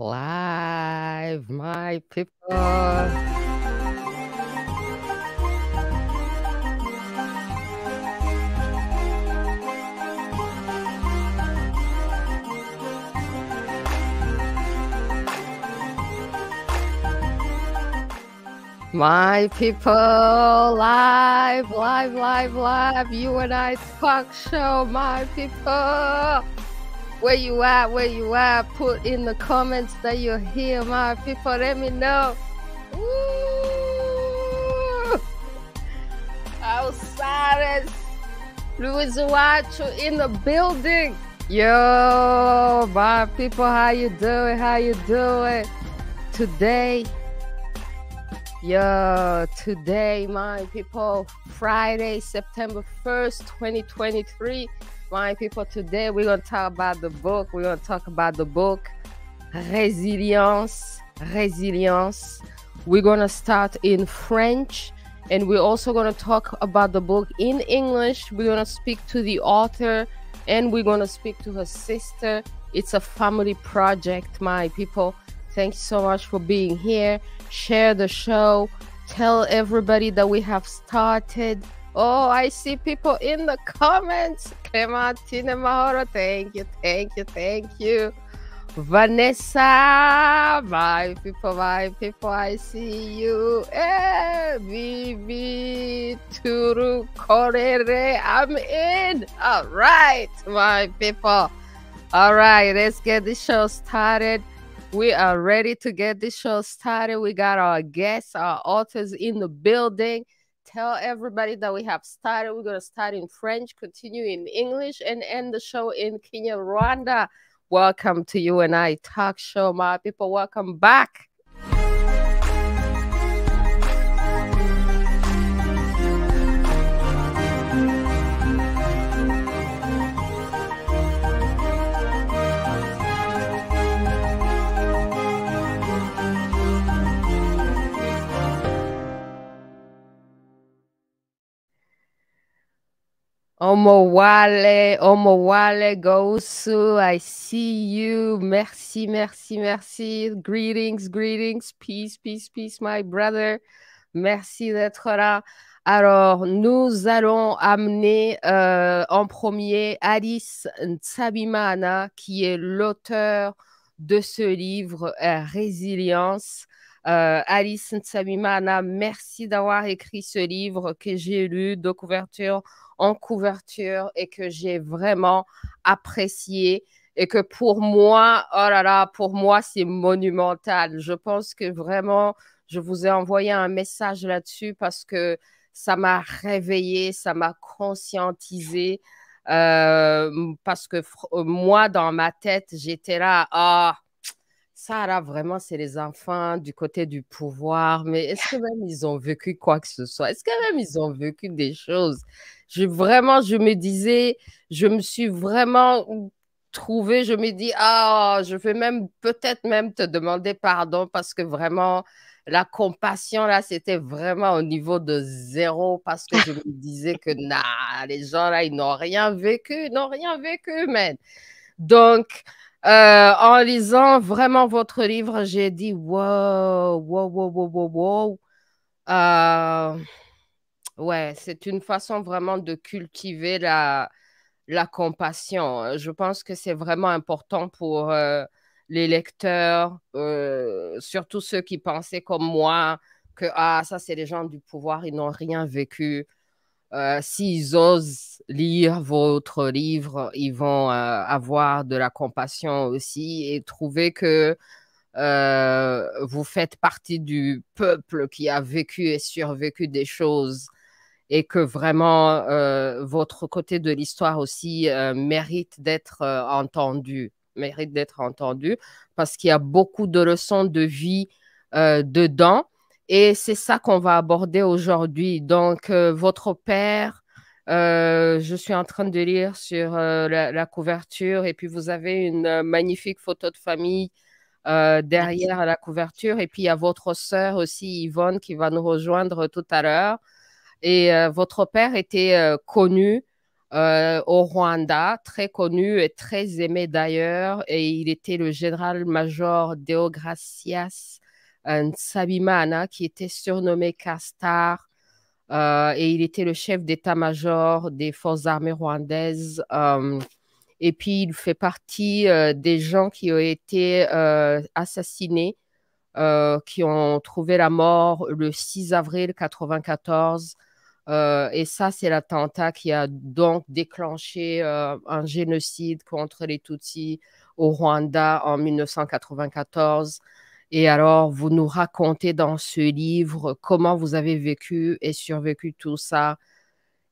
live, my people. My people, live, live, live, live. You and I talk show, my people. Where you at? Where you at? Put in the comments that you're here, my people. Let me know. Outside, Luis Uachu in the building. Yo, my people, how you doing? How you doing? Today, yo, today, my people, Friday, September 1st, 2023 my people. Today we're gonna talk about the book. We're gonna talk about the book Resilience. Resilience. We're gonna start in French and we're also gonna talk about the book in English. We're gonna speak to the author and we're gonna speak to her sister. It's a family project, my people. Thanks so much for being here. Share the show. Tell everybody that we have started. Oh, I see people in the comments. Clementine Mahoro, thank you, thank you, thank you. Vanessa, my people, my people, I see you. Eh, Vivi Turu Korere, I'm in. All right, my people. All right, let's get this show started. We are ready to get this show started. We got our guests, our authors in the building tell everybody that we have started. We're going to start in French, continue in English, and end the show in Kenya, Rwanda. Welcome to you and I talk show, my people. Welcome back. Omowale, Omowale, Gosu, I see you. Merci, merci, merci. Greetings, greetings. Peace, peace, peace, my brother. Merci d'être là. Alors, nous allons amener euh, en premier Alice Ntsabimana, qui est l'auteur de ce livre euh, Résilience. Euh, Alice Ntsabimana, merci d'avoir écrit ce livre que j'ai lu de couverture en couverture et que j'ai vraiment apprécié et que pour moi, oh là là, pour moi, c'est monumental. Je pense que vraiment, je vous ai envoyé un message là-dessus parce que ça m'a réveillé, ça m'a conscientisé. Euh, parce que moi, dans ma tête, j'étais là, ah, ça là, vraiment, c'est les enfants du côté du pouvoir. Mais est-ce que même ils ont vécu quoi que ce soit? Est-ce que même ils ont vécu des choses? je, vraiment, je me disais, je me suis vraiment trouvé, je me dis, ah, je vais même peut-être même te demander pardon parce que vraiment, la compassion, là, c'était vraiment au niveau de zéro parce que je me disais que, nah, les gens, là, ils n'ont rien vécu, ils n'ont rien vécu, man. Donc, euh, en lisant vraiment votre livre, j'ai dit, wow, wow, wow, wow, wow, wow. Euh, Ouais, c'est une façon vraiment de cultiver la, la compassion. Je pense que c'est vraiment important pour euh, les lecteurs, euh, surtout ceux qui pensaient comme moi que ah, ça, c'est les gens du pouvoir, ils n'ont rien vécu. Euh, s'ils osent lire votre livre, ils vont avoir de la compassion aussi et trouver que vous faites partie du peuple qui a vécu et survécu des choses et que vraiment euh, votre côté de l'histoire aussi euh, mérite d'être euh, entendu, mérite d'être entendu parce qu'il y a beaucoup de leçons de vie dedans et c'est ça qu'on va aborder aujourd'hui. Donc, votre père, je suis en train de lire sur la, couverture et puis vous avez une magnifique photo de famille derrière la couverture et puis il y a votre sœur aussi, Yvonne, qui va nous rejoindre tout à l'heure. Et euh, votre père était euh, connu au Rwanda, très connu et très aimé d'ailleurs. Et il était le général-major Deogracias Nsabimana, qui était surnommé Castar. et il était le chef d'état-major des forces armées rwandaises. et puis, il fait partie des gens qui ont été assassinés euh, qui ont trouvé la mort le 6 avril 1994. Euh, et ça, c'est l'attentat qui a donc déclenché euh, un génocide contre les Tutsis au Rwanda en 1994. Et alors, vous nous racontez dans ce livre comment vous avez vécu et survécu tout ça.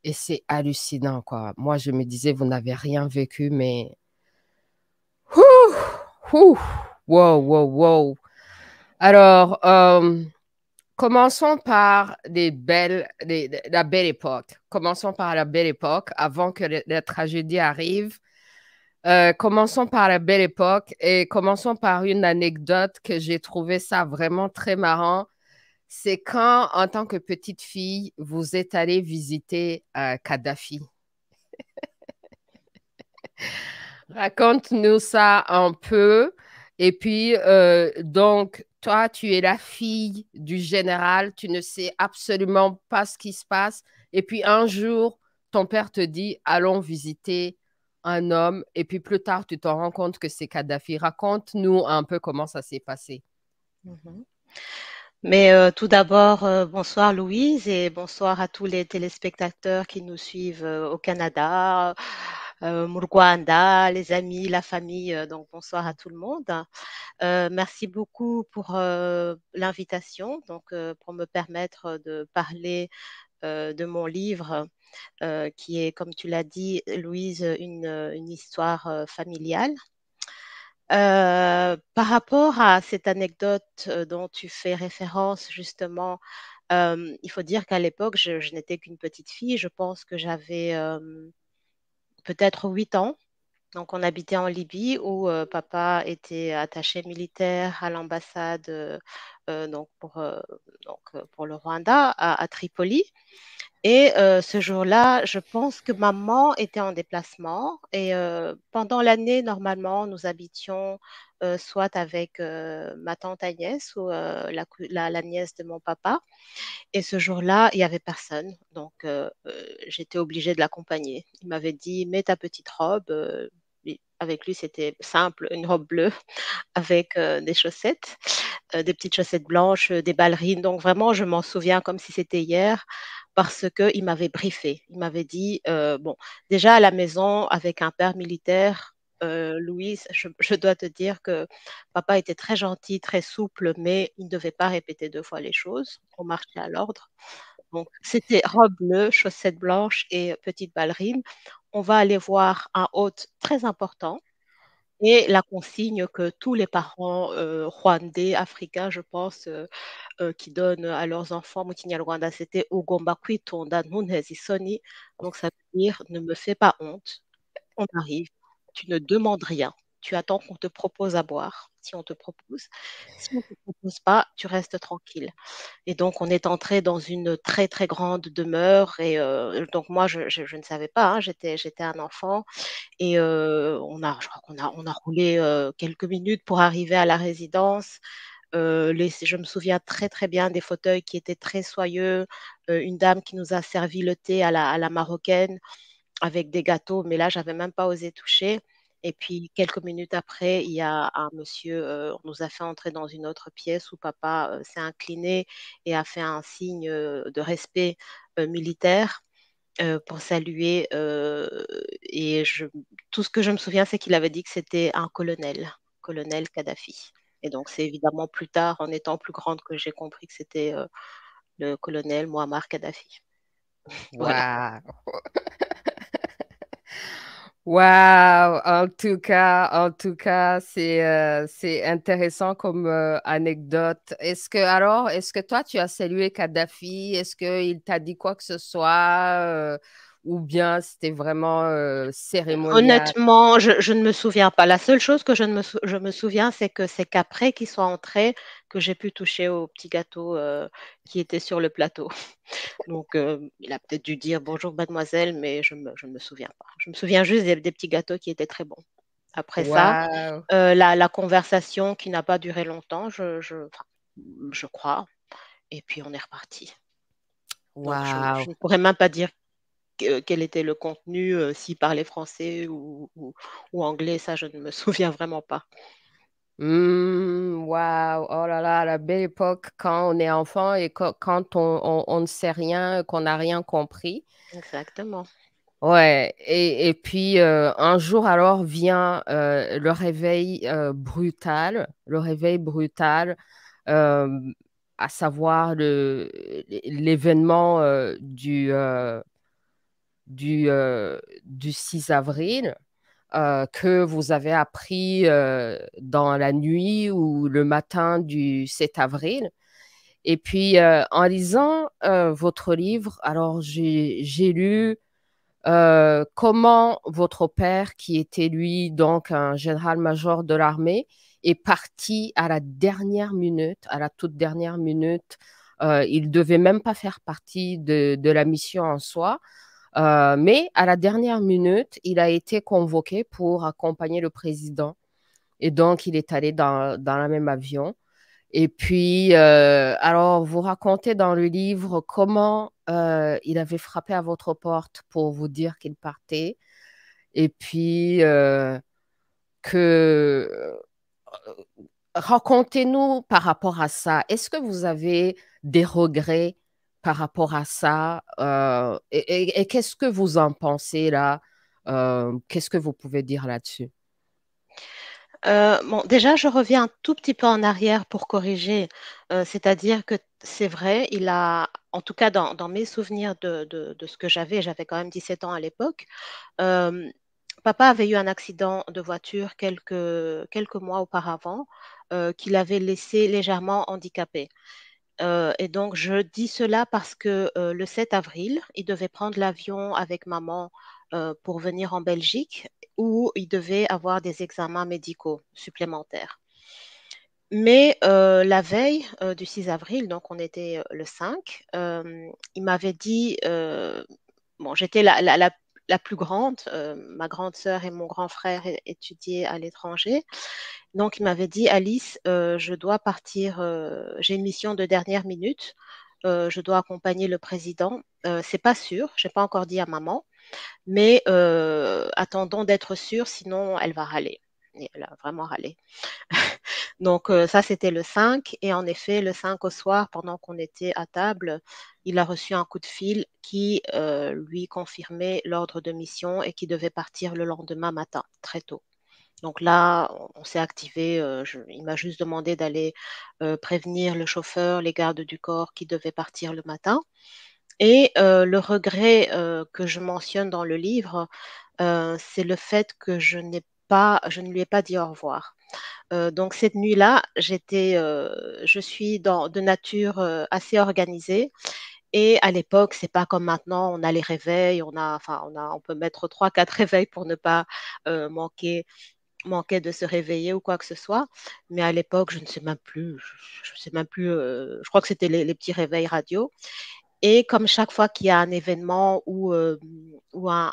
Et c'est hallucinant, quoi. Moi, je me disais, vous n'avez rien vécu, mais... Ouh, ouh, wow, wow, wow. Alors, euh, commençons par la belle époque. Commençons par la belle époque avant que la, tragédie arrive. Euh, commençons par la belle époque et commençons par une anecdote que j'ai trouvé ça vraiment très marrant. C'est quand, en tant que petite fille, vous êtes allée visiter euh, Kadhafi. Raconte-nous ça un peu. Et puis, donc, toi, tu es la fille du général, tu ne sais absolument pas ce qui se passe. Et puis un jour, ton père te dit, allons visiter un homme. Et puis plus tard, tu te rends compte que c'est Kadhafi. Raconte-nous un peu comment ça s'est passé. Mhm. Mais euh, tout d'abord, euh, bonsoir Louise et bonsoir à tous les téléspectateurs qui nous suivent euh, au Canada, Murguanda, les amis, la famille. Donc bonsoir à tout le monde. Merci beaucoup pour l'invitation, donc pour me permettre de parler de mon livre. Qui est, comme tu l'as dit, Louise, une, histoire familiale. par rapport à cette anecdote dont tu fais référence, justement, il faut dire qu'à l'époque, je, n'étais qu'une petite fille. Je pense que j'avais peut-être huit ans. Donc, on habitait en Libye où euh, papa était attaché militaire à l'ambassade euh, euh, donc pour le Rwanda à, Tripoli. Et ce jour-là, je pense que maman était en déplacement. Et pendant l'année, normalement, nous habitions soit avec ma tante Agnès ou la, la, nièce de mon papa. Et ce jour-là, il n'y avait personne. Donc, j'étais obligée de l'accompagner. Il m'avait dit, mets ta petite robe. avec lui, c'était simple, une robe bleue avec des chaussettes, des petites chaussettes blanches, des ballerines. Donc, vraiment, je m'en souviens comme si c'était hier parce qu'il m'avait briefé. Il m'avait dit, bon, déjà à la maison, avec un père militaire, euh, Louise, je, dois te dire que papa était très gentil, très souple, mais il ne devait pas répéter deux fois les choses. On marchait à l'ordre. Donc, c'était robe bleue, chaussettes blanches et petite ballerine. On va aller voir un hôte très important et la consigne que tous les parents euh, rwandais, africains, je pense, euh, qui donnent à leurs enfants Rwanda, c'était Ugomba kwitonda isoni. Donc, ça veut dire ne me fais pas honte. On arrive, tu ne demandes rien. Tu attends qu'on te propose à boire, si on te propose. Si on ne te propose pas, tu restes tranquille. Et donc, on est entré dans une très, très grande demeure. Et euh, donc, moi, je, ne savais pas, hein. j'étais, un enfant. Et euh, on a, je crois qu'on a, on a roulé euh, quelques minutes pour arriver à la résidence. je me souviens très très bien des fauteuils qui étaient très soyeux, une dame qui nous a servi le thé à la, à la marocaine, avec des gâteaux, mais là, j'avais même pas osé toucher. Et puis, quelques minutes après, il y a un monsieur, euh, on nous a fait entrer dans une autre pièce où papa euh, s'est incliné et a fait un signe euh, de respect militaire pour saluer. et tout ce que je me souviens, c'est qu'il avait dit que c'était un colonel, colonel Kadhafi. Et donc, c'est évidemment plus tard, en étant plus grande, que j'ai compris que c'était le colonel Muammar Kadhafi. Voilà. Wow, en tout cas, en tout cas, c'est euh, c'est intéressant comme euh, anecdote. Est-ce que alors, est-ce que toi tu as salué Kadhafi? Est-ce qu'il t'a dit quoi que ce soit? Euh, ou bien c'était vraiment euh, cérémonial? Honnêtement, je, ne me souviens pas. La seule chose que je, me, je me souviens, c'est que c'est qu'après qu'ils soient entrés, que j'ai pu toucher au petit gâteau euh, qui était sur le plateau. Donc, euh, il a peut-être dû dire bonjour mademoiselle, mais je, me, ne me souviens pas. Je me souviens juste des, petits gâteaux qui étaient très bons. Après ça, la, conversation qui n'a pas duré longtemps, je, je, crois. Et puis, on est reparti. je, je ne pourrais même pas dire quel était le contenu, euh, s'il parlait français ou, anglais, ça je ne me souviens vraiment pas. Mmh, waouh, oh là là, la belle époque quand on est enfant et quand on, ne sait rien, qu'on n'a rien compris. Exactement. Ouais, et, puis euh, un jour alors vient euh, le réveil brutal, le réveil brutal, à savoir l'événement du du, euh, du 6 avril euh, que vous avez appris euh, dans la nuit ou le matin du 7 avril. Et puis, en lisant votre livre, alors j'ai lu comment votre père, qui était lui donc un général-major de l'armée, est parti à la dernière minute, à la toute dernière minute. il ne devait même pas faire partie de, de la mission en soi. Euh, mais à la dernière minute, il a été convoqué pour accompagner le président. Et donc, il est allé dans, dans la même avion. Et puis, euh, alors, vous racontez dans le livre comment euh, il avait frappé à votre porte pour vous dire qu'il partait. Et puis, que... Racontez-nous par rapport à ça. Est-ce que vous avez des regrets par rapport à ça euh, Et, qu'est-ce que vous en pensez là? Euh, Qu'est-ce que vous pouvez dire là-dessus? Euh, bon, déjà, je reviens un tout petit peu en arrière pour corriger. C'est-à-dire que c'est vrai, il a, en tout cas dans, mes souvenirs de, de, ce que j'avais, j'avais quand même 17 ans à l'époque, papa avait eu un accident de voiture quelques, quelques mois auparavant qui l'avait laissé légèrement handicapé. Euh, et donc, je dis cela parce que euh, le 7 avril, il devait prendre l'avion avec maman euh, pour venir en Belgique où il devait avoir des examens médicaux supplémentaires. Mais la veille du 6 avril, donc on était le 5, il m'avait dit, bon, j'étais la, la, plus grande, euh, ma grande sœur et mon grand frère étudiaient à l'étranger. Donc, il m'avait dit, Alice, euh, je dois partir, euh, j'ai une mission de dernière minute, je dois accompagner le président. c'est pas sûr, j'ai pas encore dit à maman, mais attendons d'être sûr, sinon elle va râler. Elle a vraiment râlé. Donc ça, c'était le 5. Et en effet, le 5 au soir, pendant qu'on était à table, il a reçu un coup de fil qui lui confirmait l'ordre de mission et qui devait partir le lendemain matin, très tôt. Donc là, on s'est activé. il m'a juste demandé d'aller prévenir le chauffeur, les gardes du corps qui devaient partir le matin. Et le regret que je mentionne dans le livre, c'est le fait que je n'ai pas, je ne lui ai pas dit au revoir. Euh, donc cette nuit-là, j'étais, euh, je suis dans, de nature euh, assez organisée. Et à l'époque, c'est pas comme maintenant, on a les réveils, on a, enfin, on a, on peut mettre trois, quatre réveils pour ne pas manquer, manquer de se réveiller ou quoi que ce soit. Mais à l'époque, je ne sais même plus, je, sais même plus, je crois que c'était les, petits réveils radio. Et comme chaque fois qu'il y a un événement ou, ou un,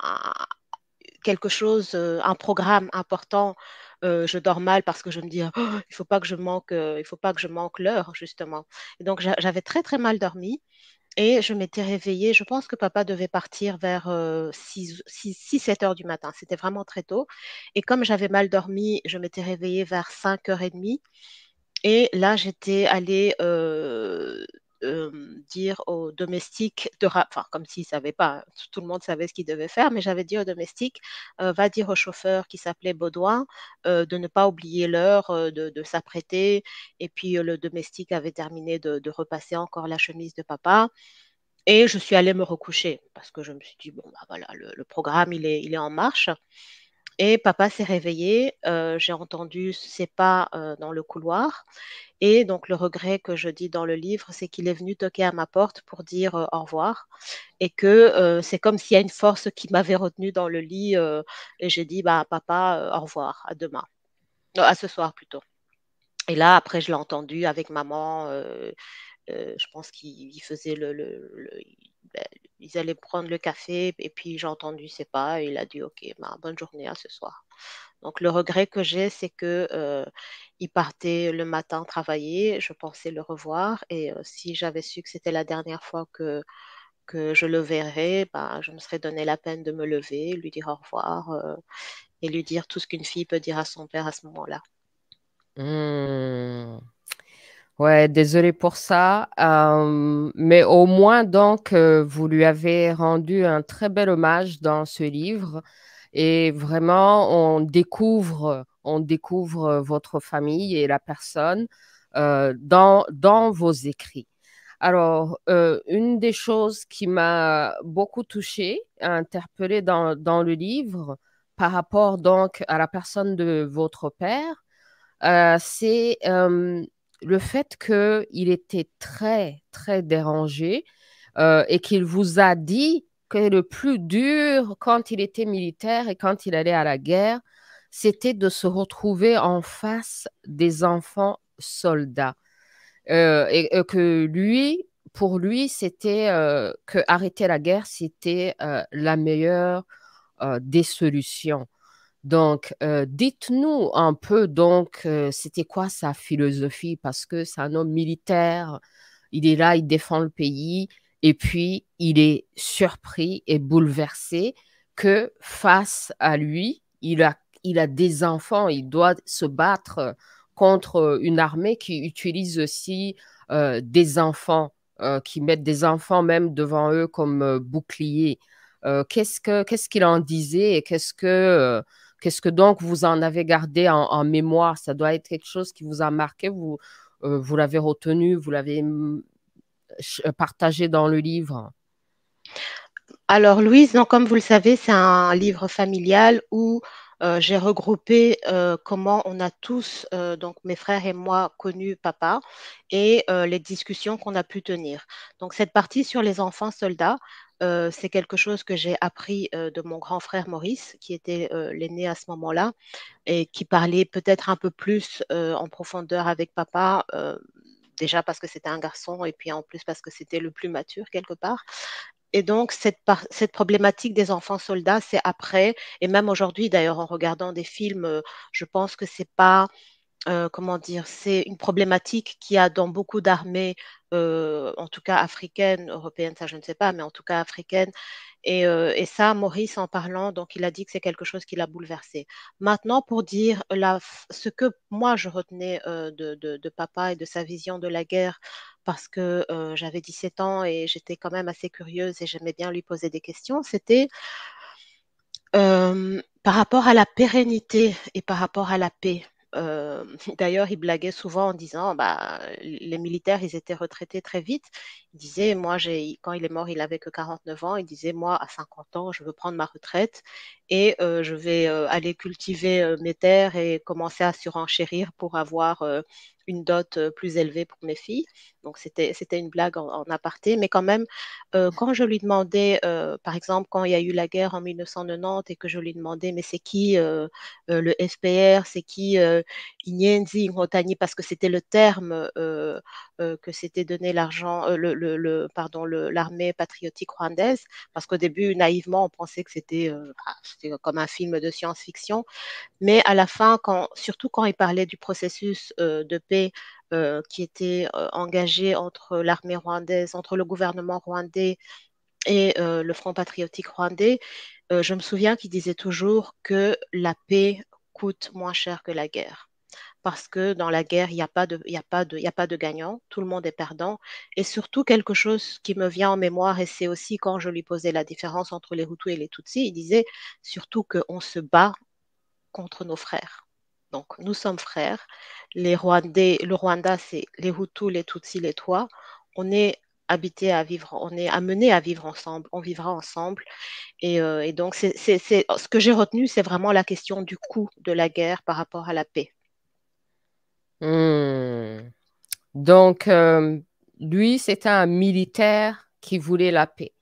quelque chose, un programme important je dors mal parce que je me dis, oh, il faut pas que je manque, il faut pas que je manque l'heure justement. Et donc j'avais très très mal dormi. Et je m'étais réveillée, je pense que papa devait partir vers 6-7 euh, heures du matin. C'était vraiment très tôt. Et comme j'avais mal dormi, je m'étais réveillée vers 5h30. Et là, j'étais allée euh, dire aux domestiques de enfin comme s'ils savaient pas, hein, tout le monde savait ce qu'ils devaient faire, mais j'avais dit aux domestiques, euh, va dire au chauffeur qui s'appelait Baudouin euh, de ne pas oublier l'heure, de, s'apprêter. Et puis le domestique avait terminé de, repasser encore la chemise de papa. Et je suis allée me recoucher parce que je me suis dit, bon, bah voilà, le, programme, il est, il est en marche. Et papa s'est réveillé, euh, j'ai entendu ses pas euh, dans le couloir. Et donc le regret que je dis dans le livre, c'est qu'il est venu toquer à ma porte pour dire euh, au revoir. Et que c'est comme s'il y a une force qui m'avait retenu dans le lit. et j'ai dit, bah, papa, au revoir, à demain. à ce soir plutôt. Et là, après, je l'ai entendu avec maman. je pense qu'il faisait le, ils allaient prendre le café et puis j'ai entendu ses pas il a dit ok, ben, bonne journée à ce soir. Donc le regret que j'ai, c'est que euh, il partait le matin travailler, je pensais le revoir et euh, si j'avais su que c'était la dernière fois que que je le verrais, ben, je me serais donné la peine de me lever, lui dire au revoir euh, et lui dire tout ce qu'une fille peut dire à son père à ce moment-là. Mmh. Ouais, désolé pour ça. Euh, mais au moins, donc, euh, vous lui avez rendu un très bel hommage dans ce livre. Et vraiment, on découvre, on découvre votre famille et la personne euh, dans, dans vos écrits. Alors, une des choses qui m'a beaucoup touchée, interpellée dans, dans, le livre, par rapport donc à la personne de votre père, c'est le fait qu'il était très, très dérangé euh, et qu'il vous a dit que le plus dur quand il était militaire et quand il allait à la guerre, c'était de se retrouver en face des enfants soldats. Euh, et, que lui, pour lui, c'était euh, que arrêter la guerre, c'était la meilleure des solutions. Donc, euh, dites-nous un peu, donc, euh, c'était quoi sa philosophie? Parce que c'est un homme militaire, il est là, il défend le pays, et puis il est surpris et bouleversé que face à lui, il a, il a des enfants, il doit se battre contre une armée qui utilise aussi euh, des enfants, qui mettent des enfants même devant eux comme boucliers. qu'est-ce que, qu'est-ce qu'il en disait et qu'est-ce que Qu'est-ce que donc vous en avez gardé en, mémoire? Ça doit être quelque chose qui vous a marqué, vous, euh, vous l'avez retenu, vous l'avez mm, partagé dans le livre? Alors Louise, donc, comme vous le savez, c'est un livre familial où euh, j'ai regroupé euh, comment on a tous, donc mes frères et moi, connu papa et les discussions qu'on a pu tenir. Donc cette partie sur les enfants soldats, c'est quelque chose que j'ai appris de mon grand frère Maurice, qui était l'aîné à ce moment-là, et qui parlait peut-être un peu plus en profondeur avec papa, déjà parce que c'était un garçon, et puis en plus parce que c'était le plus mature quelque part. Et donc, cette, cette problématique des enfants soldats, c'est après, et même aujourd'hui d'ailleurs, en regardant des films, je pense que c'est pas euh, comment dire, c'est une problématique qui a dans beaucoup d'armées, euh, en tout cas africaines, européennes, ça je ne sais pas, mais en tout cas africaines. Et, euh, et ça, Maurice en parlant, donc il a dit que c'est quelque chose qui l'a bouleversé. Maintenant, pour dire ce que moi je retenais de, de, de, papa et de sa vision de la guerre, parce que j'avais 17 ans et j'étais quand même assez curieuse et j'aimais bien lui poser des questions, c'était par rapport à la pérennité et par rapport à la paix. Euh, d'ailleurs, il blaguait souvent en disant, bah, les militaires, ils étaient retraités très vite. Il disait, moi, quand il est mort, il avait que 49 ans. Il disait, moi, à 50 ans, je veux prendre ma retraite et je vais aller cultiver mes terres et commencer à surenchérir pour avoir une dot plus élevée pour mes filles. Donc, c'était, c'était une blague en, aparté. Mais quand même, quand je lui demandais, par exemple, quand il y a eu la guerre en 1990 et que je lui demandais, mais c'est qui le FPR, c'est qui Inyenzi Ngotani, parce que c'était le terme que s'était donné l'argent, pardon, l'armée patriotique rwandaise, parce qu'au début, naïvement, on pensait que c'était, ah, c'était comme un film de science-fiction. Mais à la fin, surtout quand il parlait du processus de paix euh, qui était euh, engagé entre l'armée rwandaise, entre le gouvernement rwandais et euh, le Front patriotique rwandais, je me souviens qu'il disait toujours que la paix coûte moins cher que la guerre parce que dans la guerre, il n'y a, pas de, gagnant, tout le monde est perdant. Et surtout, quelque chose qui me vient en mémoire, et c'est aussi quand je lui posais la différence entre les Hutus et les Tutsis, il disait surtout qu'on se bat contre nos frères. Donc, nous sommes frères. Les Rwandais, le Rwanda, c'est les Hutus, les Tutsis, les Tois. On est habité à vivre, on est amené à vivre ensemble, on vivra ensemble. Et, et donc, ce que j'ai retenu, c'est vraiment la question du coût de la guerre par rapport à la paix. Hmm. Donc, euh, lui, c'était un militaire qui voulait la paix.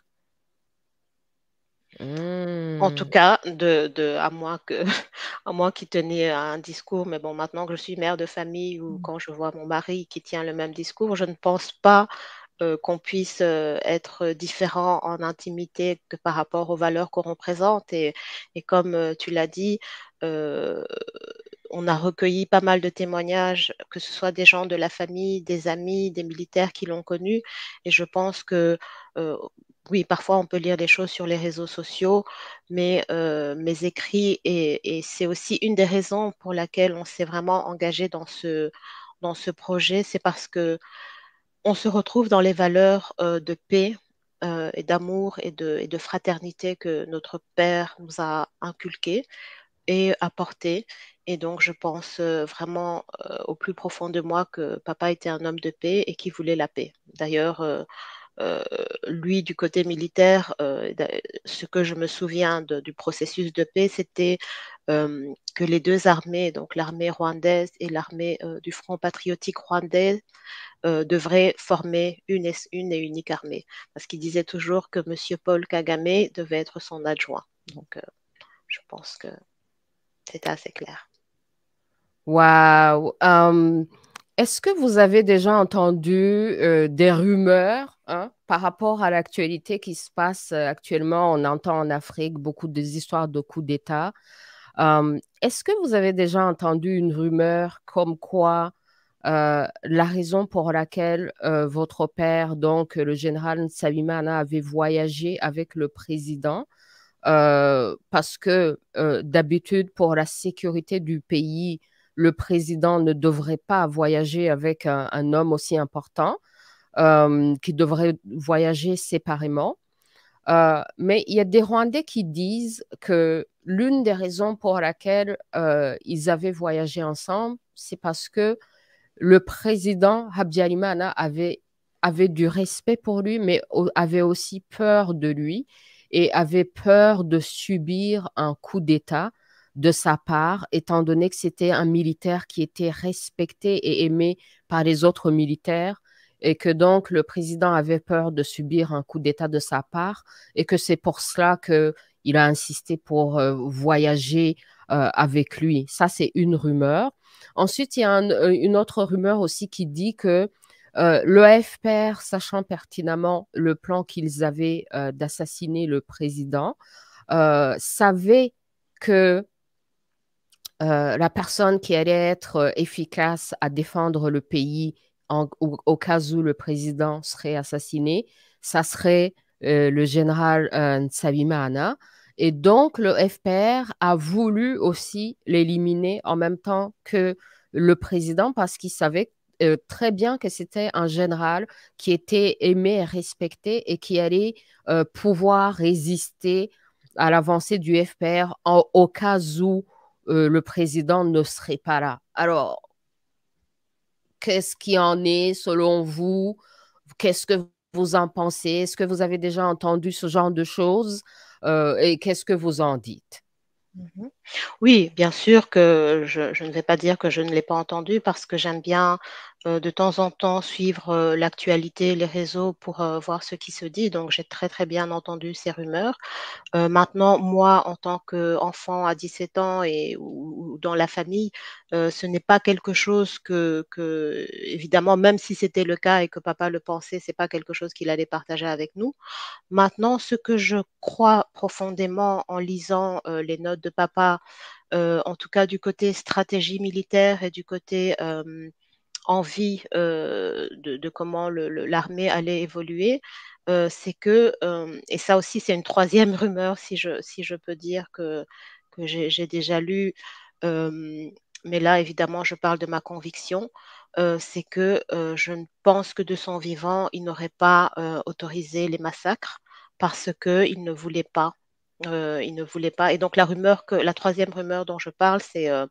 En tout hmm. cas, de, à, moi que, à moi qui tenais un discours, mais bon, maintenant que je suis mère de famille ou hmm. quand je vois mon mari qui tient le même discours, je ne pense pas euh, qu'on puisse euh, être différent en intimité que par rapport aux valeurs qu'on représente. Et, et comme tu l'as dit, on a recueilli pas mal de témoignages, que ce soit des gens de la famille, des amis, des militaires qui l'ont connu. Et je pense que, oui, parfois on peut lire des choses sur les réseaux sociaux, mais mes écrits, et, c'est aussi une des raisons pour laquelle on s'est vraiment engagé dans ce, dans ce projet, c'est parce que on se retrouve dans les valeurs de paix, et d'amour et de, et de, fraternité que notre Père nous a inculquées et apportées. Et donc, je pense euh, vraiment euh, au plus profond de moi que papa était un homme de paix et qui voulait la paix. D'ailleurs, euh, lui, du côté militaire, ce que je me souviens du processus de paix, c'était que les deux armées, donc l'armée rwandaise et l'armée du Front patriotique rwandais, devraient former une, une et unique armée. Parce qu'il disait toujours que M. Paul Kagame devait être son adjoint. Donc, je pense que c'était assez clair. Wow. Est-ce que vous avez déjà entendu euh, des rumeurs hein, par rapport à l'actualité qui se passe euh, actuellement? On entend en Afrique beaucoup des histoires de coups d'État. Est-ce que vous avez déjà entendu une rumeur comme quoi euh, la raison pour laquelle votre père, donc le général Nsabimana, avait voyagé avec le président? Parce que d'habitude, pour la sécurité du pays, le président ne devrait pas voyager avec un, homme aussi important, qui devrait voyager séparément. Euh, mais il y a des Rwandais qui disent que l'une des raisons pour laquelle euh, ils avaient voyagé ensemble, c'est parce que le président Habyarimana avait, avait du respect pour lui, mais avait aussi peur de lui et avait peur de subir un coup d'État de sa part, étant donné que c'était un militaire qui était respecté et aimé par les autres militaires et que donc le président avait peur de subir un coup d'État de sa part et que c'est pour cela qu'il a insisté pour euh, voyager euh, avec lui. Ça, c'est une rumeur. Ensuite, il y a euh, une autre rumeur aussi qui dit que le FPR, sachant pertinemment le plan qu'ils avaient d'assassiner le président, savait que euh, la personne qui allait être euh, efficace à défendre le pays au, cas où le président serait assassiné, ça serait euh, le général Nsabimana. Et donc, le FPR a voulu aussi l'éliminer en même temps que le président parce qu'il savait très bien que c'était un général qui était aimé et respecté et qui allait pouvoir résister à l'avancée du FPR au cas où euh, le président ne serait pas là. Alors, qu'est-ce qui en est selon vous? Qu'est-ce que vous en pensez? Est-ce que vous avez déjà entendu ce genre de choses euh, et qu'est-ce que vous en dites? Mhm. Oui, bien sûr que je, ne vais pas dire que je ne l'ai pas entendu parce que j'aime bien euh, de temps en temps suivre euh, l'actualité, les réseaux pour euh, voir ce qui se dit. Donc j'ai très très bien entendu ces rumeurs. maintenant, moi, en tant qu'enfant à 17 ans et dans la famille, ce n'est pas quelque chose que, que, évidemment, même si c'était le cas et que papa le pensait, c'est pas quelque chose qu'il allait partager avec nous. Maintenant, ce que je crois profondément en lisant les notes de papa, euh, en tout cas du côté stratégie militaire et du côté euh, envie euh, de, comment l'armée allait évoluer, c'est que, et ça aussi c'est une troisième rumeur si je, peux dire que, que j'ai déjà lu, mais là évidemment je parle de ma conviction, c'est que je ne pense que de son vivant, il n'aurait pas autorisé les massacres parce qu'il ne voulait pas euh, il ne voulait pas. Et donc la rumeur que la troisième rumeur dont je parle, c'est euh,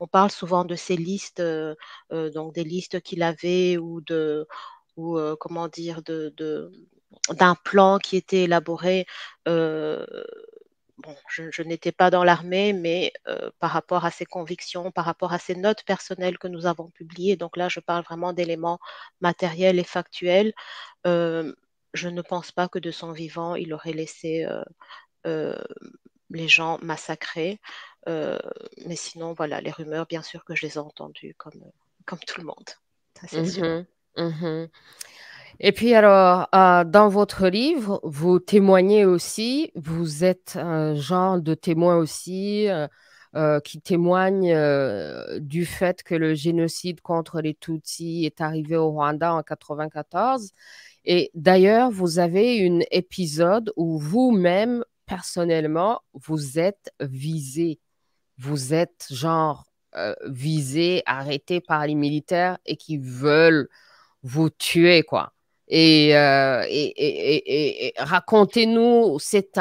on parle souvent de ces listes, euh, donc des listes qu'il avait ou de ou comment dire, de, d'un plan qui était élaboré. bon, je, n'étais pas dans l'armée, mais par rapport à ses convictions, par rapport à ses notes personnelles que nous avons publiées, donc là, je parle vraiment d'éléments matériels et factuels. je ne pense pas que de son vivant, il aurait laissé les gens massacrés. mais sinon, voilà, les rumeurs, bien sûr que je les ai entendues comme, comme tout le monde. Ça, c'est sûr. Mmh mmh et puis alors, euh, dans votre livre, vous témoignez aussi, vous êtes un genre de témoin aussi euh, euh, qui témoigne du fait que le génocide contre les Tutsis est arrivé au Rwanda en 1994. Et d'ailleurs, vous avez un épisode où vous-même, personnellement, vous êtes visé. Vous êtes genre visé, arrêté par les militaires et qui veulent vous tuer, quoi. Euh, et, et, racontez-nous cet,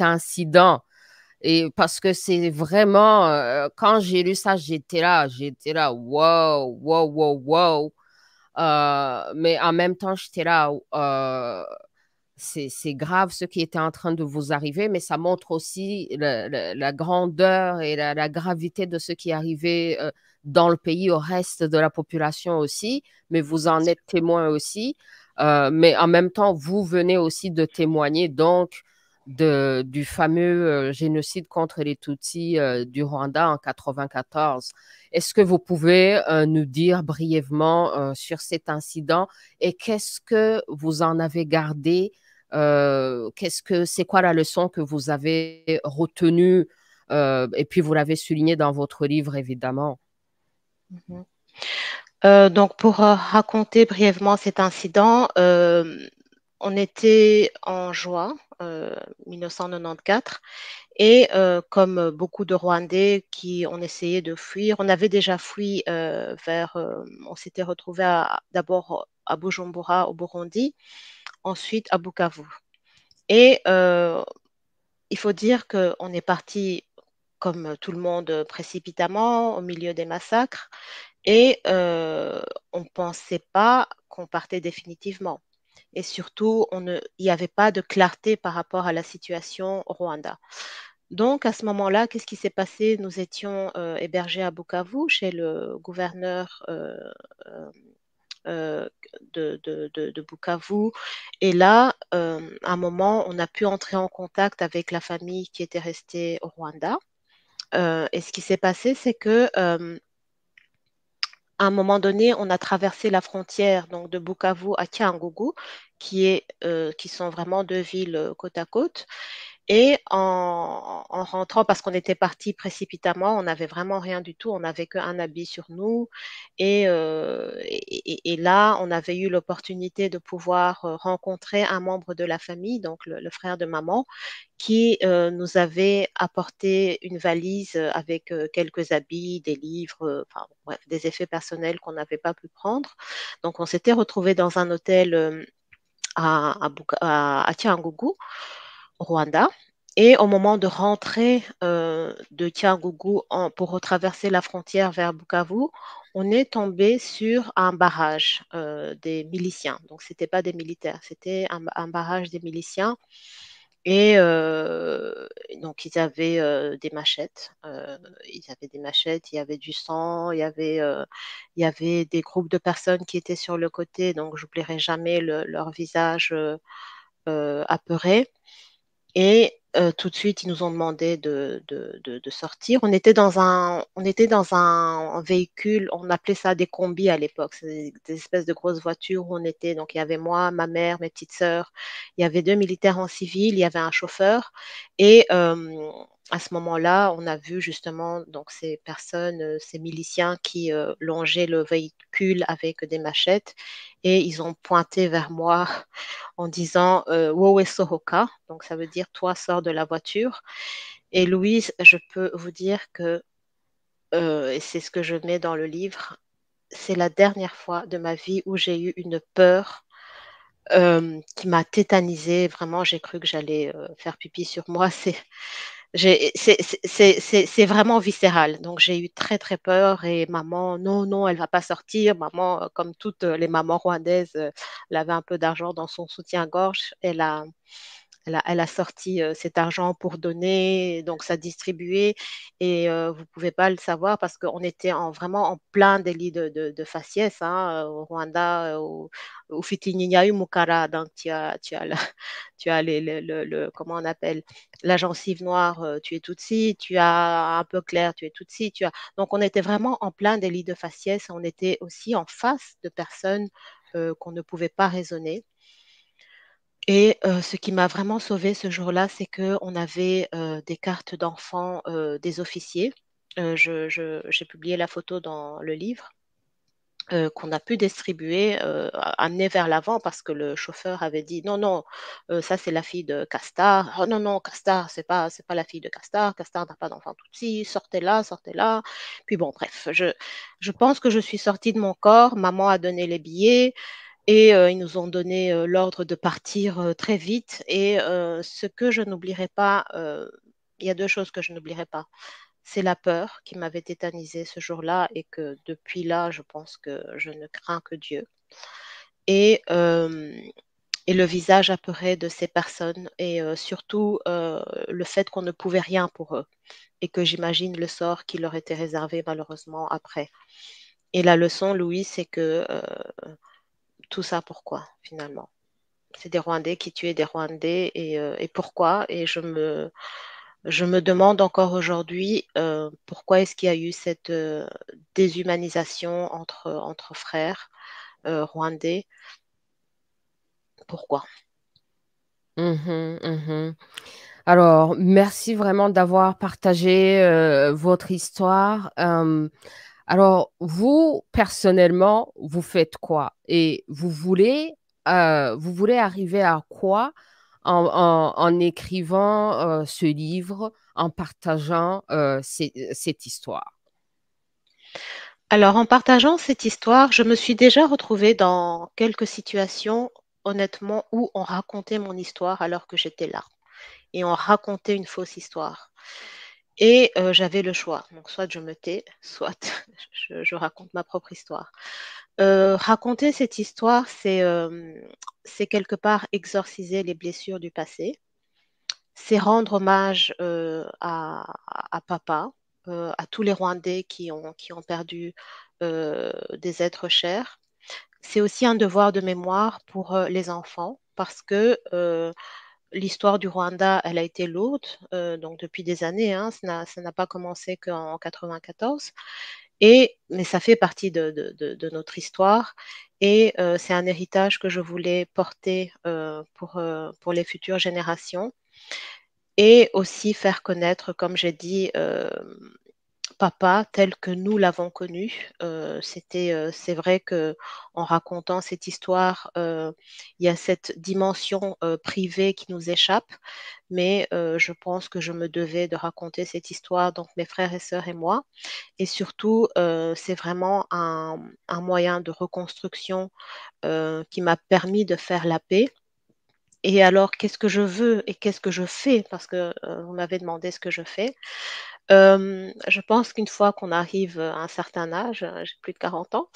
incident. Et parce que c'est vraiment, euh, quand j'ai lu ça, j'étais là, j'étais là, wow, wow, wow, wow. Euh, mais en même temps, j'étais là, c'est grave ce qui était en train de vous arriver, mais ça montre aussi la, grandeur et la, gravité de ce qui arrivait dans le pays, au reste de la population aussi, mais vous en êtes témoin aussi. Euh, mais en même temps, vous venez aussi de témoigner donc de, du fameux euh, génocide contre les Tutsis euh, du Rwanda en 94. Est-ce que vous pouvez nous dire brièvement sur cet incident et qu'est-ce que vous en avez gardé Qu'est-ce que c'est quoi la leçon que vous avez retenue Et puis vous l'avez souligné dans votre livre évidemment? Euh, donc, pour raconter brièvement cet incident, on était en juin 1994 et comme beaucoup de Rwandais qui ont essayé de fuir, on avait déjà fui vers, on s'était retrouvé d'abord à Bujumbura au Burundi, ensuite à Bukavu. Et il faut dire qu'on est parti comme tout le monde précipitamment au milieu des massacres et euh, on ne pensait pas qu'on partait définitivement. Et surtout, il n'y avait pas de clarté par rapport à la situation au Rwanda. Donc, à ce moment-là, qu'est-ce qui s'est passé? Nous étions euh, hébergés à Bukavu chez le gouverneur euh, de, de, Bukavu. Et là, à un moment, on a pu entrer en contact avec la famille qui était restée au Rwanda. et ce qui s'est passé, c'est que à un moment donné, on a traversé la frontière donc de Bukavu à Tiangougou, qui, est, euh, qui sont vraiment deux villes euh, côte à côte. Et en, rentrant, parce qu'on était parti précipitamment, on n'avait vraiment rien du tout, on n'avait qu'un habit sur nous. Euh, et, et, là, on avait eu l'opportunité de pouvoir rencontrer un membre de la famille, donc le, frère de maman, qui nous avait apporté une valise avec quelques habits, des livres, enfin, des effets personnels qu'on n'avait pas pu prendre. Donc, on s'était retrouvé dans un hôtel à, à, à, Rwanda. Et au moment de rentrer euh, de Tiangougou pour retraverser la frontière vers Bukavu, on est tombé sur un barrage euh, des miliciens. Donc, ce n'était pas des militaires, c'était un, barrage des miliciens. Et euh, donc, ils avaient des machettes. ils avaient des machettes, il y avait du sang, il y avait, il y avait des groupes de personnes qui étaient sur le côté. Donc, j'oublierai jamais leur visage apeuré. Et euh, tout de suite, ils nous ont demandé de, de, sortir. On était dans un, on était dans un, véhicule, on appelait ça des combis à l'époque, des, espèces de grosses voitures où on était. Donc il y avait moi, ma mère, mes petites sœurs, il y avait deux militaires en civil, il y avait un chauffeur. Et euh, à ce moment-là, on a vu justement donc ces personnes, euh, ces miliciens qui euh, longeaient le véhicule avec des machettes et ils ont pointé vers moi en disant euh, Wowe Sohoka, donc ça veut dire toi sors de la voiture. Et Louise, je peux vous dire que, et c'est ce que je mets dans le livre, c'est la dernière fois de ma vie où j'ai eu une peur qui m'a tétanisée. Vraiment, j'ai cru que j'allais faire pipi sur moi. c'est vraiment viscéral. Donc, j'ai eu très, très peur. Et maman, non, non, elle va pas sortir. Maman, euh, comme toutes les mamans rwandaises, euh, elle avait un peu d'argent dans son soutien-gorge. Elle a, elle a, sorti cet argent pour donner, donc ça distribuait. Et vous ne pouvez pas le savoir parce qu'on était en, vraiment en plein délit de, de, faciès hein, au Rwanda, au, au Mukara. Donc tu as, tu as, tu as le, comment on appelle, la gencive noire, tu es Tutsi, tu as un peu clair, tu es Tutsi. Tu as... Donc on était vraiment en plein délit de faciès. On était aussi en face de personnes qu'on ne pouvait pas raisonner. Et ce qui m'a vraiment sauvée ce jour-là, c'est qu'on avait des cartes d'enfants des officiers. J'ai publié la photo dans le livre. qu'on a pu distribuer, amener vers l'avant parce que le chauffeur avait dit non, non, ça c'est la fille de Castar. Oh non, non, Castar, c'est pas, c'est pas la fille de Castar. Castar n'a pas d'enfant tout petit. Sortez là, sortez là. Puis bon, bref, je pense que je suis sortie de mon corps. Maman a donné les billets. Et ils nous ont donné l'ordre de partir très vite. Et ce que je n'oublierai pas, il y a deux choses que je n'oublierai pas. C'est la peur qui m'avait tétanisée ce jour-là et que depuis là, je pense que je ne crains que Dieu. Et, et le visage apeuré de ces personnes et surtout le fait qu'on ne pouvait rien pour eux et que j'imagine le sort qui leur était réservé malheureusement après. Et la leçon, Louis, c'est que tout ça pourquoi finalement? C'est des Rwandais qui tuaient des Rwandais et, euh, pourquoi? Et je me, demande encore aujourd'hui euh, pourquoi est-ce qu'il y a eu cette euh, déshumanisation entre, frères rwandais? Pourquoi? Mmh mmh Alors, merci vraiment d'avoir partagé votre histoire. Alors, vous, personnellement, vous faites quoi? Et vous voulez, euh, arriver à quoi en, écrivant euh, ce livre, en partageant euh, cette histoire? Alors, en partageant cette histoire, je me suis déjà retrouvée dans quelques situations, honnêtement, où on racontait mon histoire alors que j'étais là. Et on racontait une fausse histoire. Et j'avais le choix. Donc, soit je me tais, soit je, raconte ma propre histoire. raconter cette histoire, c'est c'est quelque part exorciser les blessures du passé. C'est rendre hommage à, à, papa, à tous les Rwandais qui ont, qui ont perdu des êtres chers. C'est aussi un devoir de mémoire pour les enfants parce que l'histoire du Rwanda, elle a été lourde, euh, donc depuis des années, hein, ça n'a pas commencé qu'en 94, et, mais ça fait partie de, notre histoire, et euh, c'est un héritage que je voulais porter euh, pour, pour les futures générations, et aussi faire connaître, comme j'ai dit, papa tel que nous l'avons connu. Euh, c'était, euh, c'est vrai que en racontant cette histoire, euh, il y a cette dimension privée qui nous échappe, mais je pense que je me devais de raconter cette histoire, donc mes frères et sœurs et moi. Et surtout, c'est vraiment un, un, moyen de reconstruction qui m'a permis de faire la paix. Et alors, qu'est-ce que je veux et qu'est-ce que je fais? Parce que vous m'avez demandé ce que je fais je pense qu'une fois qu'on arrive à un certain âge, hein, j'ai plus de 40 ans,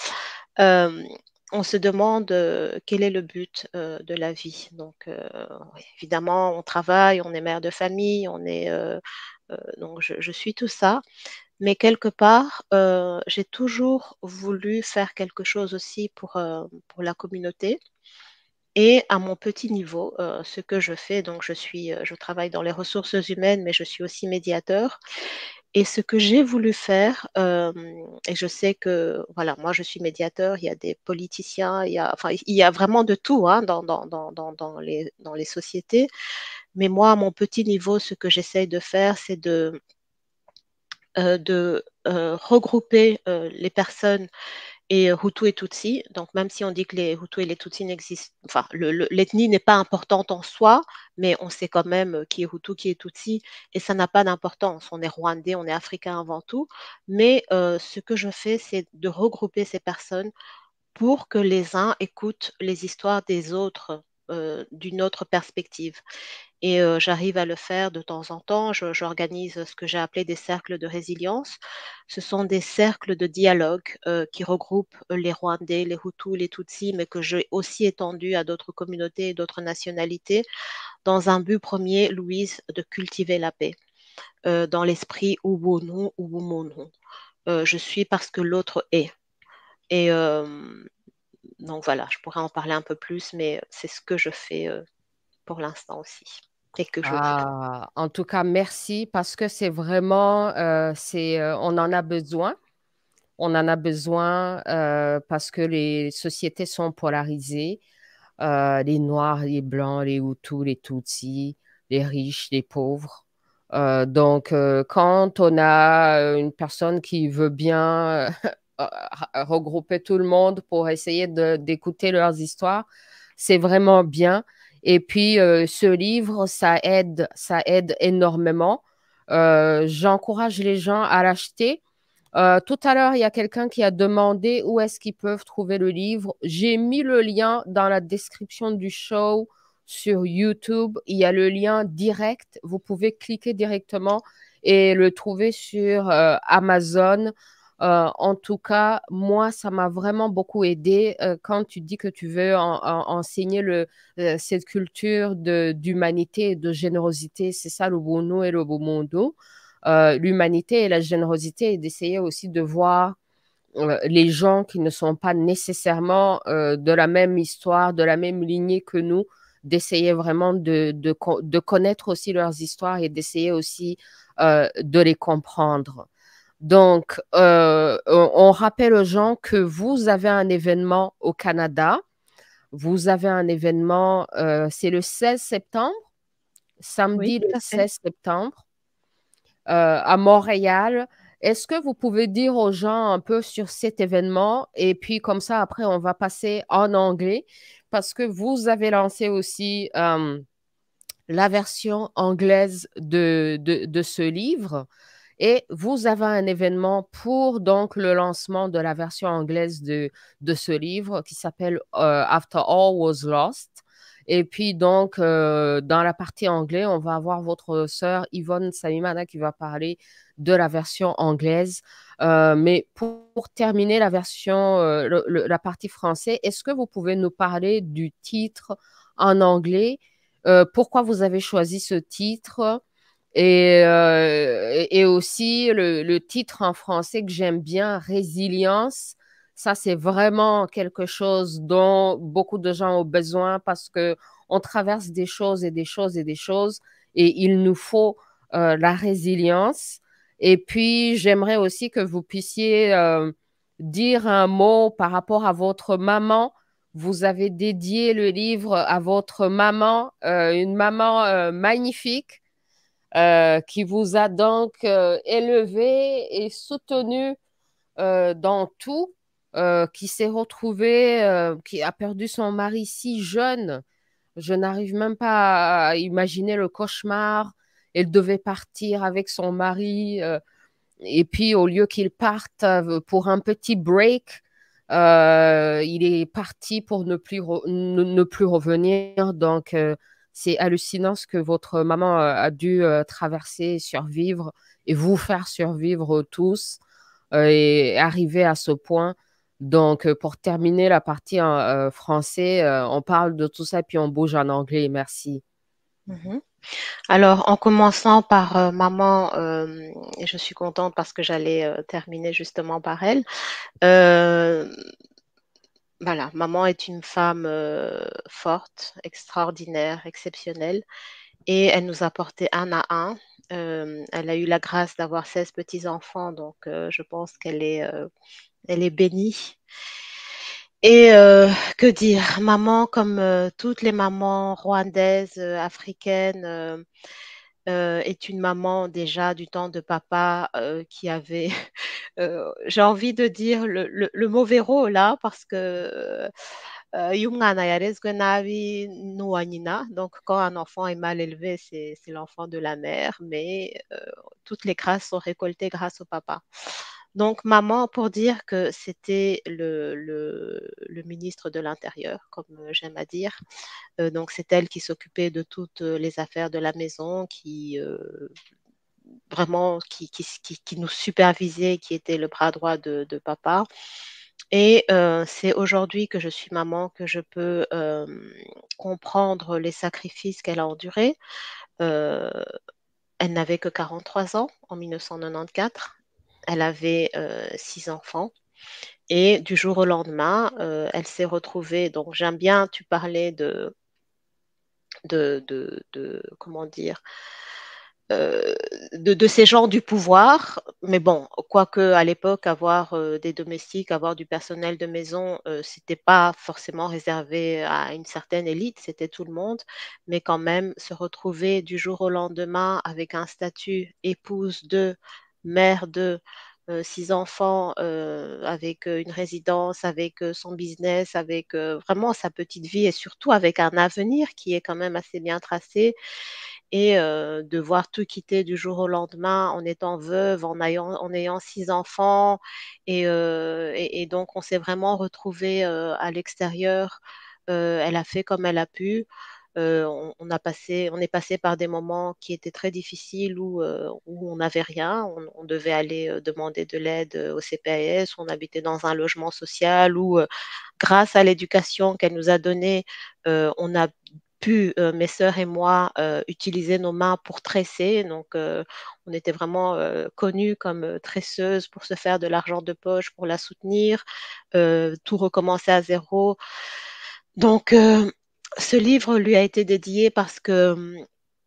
on se demande quel est le but de la vie. Donc, évidemment, on travaille, on est mère de famille, on est donc je, suis tout ça, mais quelque part, j'ai toujours voulu faire quelque chose aussi pour pour la communauté. Et à mon petit niveau, euh, ce que je fais, donc je suis, euh, je travaille dans les ressources humaines, mais je suis aussi médiateur. Et ce que j'ai voulu faire, euh, et je sais que, voilà, moi je suis médiateur, il y a des politiciens, il y a, enfin, il y a vraiment de tout hein, dans, les, dans les sociétés. Mais moi, à mon petit niveau, ce que j'essaye de faire, c'est de, de regrouper les personnes et euh, Hutu et Tutsi. Donc, même si on dit que les Hutus et les Tutsis n'existent, enfin, l'ethnie n'est pas importante en soi, mais on sait quand même euh, qui est Hutu, qui est Tutsi, et ça n'a pas d'importance. On est Rwandais, on est Africain avant tout. Mais euh, ce que je fais, c'est de regrouper ces personnes pour que les uns écoutent les histoires des autres d'une autre perspective. Et j'arrive à le faire de temps en temps. J'organise ce que j'ai appelé des cercles de résilience. Ce sont des cercles de dialogue qui regroupent les Rwandais, les Hutus, les Tutsis, mais que j'ai aussi étendu à d'autres communautés et d'autres nationalités, dans un but premier, Louise, de cultiver la paix, dans l'esprit Ubuntu, Ubumonu. Euh, je suis parce que l'autre est. Et donc voilà, je pourrais en parler un peu plus, mais c'est ce que je fais pour l'instant aussi. Ah, en tout cas, merci parce que c'est vraiment, euh, c'est, euh, on en a besoin. On en a besoin euh, parce que les sociétés sont polarisées. les Noirs, les Blancs, les Hutus, les Tutsis, les riches, les pauvres. donc, quand on a une personne qui veut bien regrouper tout le monde pour essayer d'écouter leurs histoires, c'est vraiment bien. Et puis, euh, ce livre, ça aide, ça aide énormément. Euh, j'encourage les gens à l'acheter. Euh, tout à l'heure, il y a quelqu'un qui a demandé où est-ce qu'ils peuvent trouver le livre. J'ai mis le lien dans la description du show sur YouTube. Il y a le lien direct. Vous pouvez cliquer directement et le trouver sur Amazon. Euh, en tout cas, moi, ça m'a vraiment beaucoup aidé euh, quand tu dis que tu veux enseigner le, euh, cette culture d'humanité et de générosité. C'est ça le bono et le beau monde. L'humanité et la générosité et d'essayer aussi de voir les gens qui ne sont pas nécessairement de la même histoire, de la même lignée que nous, d'essayer vraiment de, de, connaître aussi leurs histoires et d'essayer aussi de les comprendre. Donc, euh, on rappelle aux gens que vous avez un événement au Canada. Vous avez un événement, euh, c'est le 16 septembre, samedi le 16 septembre, euh, à Montréal. Est-ce que vous pouvez dire aux gens un peu sur cet événement? Et puis comme ça, après, on va passer en anglais parce que vous avez lancé aussi la version anglaise de, de ce livre. Et vous avez un événement pour donc le lancement de la version anglaise de, de ce livre qui s'appelle euh, After All Was Lost. Et puis donc, euh, dans la partie anglaise, on va avoir votre sœur Yvonne Samimana qui va parler de la version anglaise. Euh, mais pour, terminer la version, la partie française, est-ce que vous pouvez nous parler du titre en anglais? pourquoi vous avez choisi ce titre? Euh, et, aussi le, titre en français que j'aime bien, Résilience. Ça, c'est vraiment quelque chose dont beaucoup de gens ont besoin parce que on traverse des choses et des choses et des choses et il nous faut euh, la résilience. Et puis, j'aimerais aussi que vous puissiez euh, dire un mot par rapport à votre maman. Vous avez dédié le livre à votre maman, une maman magnifique euh, qui vous a donc euh, élevé et soutenu euh, dans tout, qui s'est retrouvé, qui a perdu son mari si jeune. Je n'arrive même pas à imaginer le cauchemar. Elle devait partir avec son mari. et puis, au lieu qu'il parte pour un petit break, il est parti pour ne plus, ne plus revenir. Donc, c'est hallucinant ce que votre maman euh, a dû euh, traverser, survivre et vous faire survivre tous euh, et arriver à ce point. Donc, pour terminer la partie en français, on parle de tout ça puis on bouge en anglais. Merci. Mm-hmm. Alors, en commençant par maman, je suis contente parce que j'allais terminer justement par elle. Voilà, maman est une femme euh, forte, extraordinaire, exceptionnelle, et elle nous a porté un à un. Euh, elle a eu la grâce d'avoir 16 petits-enfants, donc euh, je pense qu'elle est, elle est bénie. Et que dire, maman, comme toutes les mamans rwandaises, africaines, euh, est une maman déjà du temps de papa euh, qui avait, euh, j'ai envie de dire le, le, mauvais rôle là, parce que donc quand un enfant est mal élevé, c'est l'enfant de la mère, mais toutes les grâces sont récoltées grâce au papa. Donc, maman, pour dire que c'était le, ministre de l'Intérieur, comme j'aime à dire. Euh, donc, c'est elle qui s'occupait de toutes les affaires de la maison, qui euh, vraiment qui, nous supervisait, qui était le bras droit de, papa. Et euh, c'est aujourd'hui que je suis maman que je peux comprendre les sacrifices qu'elle a endurés. elle n'avait que 43 ans en 1994 elle avait euh, six enfants. Et du jour au lendemain, euh, elle s'est retrouvée. Donc, j'aime bien, tu parlais de, de, de, comment dire, euh, de, ces gens du pouvoir. Mais bon, quoique à l'époque, avoir des domestiques, avoir du personnel de maison, ce c'était pas forcément réservé à une certaine élite, c'était tout le monde. Mais quand même, se retrouver du jour au lendemain avec un statut épouse de mère de euh, six enfants euh, avec euh, une résidence, avec son business, avec vraiment sa petite vie et surtout avec un avenir qui est quand même assez bien tracé et de voir tout quitter du jour au lendemain en étant veuve, en ayant, six enfants. Et, donc, on s'est vraiment retrouvé à l'extérieur. elle a fait comme elle a pu. Euh, on, a passé, on est passé par des moments qui étaient très difficiles où, euh, où on n'avait rien. On, devait aller euh, demander de l'aide au CPAS, on habitait dans un logement social où, grâce à l'éducation qu'elle nous a donnée, on a pu, mes sœurs et moi, utiliser nos mains pour tresser. Donc, on était vraiment connus comme tresseuses pour se faire de l'argent de poche, pour la soutenir, tout recommencer à zéro. Donc, ce livre lui a été dédié parce que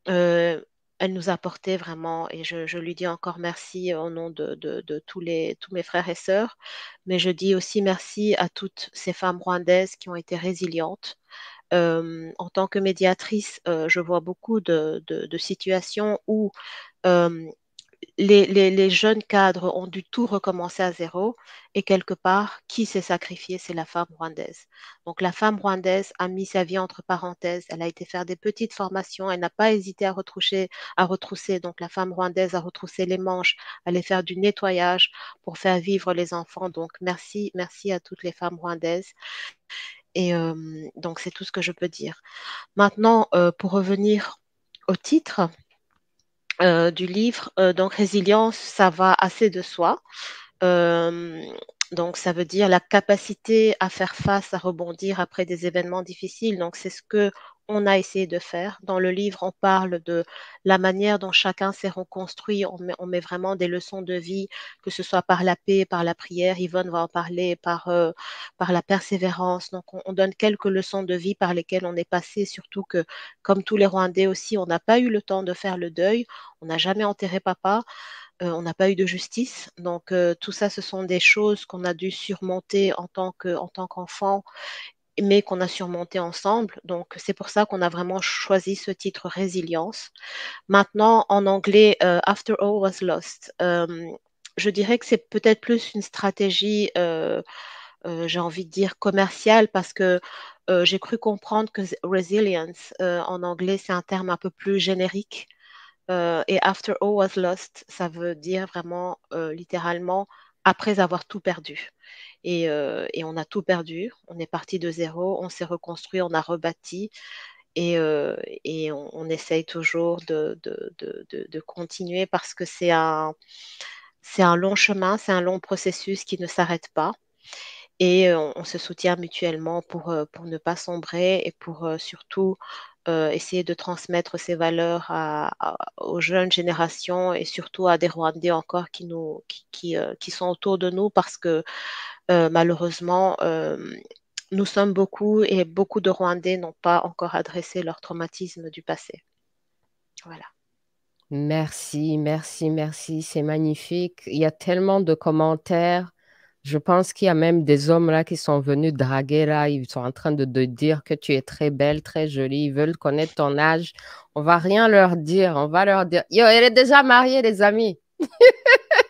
euh, elle nous a apporté vraiment, et je, lui dis encore merci au nom de, tous, les, tous mes frères et sœurs, mais je dis aussi merci à toutes ces femmes rwandaises qui ont été résilientes. Euh, en tant que médiatrice, euh, je vois beaucoup de, situations où les, jeunes cadres ont dû tout recommencer à zéro et quelque part, qui s'est sacrifié, c'est la femme rwandaise. Donc la femme rwandaise a mis sa vie entre parenthèses, elle a été faire des petites formations, elle n'a pas hésité à retrousser, à retrousser. Donc la femme rwandaise a retroussé les manches, aller faire du nettoyage pour faire vivre les enfants. Donc merci, merci à toutes les femmes rwandaises. Et euh, donc c'est tout ce que je peux dire. Maintenant, euh, pour revenir au titre, euh, du livre. Euh, donc, résilience, ça va assez de soi. Euh, donc, ça veut dire la capacité à faire face, à rebondir après des événements difficiles. Donc, c'est ce que on a essayé de faire. Dans le livre, on parle de la manière dont chacun s'est reconstruit. On met, vraiment des leçons de vie, que ce soit par la paix, par la prière. Yvonne va en parler, par, euh, par la persévérance. Donc, on, donne quelques leçons de vie par lesquelles on est passé, surtout que, comme tous les Rwandais aussi, on n'a pas eu le temps de faire le deuil. On n'a jamais enterré papa. Euh, on n'a pas eu de justice. Donc, euh, tout ça, ce sont des choses qu'on a dû surmonter en tant qu'enfant mais qu'on a surmonté ensemble. Donc, c'est pour ça qu'on a vraiment choisi ce titre Résilience. Maintenant, en anglais, euh, After All Was Lost. Euh, je dirais que c'est peut-être plus une stratégie, euh, j'ai envie de dire commerciale, parce que j'ai cru comprendre que resilience en anglais, c'est un terme un peu plus générique. et After All Was Lost, ça veut dire vraiment littéralement après avoir tout perdu. Euh, et, on a tout perdu. On est parti de zéro, on s'est reconstruit, on a rebâti. Et, euh, on, essaye toujours de, continuer parce que c'est un, long chemin, c'est un long processus qui ne s'arrête pas. Et euh, on, se soutient mutuellement pour, ne pas sombrer et pour surtout essayer de transmettre ces valeurs aux jeunes générations et surtout à des Rwandais encore qui, sont autour de nous parce que malheureusement, euh, nous sommes beaucoup et beaucoup de Rwandais n'ont pas encore adressé leur traumatisme du passé. Voilà. Merci, merci, merci. C'est magnifique. Il y a tellement de commentaires. Je pense qu'il y a même des hommes là qui sont venus draguer là. Ils sont en train de, de, dire que tu es très belle, très jolie. Ils veulent connaître ton âge. On va rien leur dire. On va leur dire, yo, elle est déjà mariée, les amis.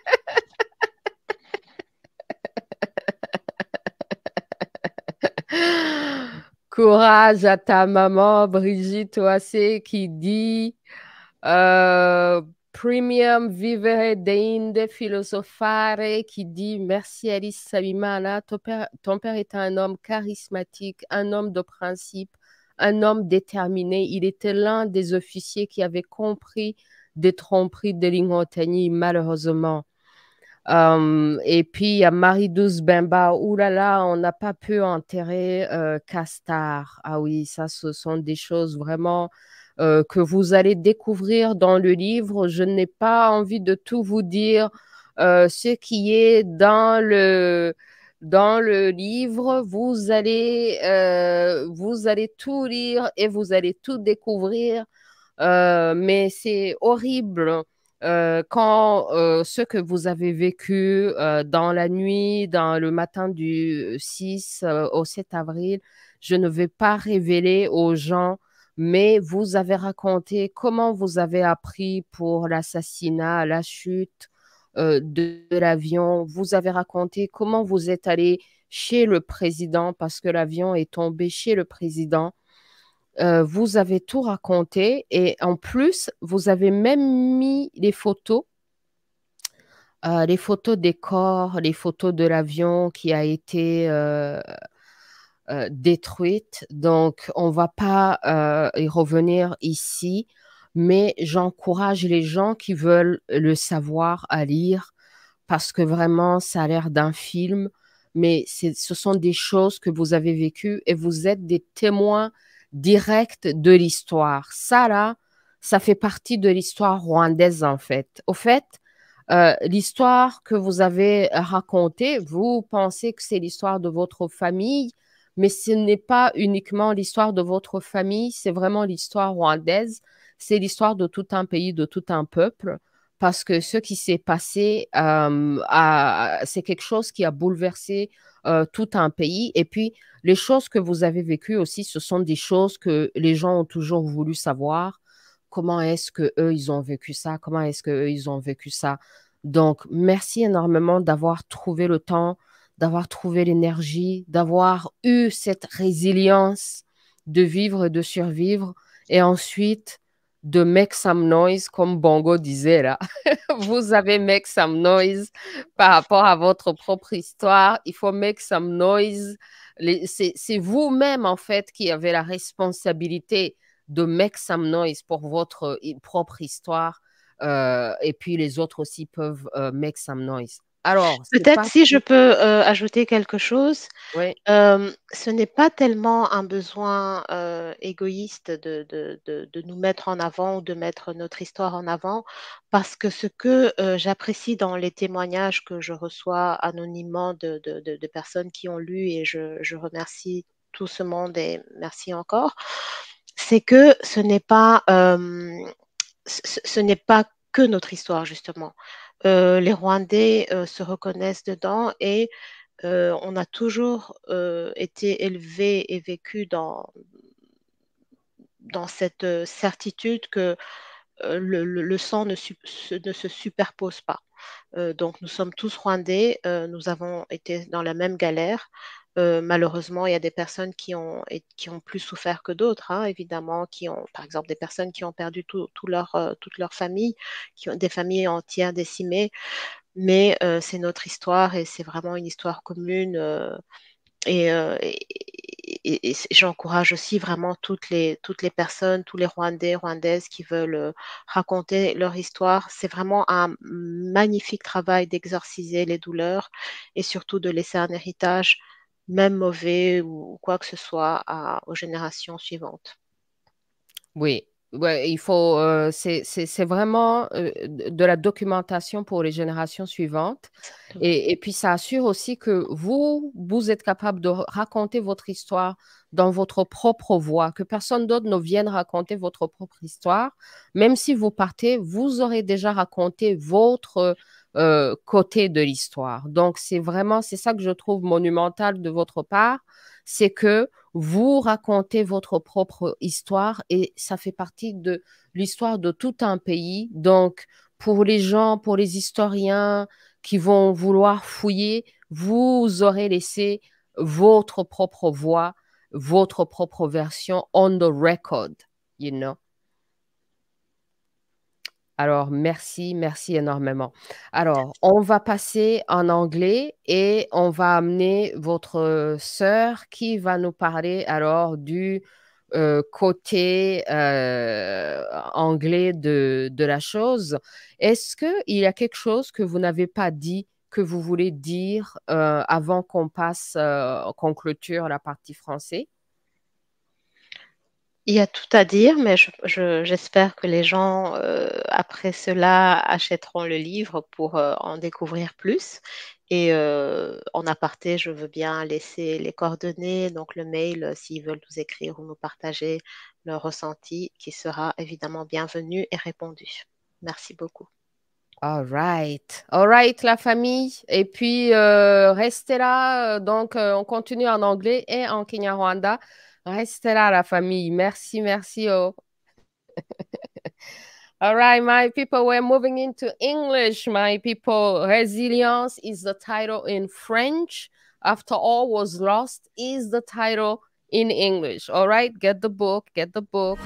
Courage à ta maman, Brigitte Oassé, qui dit euh, Premium Vivere Deinde Philosophare qui dit Merci Alice Sabimana, ton père, ton père est un homme charismatique, un homme de principe, un homme déterminé. Il était l'un des officiers qui avait compris des tromperies de Lingotani, malheureusement. Et puis, il y a Marie-Douce Bemba. Ouh là on n'a pas pu enterrer euh, Castar. Ah oui, ça, ce sont des choses vraiment euh, que vous allez découvrir dans le livre. Je n'ai pas envie de tout vous dire. Euh, ce qui est dans le, livre, vous allez tout lire et vous allez tout découvrir. mais c'est horrible quand ce que vous avez vécu dans la nuit, dans le matin du 6 au 7 avril, je ne vais pas révéler aux gens mais vous avez raconté comment vous avez appris pour l'assassinat, la chute euh, de, l'avion. Vous avez raconté comment vous êtes allé chez le président parce que l'avion est tombé chez le président. Euh, vous avez tout raconté et en plus, vous avez même mis les photos, euh, les photos des corps, les photos de l'avion qui a été euh, détruite. Donc, on ne va pas y revenir ici, mais j'encourage les gens qui veulent le savoir à lire parce que vraiment, ça a l'air d'un film, mais ce sont des choses que vous avez vécues et vous êtes des témoins directs de l'histoire. Ça, là, ça fait partie de l'histoire rwandaise, en fait. Au fait, euh, l'histoire que vous avez racontée, vous pensez que c'est l'histoire de votre famille, mais ce n'est pas uniquement l'histoire de votre famille, c'est vraiment l'histoire rwandaise, c'est l'histoire de tout un pays, de tout un peuple, parce que ce qui s'est passé, euh, c'est quelque chose qui a bouleversé euh, tout un pays. Et puis, les choses que vous avez vécues aussi, ce sont des choses que les gens ont toujours voulu savoir. Comment est-ce que eux ils ont vécu ça? Comment est-ce que eux ils ont vécu ça? Donc, merci énormément d'avoir trouvé le temps d'avoir trouvé l'énergie, d'avoir eu cette résilience de vivre et de survivre, et ensuite de make some noise, comme Bongo disait là. vous avez make some noise par rapport à votre propre histoire. Il faut make some noise. C'est vous-même, en fait, qui avez la responsabilité de make some noise pour votre propre histoire. Euh, et puis les autres aussi peuvent euh, make some noise. Alors, peut-être si je peux euh, ajouter quelque chose, euh, ce n'est pas tellement un besoin euh, égoïste de, de, nous mettre en avant ou de mettre notre histoire en avant, parce que ce que j'apprécie dans les témoignages que je reçois anonymement de, personnes qui ont lu, et je, je, remercie tout ce monde et merci encore, c'est que ce n'est pas, ce n'est pas que notre histoire, justement. Euh, les Rwandais euh, se reconnaissent dedans et euh, on a toujours été élevé et vécu dans, dans cette certitude que le, sang ne, ne, se superpose pas. donc nous sommes tous Rwandais, nous avons été dans la même galère. Euh, malheureusement, il y a des personnes qui ont, qui ont plus souffert que d'autres, hein, évidemment, qui ont, par exemple, des personnes qui ont perdu tout, leur, euh, toute leur famille, qui ont des familles entières décimées. Mais euh, c'est notre histoire et c'est vraiment une histoire commune. et, j'encourage aussi vraiment toutes les, toutes les personnes, tous les Rwandais, Rwandaises qui veulent raconter leur histoire. C'est vraiment un magnifique travail d'exorciser les douleurs et surtout de laisser un héritage même mauvais ou, quoi que ce soit aux générations suivantes. Oui, ouais, il faut, euh, c'est vraiment euh, de la documentation pour les générations suivantes. Et, et, puis, ça assure aussi que vous, vous êtes capable de raconter votre histoire dans votre propre voix, que personne d'autre ne vienne raconter votre propre histoire. Même si vous partez, vous aurez déjà raconté votre euh, côté de l'histoire. Donc, c'est vraiment, c'est ça que je trouve monumental de votre part, c'est que vous racontez votre propre histoire et ça fait partie de l'histoire de tout un pays. Donc, pour les gens, pour les historiens qui vont vouloir fouiller, vous aurez laissé votre propre voix, votre propre version on the record, you know. Alors, merci, merci énormément. Alors, on va passer en anglais et on va amener votre sœur qui va nous parler alors du euh, côté euh, anglais de, de la chose. Est-ce qu'il y a quelque chose que vous n'avez pas dit que vous voulez dire euh, avant qu'on passe, qu'on clôture la partie français? Il y a tout à dire, mais j'espère que les gens, euh, après cela, achèteront le livre pour euh, en découvrir plus. Et euh, en aparté, je veux bien laisser les coordonnées, donc le mail, s'ils veulent nous écrire ou nous partager leur ressenti, qui sera évidemment bienvenu et répondu. Merci beaucoup. All right. All right, la famille. Et puis, restez là. Donc, on continue en anglais et en Kenya-Rwanda. Restez là, la famille. Merci, merci. Oh. All right, my people, we're moving into English, my people. Resilience is the title in French. After all was lost is the title in English. All right, get the book, get the book.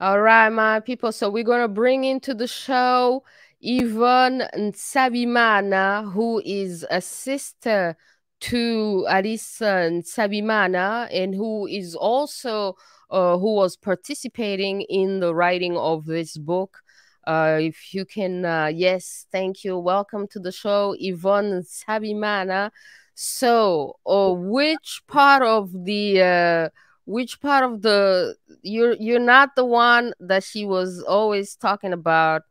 All right, my people. So we're going to bring into the show Yvonne Nsabimana, who is a sister to Alisa Nsabimana and who is also uh, who was participating in the writing of this book. Uh, if you can, uh, yes, thank you. Welcome to the show, Yvonne Sabimana. So, uh, which part of the uh, which part of the you're you're not the one that she was always talking about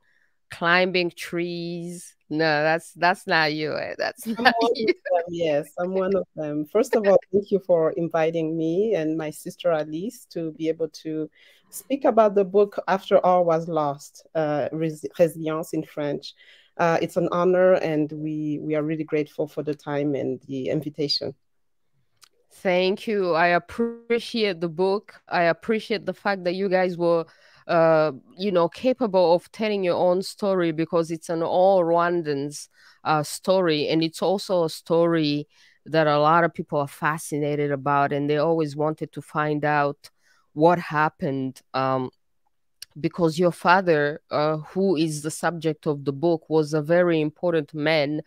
climbing trees no that's that's not you eh? that's not you. Them, yes i'm one of them first of all thank you for inviting me and my sister alice to be able to speak about the book after all was lost uh, resilience in french uh, it's an honor and we we are really grateful for the time and the invitation Thank you. I appreciate the book. I appreciate the fact that you guys were, uh, you know, capable of telling your own story because it's an all Rwandans uh, story, and it's also a story that a lot of people are fascinated about, and they always wanted to find out what happened. Um, because your father, uh, who is the subject of the book, was a very important man.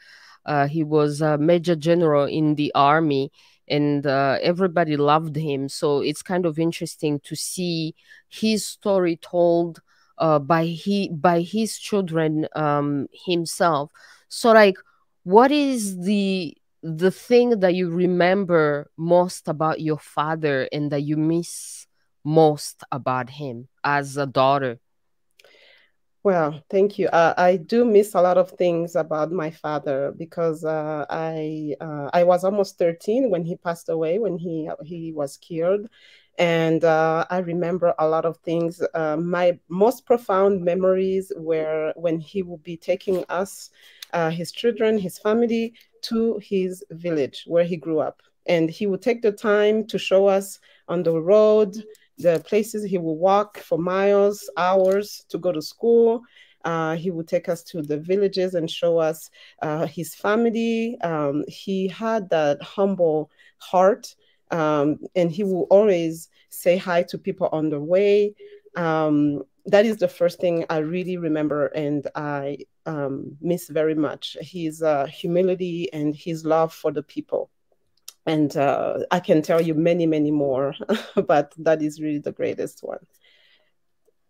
Uh, he was a major general in the army and uh, everybody loved him. So it's kind of interesting to see his story told uh, by he by his children um, himself. So like, what is the the thing that you remember most about your father and that you miss most about him as a daughter? Well, thank you. Uh, I do miss a lot of things about my father because uh, I uh, I was almost 13 when he passed away when he he was killed, and uh, I remember a lot of things. Uh, my most profound memories were when he would be taking us, uh, his children, his family, to his village where he grew up, and he would take the time to show us on the road the places he will walk for miles, hours to go to school. Uh, he would take us to the villages and show us uh, his family. Um, he had that humble heart, um, and he will always say hi to people on the way. Um, that is the first thing I really remember, and I um, miss very much his uh, humility and his love for the people and uh, I can tell you many, many more, but that is really the greatest one.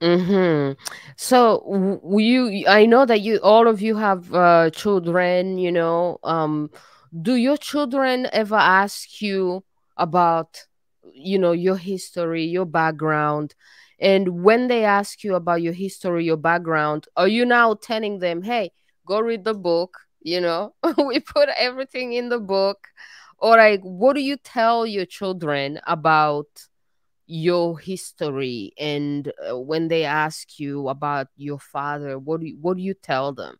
Hmm. So you, I know that you, all of you have uh, children. You know, um, do your children ever ask you about, you know, your history, your background? And when they ask you about your history, your background, are you now telling them, "Hey, go read the book"? You know, we put everything in the book or like what do you tell your children about your history and uh, when they ask you about your father what do you, what do you tell them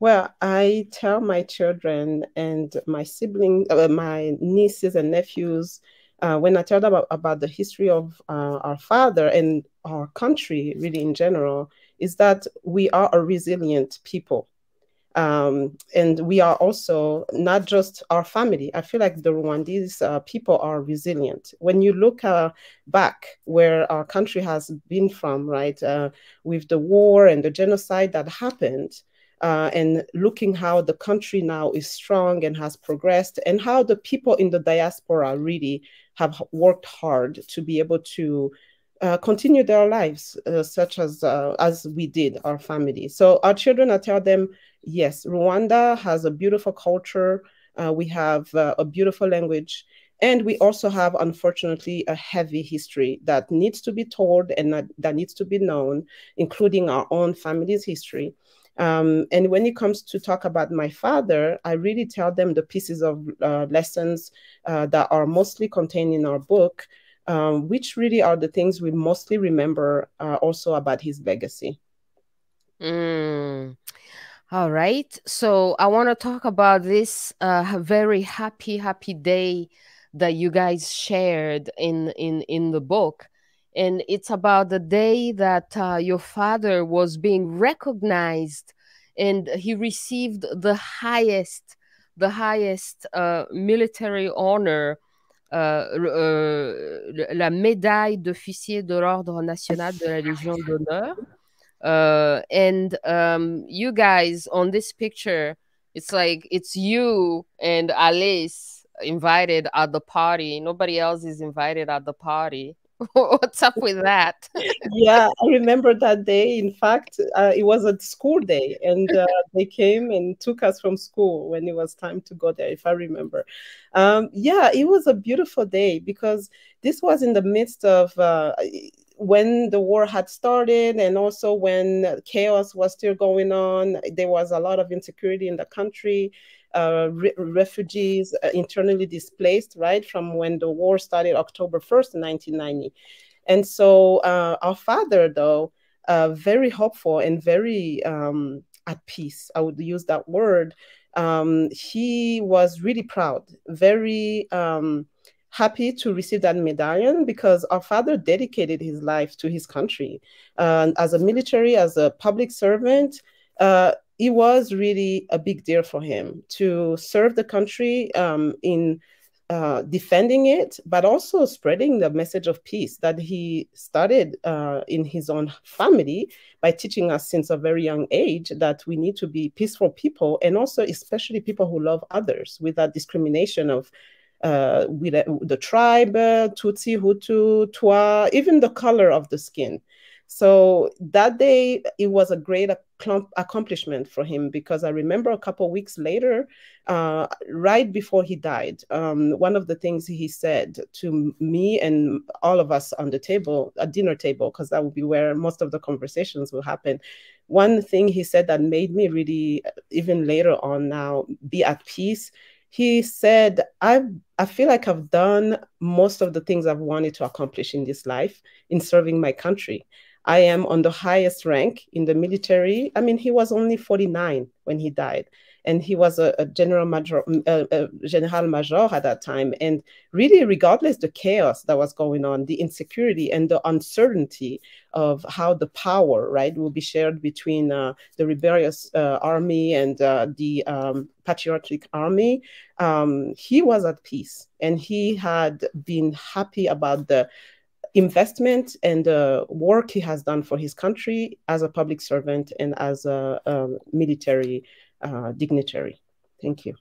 well i tell my children and my siblings uh, my nieces and nephews uh, when I tell them about, about the history of uh, our father and our country, really in general, is that we are a resilient people. Um, and we are also not just our family. I feel like the Rwandese uh, people are resilient. When you look uh, back where our country has been from, right, uh, with the war and the genocide that happened, uh, and looking how the country now is strong and has progressed, and how the people in the diaspora really have worked hard to be able to uh, continue their lives, uh, such as uh, as we did our family. So our children, I tell them, yes, Rwanda has a beautiful culture. Uh, we have uh, a beautiful language, and we also have, unfortunately, a heavy history that needs to be told and that, that needs to be known, including our own family's history. Um, and when it comes to talk about my father, I really tell them the pieces of uh, lessons uh, that are mostly contained in our book, um, which really are the things we mostly remember uh, also about his legacy. Mm. All right. So I want to talk about this uh, very happy, happy day that you guys shared in in in the book and it's about the day that uh, your father was being recognized and he received the highest the highest uh, military honor uh, uh la médaille d'officier de l'ordre national de la légion d'honneur uh, and um, you guys on this picture it's like it's you and alice invited at the party nobody else is invited at the party What's up with that? yeah, I remember that day. In fact, uh, it was a school day, and uh, they came and took us from school when it was time to go there, if I remember. Um, yeah, it was a beautiful day because this was in the midst of. Uh, when the war had started and also when chaos was still going on there was a lot of insecurity in the country uh, re refugees uh, internally displaced, right, from when the war started October 1st, 1990. And so uh, our father, though, uh, very hopeful and very um, at peace, I would use that word, um, he was really proud, very um, happy to receive that medallion because our father dedicated his life to his country. Uh, as a military, as a public servant, uh, it was really a big deal for him to serve the country um, in uh, defending it, but also spreading the message of peace that he started uh, in his own family by teaching us since a very young age that we need to be peaceful people and also, especially people who love others without discrimination of uh, with the tribe, Tutsi, Hutu, Twa, even the color of the skin. So that day, it was a great accomplishment for him because I remember a couple weeks later, uh, right before he died, um, one of the things he said to me and all of us on the table, a dinner table, because that would be where most of the conversations will happen. One thing he said that made me really, even later on now, be at peace he said i i feel like i've done most of the things i've wanted to accomplish in this life in serving my country I am on the highest rank in the military. I mean, he was only 49 when he died, and he was a, a general major, a, general major at that time. And really, regardless the chaos that was going on, the insecurity and the uncertainty of how the power, right, will be shared between uh, the rebellious uh, army and uh, the um, patriotic army, um, he was at peace, and he had been happy about the investment and the work he has done for his country as a public servant and as a, a military uh, dignitary. Thank you.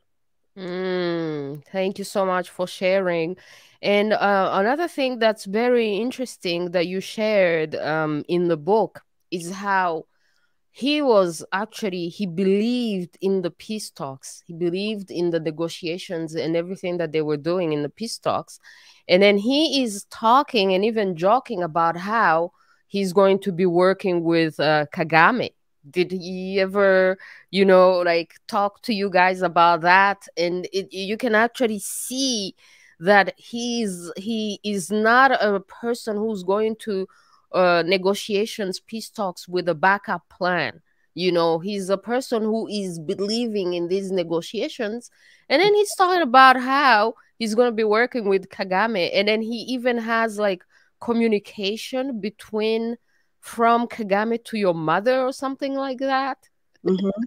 Mm, thank you so much for sharing. And uh, another thing that's very interesting that you shared um, in the book is how he was actually he believed in the peace talks he believed in the negotiations and everything that they were doing in the peace talks and then he is talking and even joking about how he's going to be working with uh, kagame did he ever you know like talk to you guys about that and it, you can actually see that he's he is not a person who's going to uh, negotiations, peace talks with a backup plan. You know, he's a person who is believing in these negotiations. And then he's talking about how he's going to be working with Kagame. And then he even has like communication between from Kagame to your mother or something like that. Mm-hmm.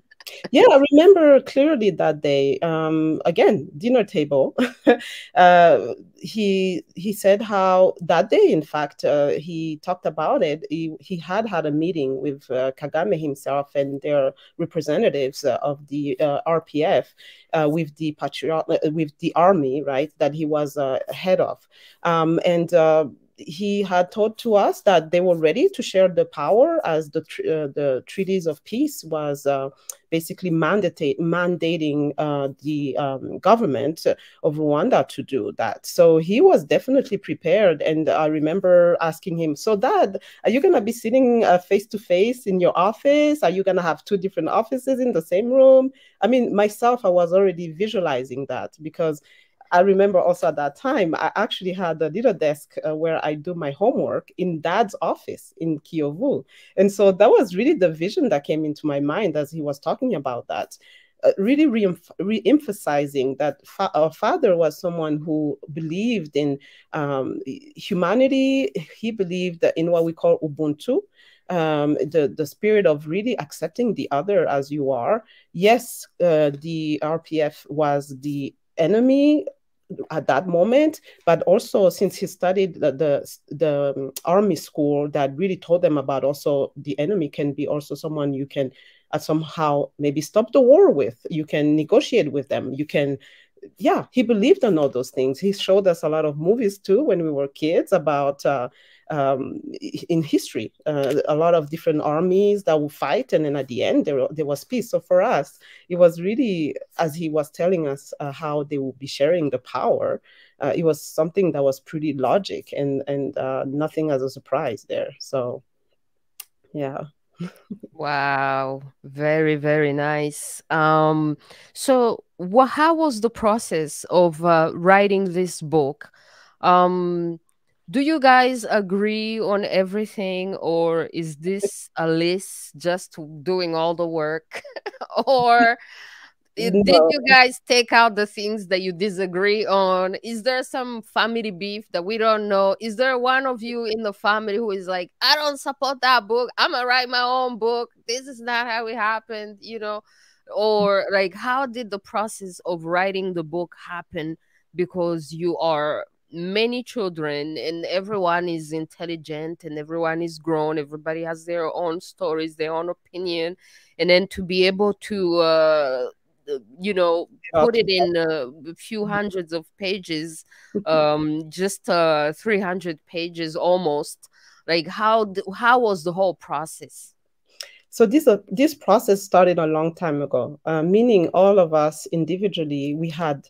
Yeah, I remember clearly that day. Um, again, dinner table. uh, he he said how that day, in fact, uh, he talked about it. He he had had a meeting with uh, Kagame himself and their representatives uh, of the uh, RPF uh, with the patriot with the army, right? That he was head of, um, and he had told to us that they were ready to share the power as the uh, the treaties of peace was uh, basically mandate, mandating uh, the um, government of Rwanda to do that. So he was definitely prepared. And I remember asking him, "So, Dad, are you gonna be sitting face to face in your office? Are you gonna have two different offices in the same room?" I mean, myself, I was already visualizing that because I remember also at that time, I actually had a little desk uh, where I do my homework in dad's office in Kiyovu. And so that was really the vision that came into my mind as he was talking about that. Uh, really re- emphasizing that fa- our father was someone who believed in um, humanity. He believed in what we call Ubuntu, um, the the spirit of really accepting the other as you are. Yes, uh, the RPF was the enemy at that moment, but also since he studied the, the, the army school that really taught them about also the enemy can be also someone you can uh, somehow maybe stop the war with. You can negotiate with them. You can yeah, he believed in all those things. He showed us a lot of movies too when we were kids about uh, um, in history, uh, a lot of different armies that would fight, and then at the end there, there was peace. So for us, it was really as he was telling us uh, how they would be sharing the power. Uh, it was something that was pretty logic and and uh, nothing as a surprise there. So, yeah. wow, very very nice. Um, so? How was the process of uh, writing this book? Um, do you guys agree on everything or is this a list just doing all the work? Or no. did you guys take out the things that you disagree on? Is there some family beef that we don't know? Is there one of you in the family who is like i don't support that book. I'm gonna write my own book. This is not how it happened you know? Or like how did the process of writing the book happen because you are many children and everyone is intelligent and everyone is grown. Everybody has their own stories their own opinion. And then to be able to uh, you know put it in a few hundreds of pages um just uh 300 pages almost like how how was the whole process? So this uh, this process started a long time ago uh, meaning all of us individually we had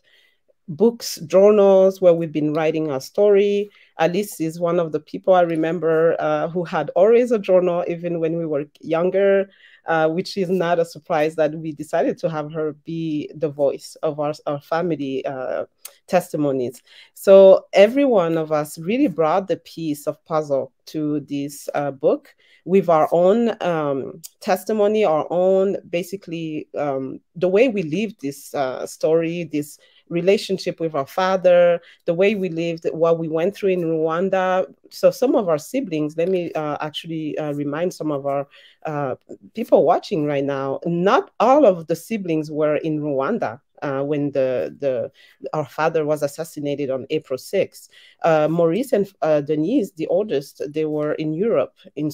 books, journals where we've been writing our story. Alice is one of the people I remember uh, who had always a journal, even when we were younger, uh, which is not a surprise that we decided to have her be the voice of our, our family uh, testimonies. So every one of us really brought the piece of puzzle to this uh, book with our own um, testimony, our own basically um, the way we live this uh, story, this relationship with our father, the way we lived, what we went through in Rwanda. So some of our siblings, let me uh, actually uh, remind some of our uh, people watching right now, not all of the siblings were in Rwanda uh, when the, the our father was assassinated on April 6. Uh, Maurice and uh, Denise, the oldest, they were in Europe in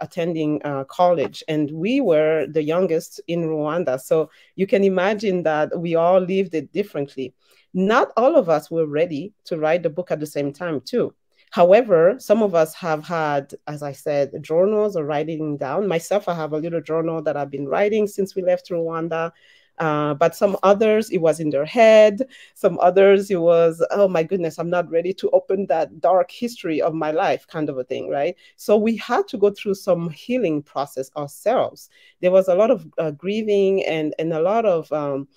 attending uh, college, and we were the youngest in Rwanda. So you can imagine that we all lived it differently. Not all of us were ready to write the book at the same time, too. However, some of us have had, as I said, journals or writing down. Myself, I have a little journal that I've been writing since we left Rwanda. Uh, but some others, it was in their head. Some others, it was, oh my goodness, I'm not ready to open that dark history of my life, kind of a thing, right? So we had to go through some healing process ourselves. There was a lot of uh, grieving and and a lot of um,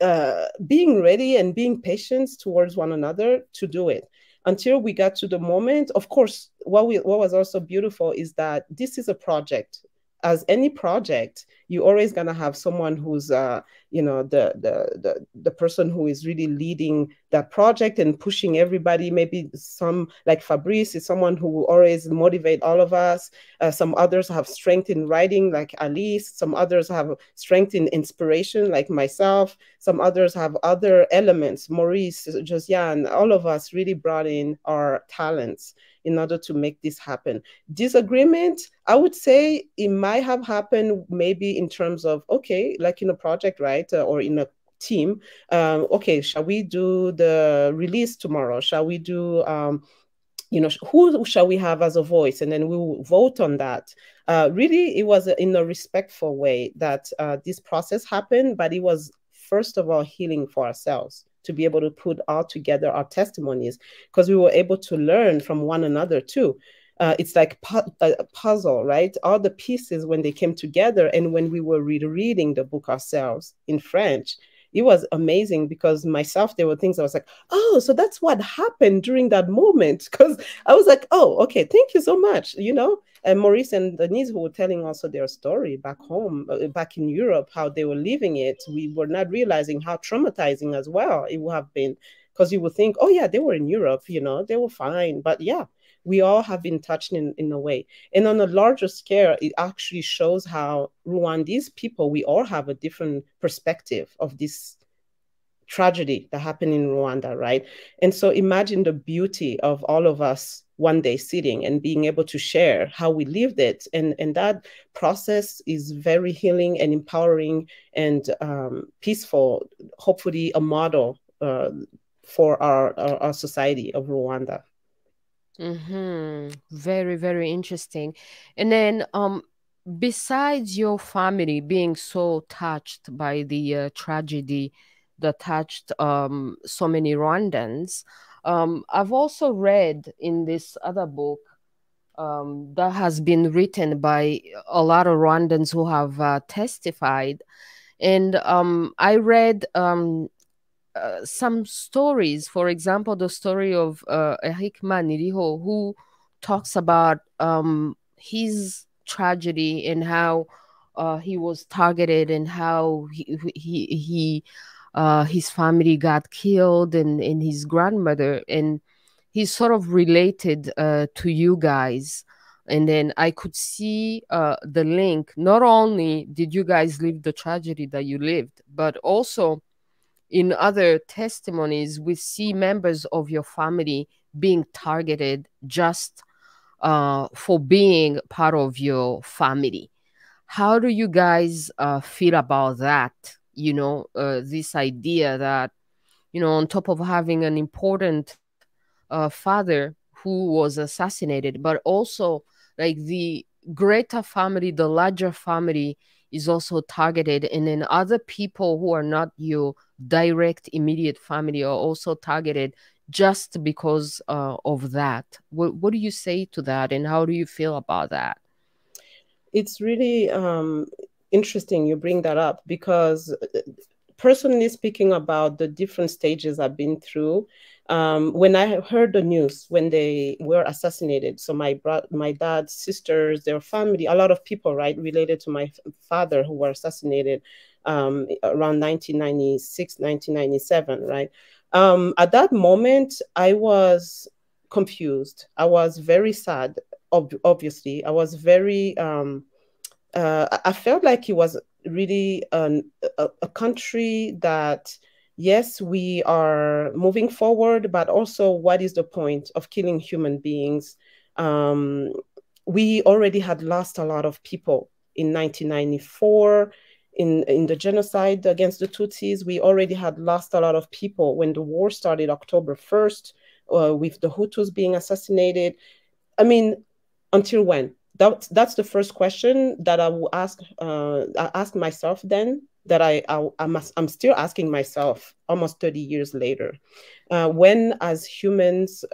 uh, being ready and being patient towards one another to do it until we got to the moment. Of course, what we what was also beautiful is that this is a project as any project, you're always gonna have someone who's uh, you know, the the the the person who is really leading that project and pushing everybody. Maybe some like Fabrice is someone who will always motivate all of us. Uh, some others have strength in writing, like Alice. Some others have strength in inspiration, like myself. Some others have other elements. Maurice, Josiane, all of us really brought in our talents in order to make this happen. Disagreement, I would say it might have happened maybe in terms of, okay, like in a project, right? Uh, or in a team. Um, okay, shall we do the release tomorrow? Shall we do, um, you know, who shall we have as a voice? And then we will vote on that. Uh, really, it was in a respectful way that uh, this process happened, but it was first of all healing for ourselves to be able to put all together our testimonies because we were able to learn from one another too. Uh, it's like pu- a puzzle, right? All the pieces when they came together, and when we were rereading the book ourselves in French, it was amazing because myself there were things i was like oh so that's what happened during that moment because i was like oh okay thank you so much you know and maurice and denise who were telling also their story back home uh, back in europe how they were living it we were not realizing how traumatizing as well it would have been because you would think oh yeah they were in europe you know they were fine but yeah we all have been touched in, in a way. And on a larger scale, it actually shows how Rwandese people, we all have a different perspective of this tragedy that happened in Rwanda, right? And so imagine the beauty of all of us one day sitting and being able to share how we lived it. And, and that process is very healing and empowering and um, peaceful, hopefully a model uh, for our, our, our society of Rwanda. Mm-hmm. Very, very interesting. And then, um, besides your family being so touched by the uh, tragedy that touched um, so many Rwandans, um, I've also read in this other book um, that has been written by a lot of Rwandans who have uh, testified. And um, I read um, uh, some stories. For example, the story of uh, Eric Maniriho, who talks about um, his tragedy and how uh, he was targeted and how he he, he uh, his family got killed and, and his grandmother and he's sort of related uh, to you guys and then i could see uh, the link not only did you guys live the tragedy that you lived but also in other testimonies, we see members of your family being targeted just uh, for being part of your family. How do you guys uh, feel about that? You know, uh, this idea that, you know, on top of having an important uh, father who was assassinated, but also like the greater family, the larger family is also targeted. And then other people who are not your direct immediate family are also targeted just because uh, of that. What, what do you say to that, and how do you feel about that? It's really um, interesting you bring that up because, uh, personally speaking, about the different stages I've been through. Um, when I heard the news when they were assassinated, so my bro- my dad's sisters, their family, a lot of people, right, related to my father who were assassinated um, around 1996, 1997, right? Um, at that moment, I was confused. I was very sad, ob- obviously. I was very, um, uh, I felt like it was really an, a, a country that, yes, we are moving forward, but also what is the point of killing human beings? Um, we already had lost a lot of people in 1994 in, in the genocide against the Tutsis. We already had lost a lot of people when the war started October 1st, uh, with the Hutus being assassinated. I mean, until when? That, that's the first question that I will ask. Uh, I ask myself then that I, I I'm, I'm still asking myself almost 30 years later. Uh, when, as humans,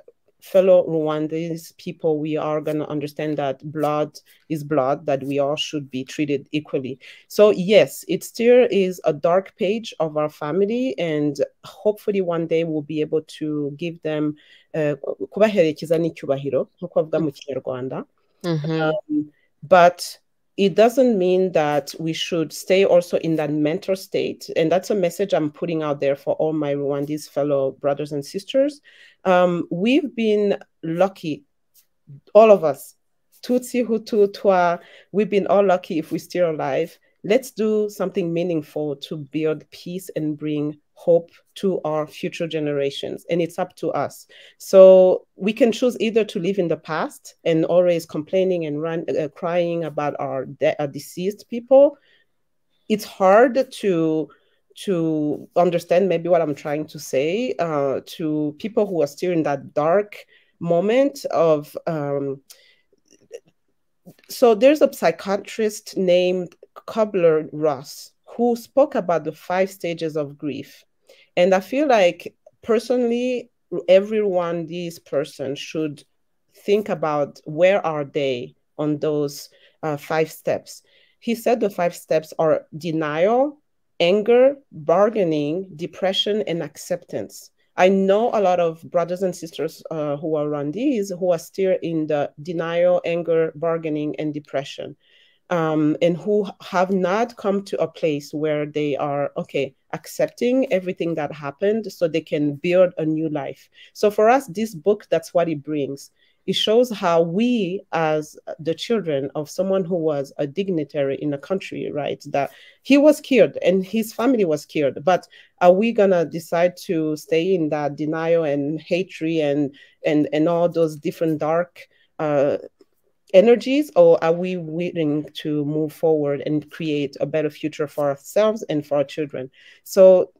fellow Rwandese people, we are going to understand that blood is blood, that we all should be treated equally. So, yes, it still is a dark page of our family, and hopefully one day we'll be able to give them uh, mm-hmm. um, but it doesn't mean that we should stay also in that mentor state. And that's a message I'm putting out there for all my Rwandese fellow brothers and sisters. Um, we've been lucky, all of us, Tutsi, Hutu, Twa, we've been all lucky if we're still alive. Let's do something meaningful to build peace and bring hope to our future generations and it's up to us. So we can choose either to live in the past and always complaining and run, uh, crying about our, our deceased people. It's hard to to understand maybe what i'm trying to say uh, to people who are still in that dark moment of um, so there's a psychiatrist named Kubler-Ross who spoke about the five stages of grief and I feel like personally, everyone, these person should think about where are they on those uh, five steps. He said the five steps are denial, anger, bargaining, depression, and acceptance. I know a lot of brothers and sisters uh, who are Rwandese who are still in the denial, anger, bargaining, and depression um, and who have not come to a place where they are okay accepting everything that happened so they can build a new life. So for us this book that's what it brings. It shows how we as the children of someone who was a dignitary in a country right that he was killed and his family was killed. But are we gonna decide to stay in that denial and hatred and and and all those different dark uh, energies or are we willing to move forward and create a better future for ourselves and for our children? So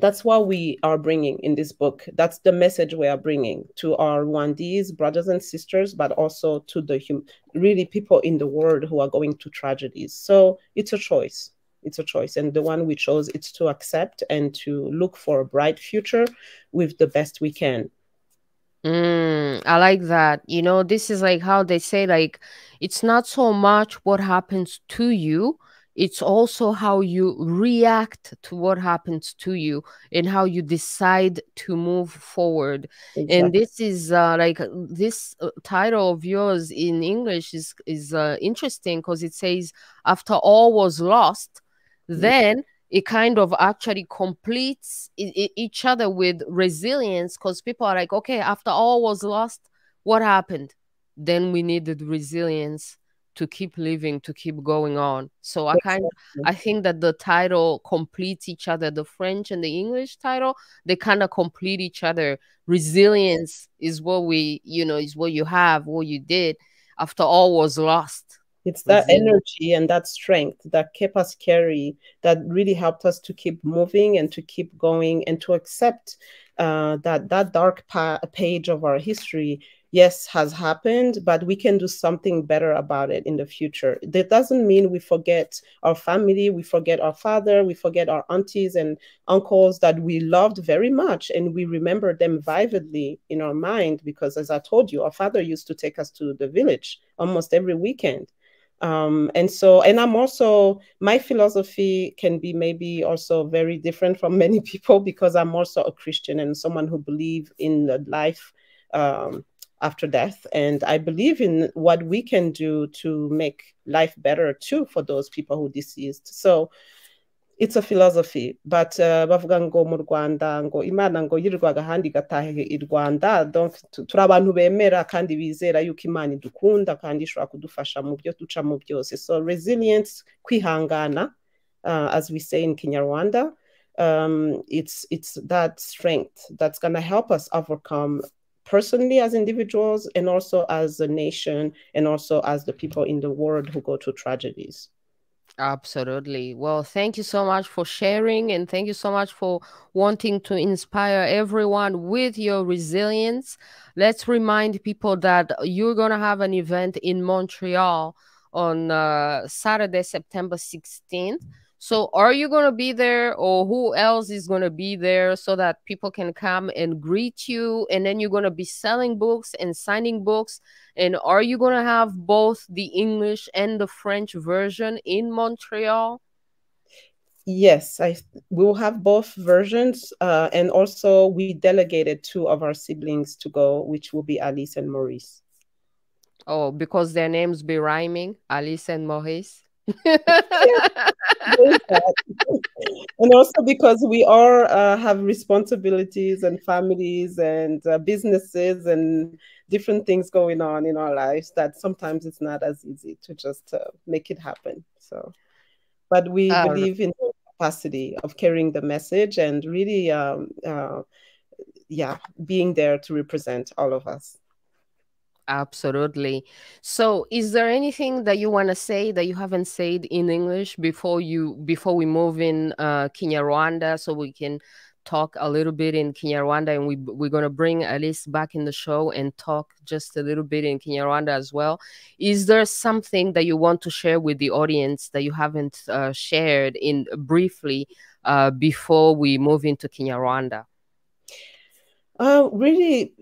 that's what we are bringing in this book. That's the message we are bringing to our rwandese brothers and sisters but also to the hum- really people in the world who are going to tragedies. So it's a choice. It's a choice. And the one we chose is to accept and to look for a bright future with the best we can Mm, I like that. You know, this is like how they say, like, it's not so much what happens to you, it's also how you react to what happens to you and how you decide to move forward. Exactly. And this is uh, like this uh, title of yours in English is is uh, interesting because it says, "After all was lost, mm-hmm. then it kind of actually completes each other with resilience because people are like, okay, after all was lost, what happened? Then we needed resilience to keep living, to keep going on. So I kind of, I think that the title completes each other. The French and the English title, they kind of complete each other. Resilience is what we, you know, is what you have, what you did after all was lost it's that energy and that strength that kept us carry, that really helped us to keep moving and to keep going and to accept uh, that that dark pa- page of our history, yes, has happened, but we can do something better about it in the future. That doesn't mean we forget our family, we forget our father, we forget our aunties and uncles that we loved very much, and we remember them vividly in our mind because, as I told you, our father used to take us to the village almost every weekend um, and so, and I'm also, my philosophy can be maybe also very different from many people because I'm also a Christian and someone who believe in the life um, after death. And I believe in what we can do to make life better too for those people who deceased. So it's a philosophy. But uh, bavuga ngo mu rwanda ngo imana ngo yirirwaga ahandi igataha i rwanda turi abantu bemera kandi bizera yuko imana idukunda kandi ishobora kudufasha mu byo byose. So resilience kwihangana uh, as we say in kinyarwanda um, it's it's that strength that's going to help us overcome personally as individuals and also as a nation and also as the people in the world who go through tragedies Absolutely. Well, thank you so much for sharing and thank you so much for wanting to inspire everyone with your resilience. Let's remind people that you're going to have an event in Montreal on uh, Saturday, September 16th. So, are you going to be there, or who else is going to be there so that people can come and greet you? And then you're going to be selling books and signing books. And are you going to have both the English and the French version in Montreal? Yes, I will have both versions, uh, and also we delegated two of our siblings to go, which will be Alice and Maurice. Oh, because their names be rhyming, Alice and Maurice. and also because we all uh, have responsibilities and families and uh, businesses and different things going on in our lives that sometimes it's not as easy to just uh, make it happen so. But we believe in the capacity of carrying the message and really um, uh, yeah being there to represent all of us Absolutely. So, is there anything that you want to say that you haven't said in English before you before we move in uh, Kinyarwanda, so we can talk a little bit in Kinyarwanda, and we we're gonna bring Alice back in the show and talk just a little bit in Kinyarwanda as well. Is there something that you want to share with the audience that you haven't uh, shared in briefly uh, before we move into Kinyarwanda? Uh, really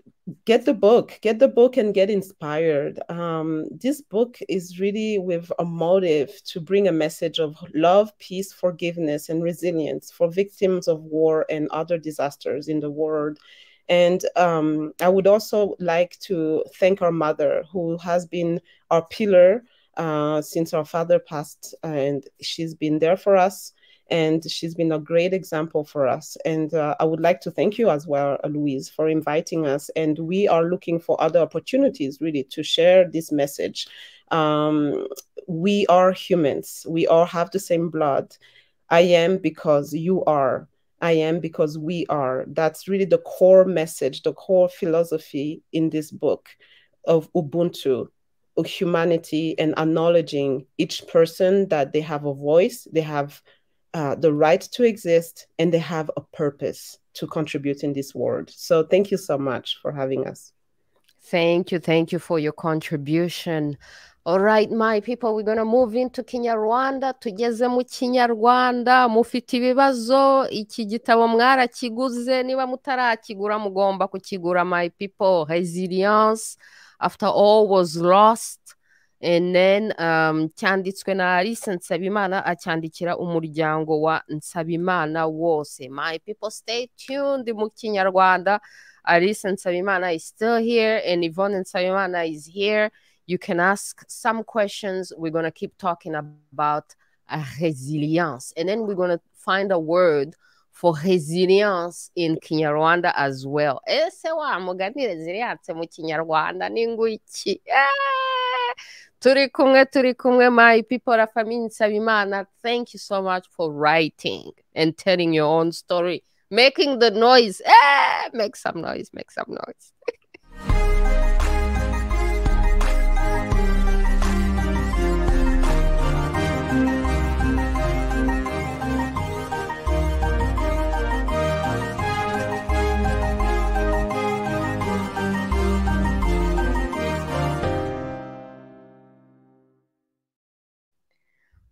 get the book get the book and get inspired. Um, this book is really with a motive to bring a message of love peace forgiveness and resilience for victims of war and other disasters in the world. And um, i would also like to thank our mother who has been our pillar uh, since our father passed and she's been there for us and she's been a great example for us. And uh, I would like to thank you as well, Louise, for inviting us. And we are looking for other opportunities, really, to share this message. Um, we are humans. We all have the same blood. I am because you are. I am because we are. That's really the core message, the core philosophy in this book of Ubuntu, of humanity, and acknowledging each person that they have a voice, they have uh, the right to exist and they have a purpose to contribute in this world. So thank you so much for having us. Thank you. Thank you for your contribution. All right, my people, we're gonna move into Kinyarwanda. Tugeze mu Kinyarwanda, mufite ibibazo, iki gitabo mwarakiguze, niba mutarakigura mugomba kukigura, my people. Resilience, after all was lost. And then um, cyanditswe na Alice Nsabimana acyandikira umuryango wa Nsabimana wose. My people stay tuned mu Kinyarwanda. Alice Nsabimana is still here and Yvonne Nsabimana is here. You can ask some questions. We're going to keep talking about resilience. And then we're going to find a word for resilience in Kinyarwanda as well. Ese wa mugani resilience mu Kinyarwanda ni ngwiki. Turi kumwe turi kumwe my people la famille Nsabimana thank you so much for writing and telling your own story making the noise. Eh, make some noise make some noise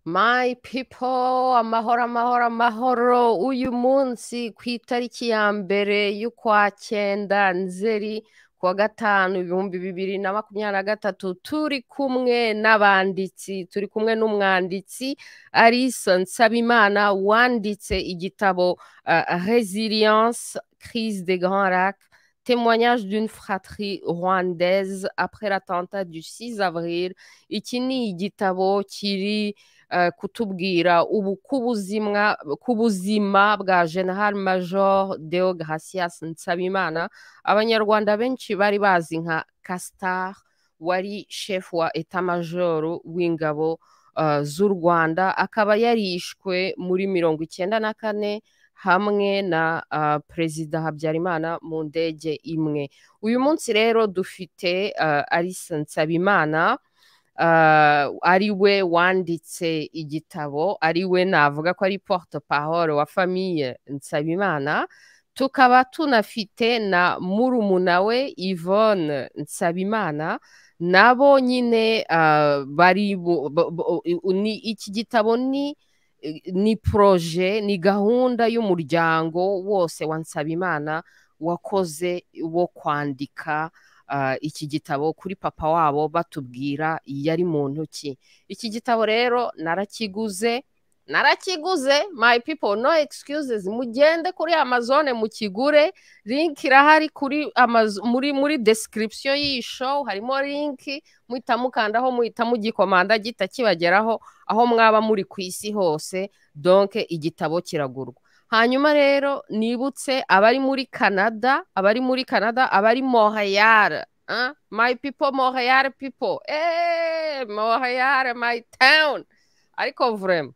My people, amahoro amahoro amahoro. Uyu munsi ku itariki ya mbere y'ukwa cyenda nzeri kuwa gatanu ibihumbi bibiri na makumyabiri na gatatu turi kumwe n'abanditsi turi kumwe n'umwanditsi Alice Nsabimana wanditse igitabo uh, Resilience crise des grands lacs témoignage d'une fratrie rwandaise après l'attentat du 6 avril. Iki ni igitabo kiri kutubwira ubu k'ubuzima bwa general major deo gracias nsabimana. Abanyarwanda benshi bari bazi nka castar wari chef wa eta major w'ingabo z'u rwanda akaba yarishwe muri mirongo icyenda na kane hamwe na perezida habyarimana mu ndege imwe. Uyu munsi rero dufite alice nsabimana ari we wanditse igitabo ari we navuga ko ari porte parole wa famiye nsabimana tukaba tunafite na murumuna we yvonne nsabimana nabo nyine bari iki gitabo ni ni poroje ni gahunda y'umuryango wose wa nsabimana wakoze wo kwandika iki gitabo kuri papa wabo batubwira yari mu ntoki. Iki gitabo rero narakiguze narakiguze my people no excuses. Mugende kuri amazone mukigure. Link irahari kuri muri muri description y'iyi show. Harimo link muhita mukandaho muhita mugikomanda gita kibageraho aho mwaba muri ku isi hose. Donke igitabo kiragurwa. Hanyuma rero nibutse abari muri canada abari muri canada abari montreal uh? my people montreal people. Hey, montreal my town. Ariko vraiment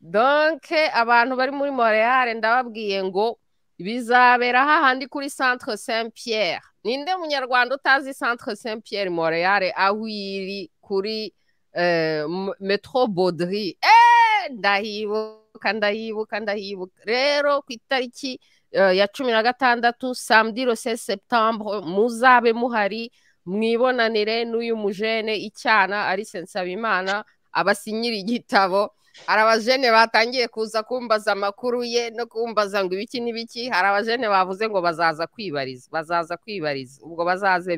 donke abantu bari muri montreal ndababwiye ngo bizabera hahandi kuri centre saint pierre ninde munyarwanda utazi centre saint pierre montreal? Aho iri kuri uh, metro baudry. Eh, ndahibuka ndahibuka rero ku itariki uh, ya cumi na gatandatu samedi 16 septembre muzabe muhari mwibonanire n'uyu mujene icyana ari sensabimana abasinyira igitabo. Hari abajene batangiye kuza kumbaza amakuru ye no kumbaza ngo ibiki n'ibiki. Hari abajene bavuze ngo bazaza kwibariza bazaza kwibariza ubwo bazaze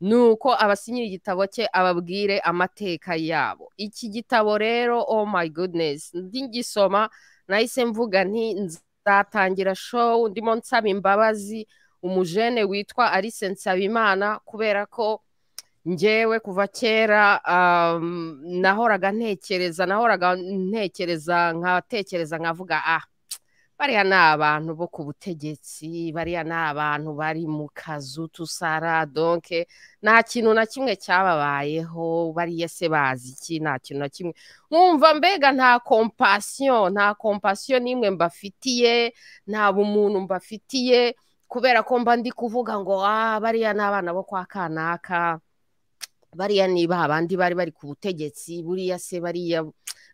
bibarize nuko abasinyira igitabo cye ababwire amateka yabo. Iki gitabo rero oh my goodness ngisoma nahise mvuga nti nzatangira show ndimo nsaba imbabazi umujene witwa Alice Nsabimana kubera ko ngewe kuva kera nahoraga ntekereza nahoraga ntekereza nkatekereza nkavuga ah bariya ni abantu bo ku butegetsi bariya ni abantu bari mu kazu tusara donke nta kintu na kimwe cyababayeho bariya se bazi iki? Nta kintu na kimwe. Nkumva mbega nta kompasiyo nta kompasiyo n'imwe mbafitiye nta bumuntu mbafitiye kubera ko mba ndi kuvuga ngo ah bariya ni abana bo kwa kanaka. Bariya ni ba bandi bari bari ku butegetsi buriya se bariya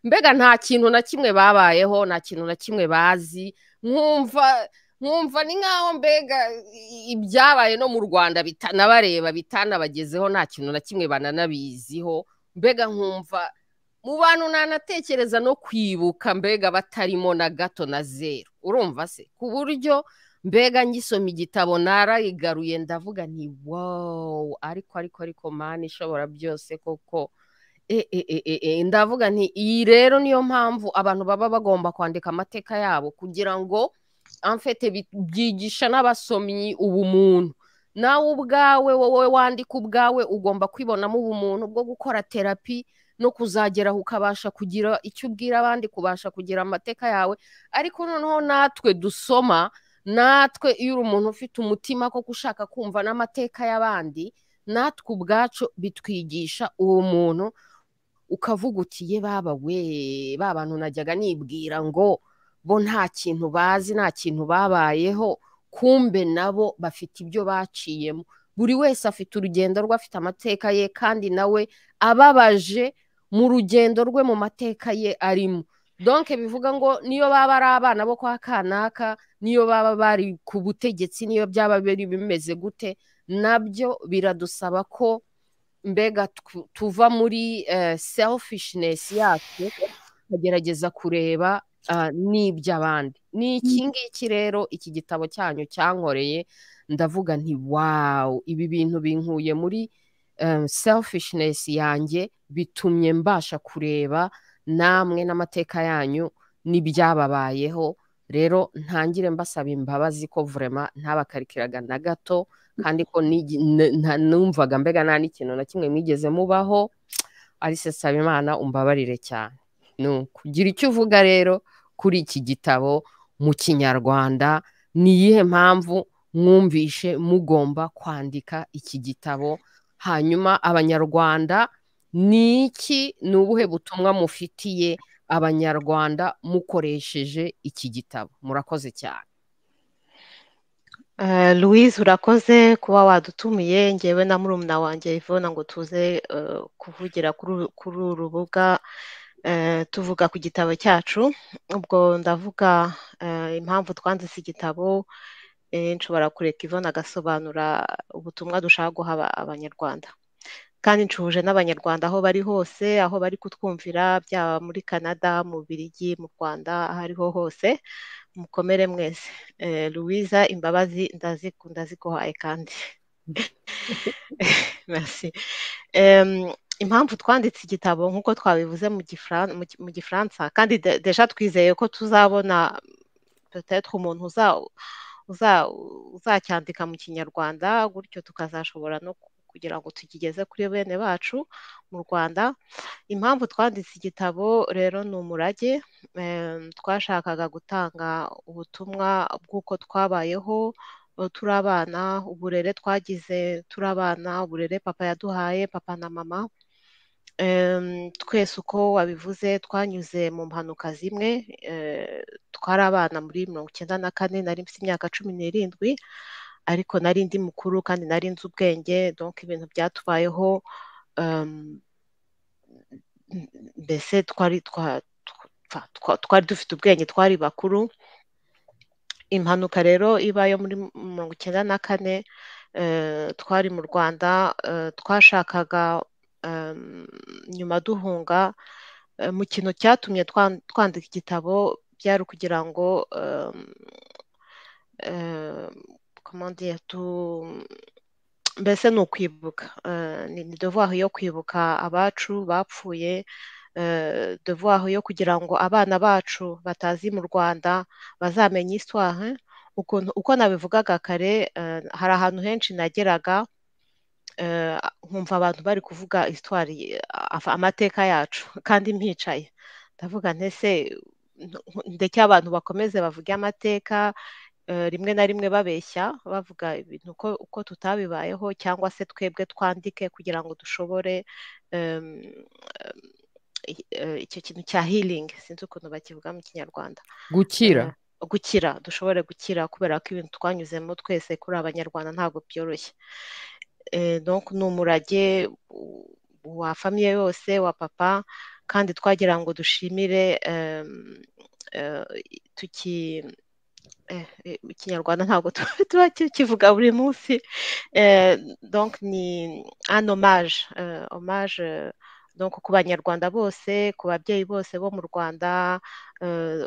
mbega nta kintu na kimwe babayeho nta kintu na kimwe bazi. Nkumva nkumva ni nkaho mbega ibyabaye no mu rwanda bitanabareba bitanabagezeho nta kintu na kimwe bananabiziho. Mbega nkumva mu bantu nanatekereza no kwibuka mbega batarimo na gato na zeru. Urumva se? Ku buryo mbega ngisoma igitabo narayigaruye ndavuga nti wow! Ariko ariko ariko mani ishobora byose koko ndavuga nti iyi rero niyo mpamvu abantu baba bagomba kwandika amateka yabo kugira ngo amfete byigisha n'abasomyi ubumuntu nawe ubwawe wowe wandika ubwawe ugomba kwibonamo ubumuntu bwo gukora terapi no kuzageraho ukabasha kugira icyo ubwira abandi kubasha kugira amateka yawe. Ariko noneho natwe dusoma natwe iyo uri umuntu ufite umutima ko ushaka kumva n'amateka y'abandi natwe ubwacu bitwigisha uwo muntu ukavuga uti ye baba we ba bantu najyaga nibwira ngo bo nta kintu bazi nta kintu babayeho kumbe nabo bafite ibyo baciyemo. Buri wese afite urugendo rwe afite amateka ye kandi nawe ababaje mu rugendo rwe mu mateka ye arimo. Donke bivuga ngo niyo baba ari abana bo kwa kanaka niyo baba bari ku butegetsi niyo byaba bimeze gute na byo biradusaba ko mbega tuva muri selfishness yacu tukagerageza kureba n'iby'abandi ni iki ngiki rero iki gitabo cyanyu cyankoreye? Ndavuga nti wawu ibi bintu binkuye muri selfishness yanjye bitumye mbasha kureba namwe n'amateka yanyu n'ibyababayeho. Rero ntangire mbasaba imbabazi ko vurema ntabakarikiraga na gato kandi ko numvaga mbega nta n'ikintu na kimwe mwigeze mubaho se imana umbabarire cyane. Kugira icyo uvuga rero kuri iki gitabo mu kinyarwanda ni iyihe mpamvu mwumvishe mugomba kwandika iki gitabo? Hanyuma abanyarwanda ni iki ni ubuhe butumwa mufitiye abanyarwanda mukoresheje iki gitabo? Murakoze cyane. Louise urakoze kuba wadutumiye. Ngewe na murumuna wanjye ivona ngo tuze kuvugira kuri uru rubuga tuvuga ku gitabo cyacu. Ubwo ndavuga impamvu twanditse igitabo nshobora kureka ivona agasobanura ubutumwa dushaka guha abanyarwanda. Kandi nshuje n'abanyarwanda aho bari hose aho bari kutwumvira byaba muri canada mu birigi mu rwanda aho ariho hose. Mukomere mwese. Louisa imbabazi ndaziguhaye kandi. Impamvu twanditse igitabo nk'uko twabivuze mu gifaransa kandi deja twizeye ko tuzabona umuntu uzacyandika mu kinyarwanda gutyo tukazashobora no kugira ngo tukigeze kuri bene bacu mu rwanda. Impamvu twanditse igitabo rero ni umurage. Twashakaga gutanga ubutumwa bw'uko twabayeho turi abana uburere twagize turi abana uburere papa yaduhaye papa na mama. Twese uko wabivuze twanyuze mu mpanuka zimwe. Twari abana muri mirongo icyenda na kane nari mfite imyaka cumi n'irindwi. Ariko nari ndi mukuru kandi nari nzi ubwenge donk ibintu byatubayeho mbese twari twari dufite ubwenge twari bakuru. Impanuka rero iba yo muri mirongo icyenda na kane twari mu rwanda twashakaga nyuma duhunga mu kintu cyatumye twandika igitabo byari ukugira ngo mbese ni ukwibuka ni devoir yo kwibuka abacu bapfuye devoir yo kugira ngo abana bacu batazi mu rwanda bazamenye histoire uko nabivugaga kare hari ahantu henshi nageraga nkumva abantu bari kuvuga histoire amateka yacu kandi mpicaye. Ndavuga ntese ndetse abantu bakomeze bavuge amateka rimwe na rimwe babeshya bavuga ibintu uko tutabibayeho cyangwa se twebwe twandike kugira ngo dushobore icyo kintu cya healing. Sinzi ukuntu bakivuga mu kinyarwanda. Gukira. Gukira. Dushobore gukira kubera ko ibintu twanyuzemo twese kuri abanyarwanda ntabwo byoroshye. Ni umurage wa famiye yose wa papa kandi twagira ngo dushimire tuki ikinyarwanda ntabwo tuba kivuga buri munsi. Donc ni an hommage hommage donc ku banyarwanda bose ku babyeyi bose bo mu rwanda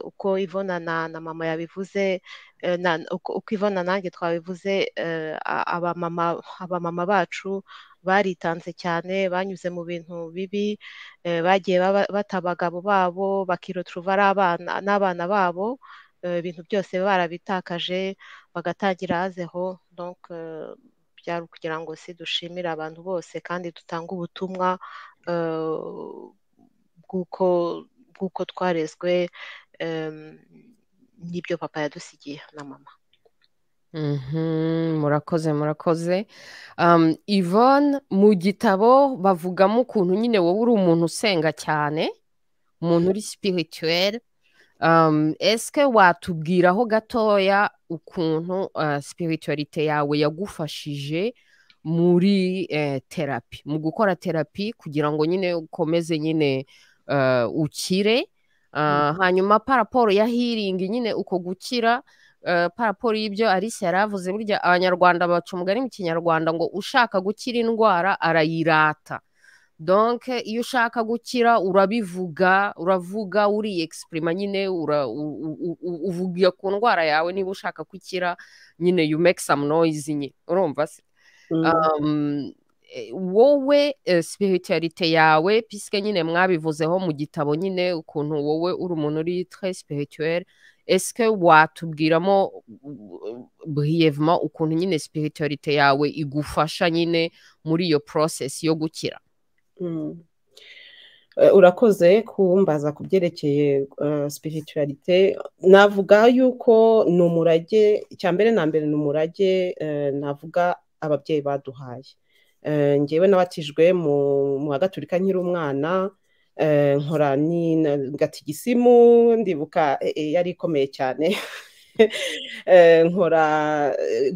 uko ivona na mama yabivuze uko ivona nanjye twabivuze abamama bacu baritanze cyane banyuze mu bintu bibi bagiye bata abagabo babo bakiroturuva n'abana babo. Ibintu byose barabitakaje bagatangira hazeho donc byari ukugira ngo si dushimire abantu bose kandi dutange ubutumwa bw'uko twarezwe n'ibyo papa yadusigiye na mama. Murakoze murakoze. Yvonne mu gitabo bavugamo ukuntu nyine wowe uri umuntu usenga cyane umuntu uri spirituel esike watubwiraho gatoya ukuntu spiritualite yawe yagufashije muri terapi mu gukora terapi kugira ngo nyine ukomeze nyine ukire hanyuma paraporo ya hiringi nyine uko gukira paraporo y'ibyo Alice yari avuze burya abanyarwanda baca umugani mu kinyarwanda ngo ushaka gukira indwara arayirata. Donke iyo ushaka gukira urabivuga uravuga uri egisipurima nyine uvuga ku ndwara yawe niba ushaka gukira nyine you make some noise nye. Urumva se? Wowe spiritualite yawe pisike nyine mwabivuzeho mu gitabo nyine ukuntu wowe uri umuntu uri tre spirituel esike watubwiramo buriyevuma ukuntu nyine spiritualite yawe igufasha nyine muri iyo process yo gukira? Urakoze kumbaza ku byerekeye spiritualite navuga yuko ni umurage icya mbere na mbere ni umurage navuga ababyeyi baduhaye. Ngewe nabatijwe mu gaturika nkiri umwana nkora gatigisimu ndibuka yari ikomeye cyane. Nkora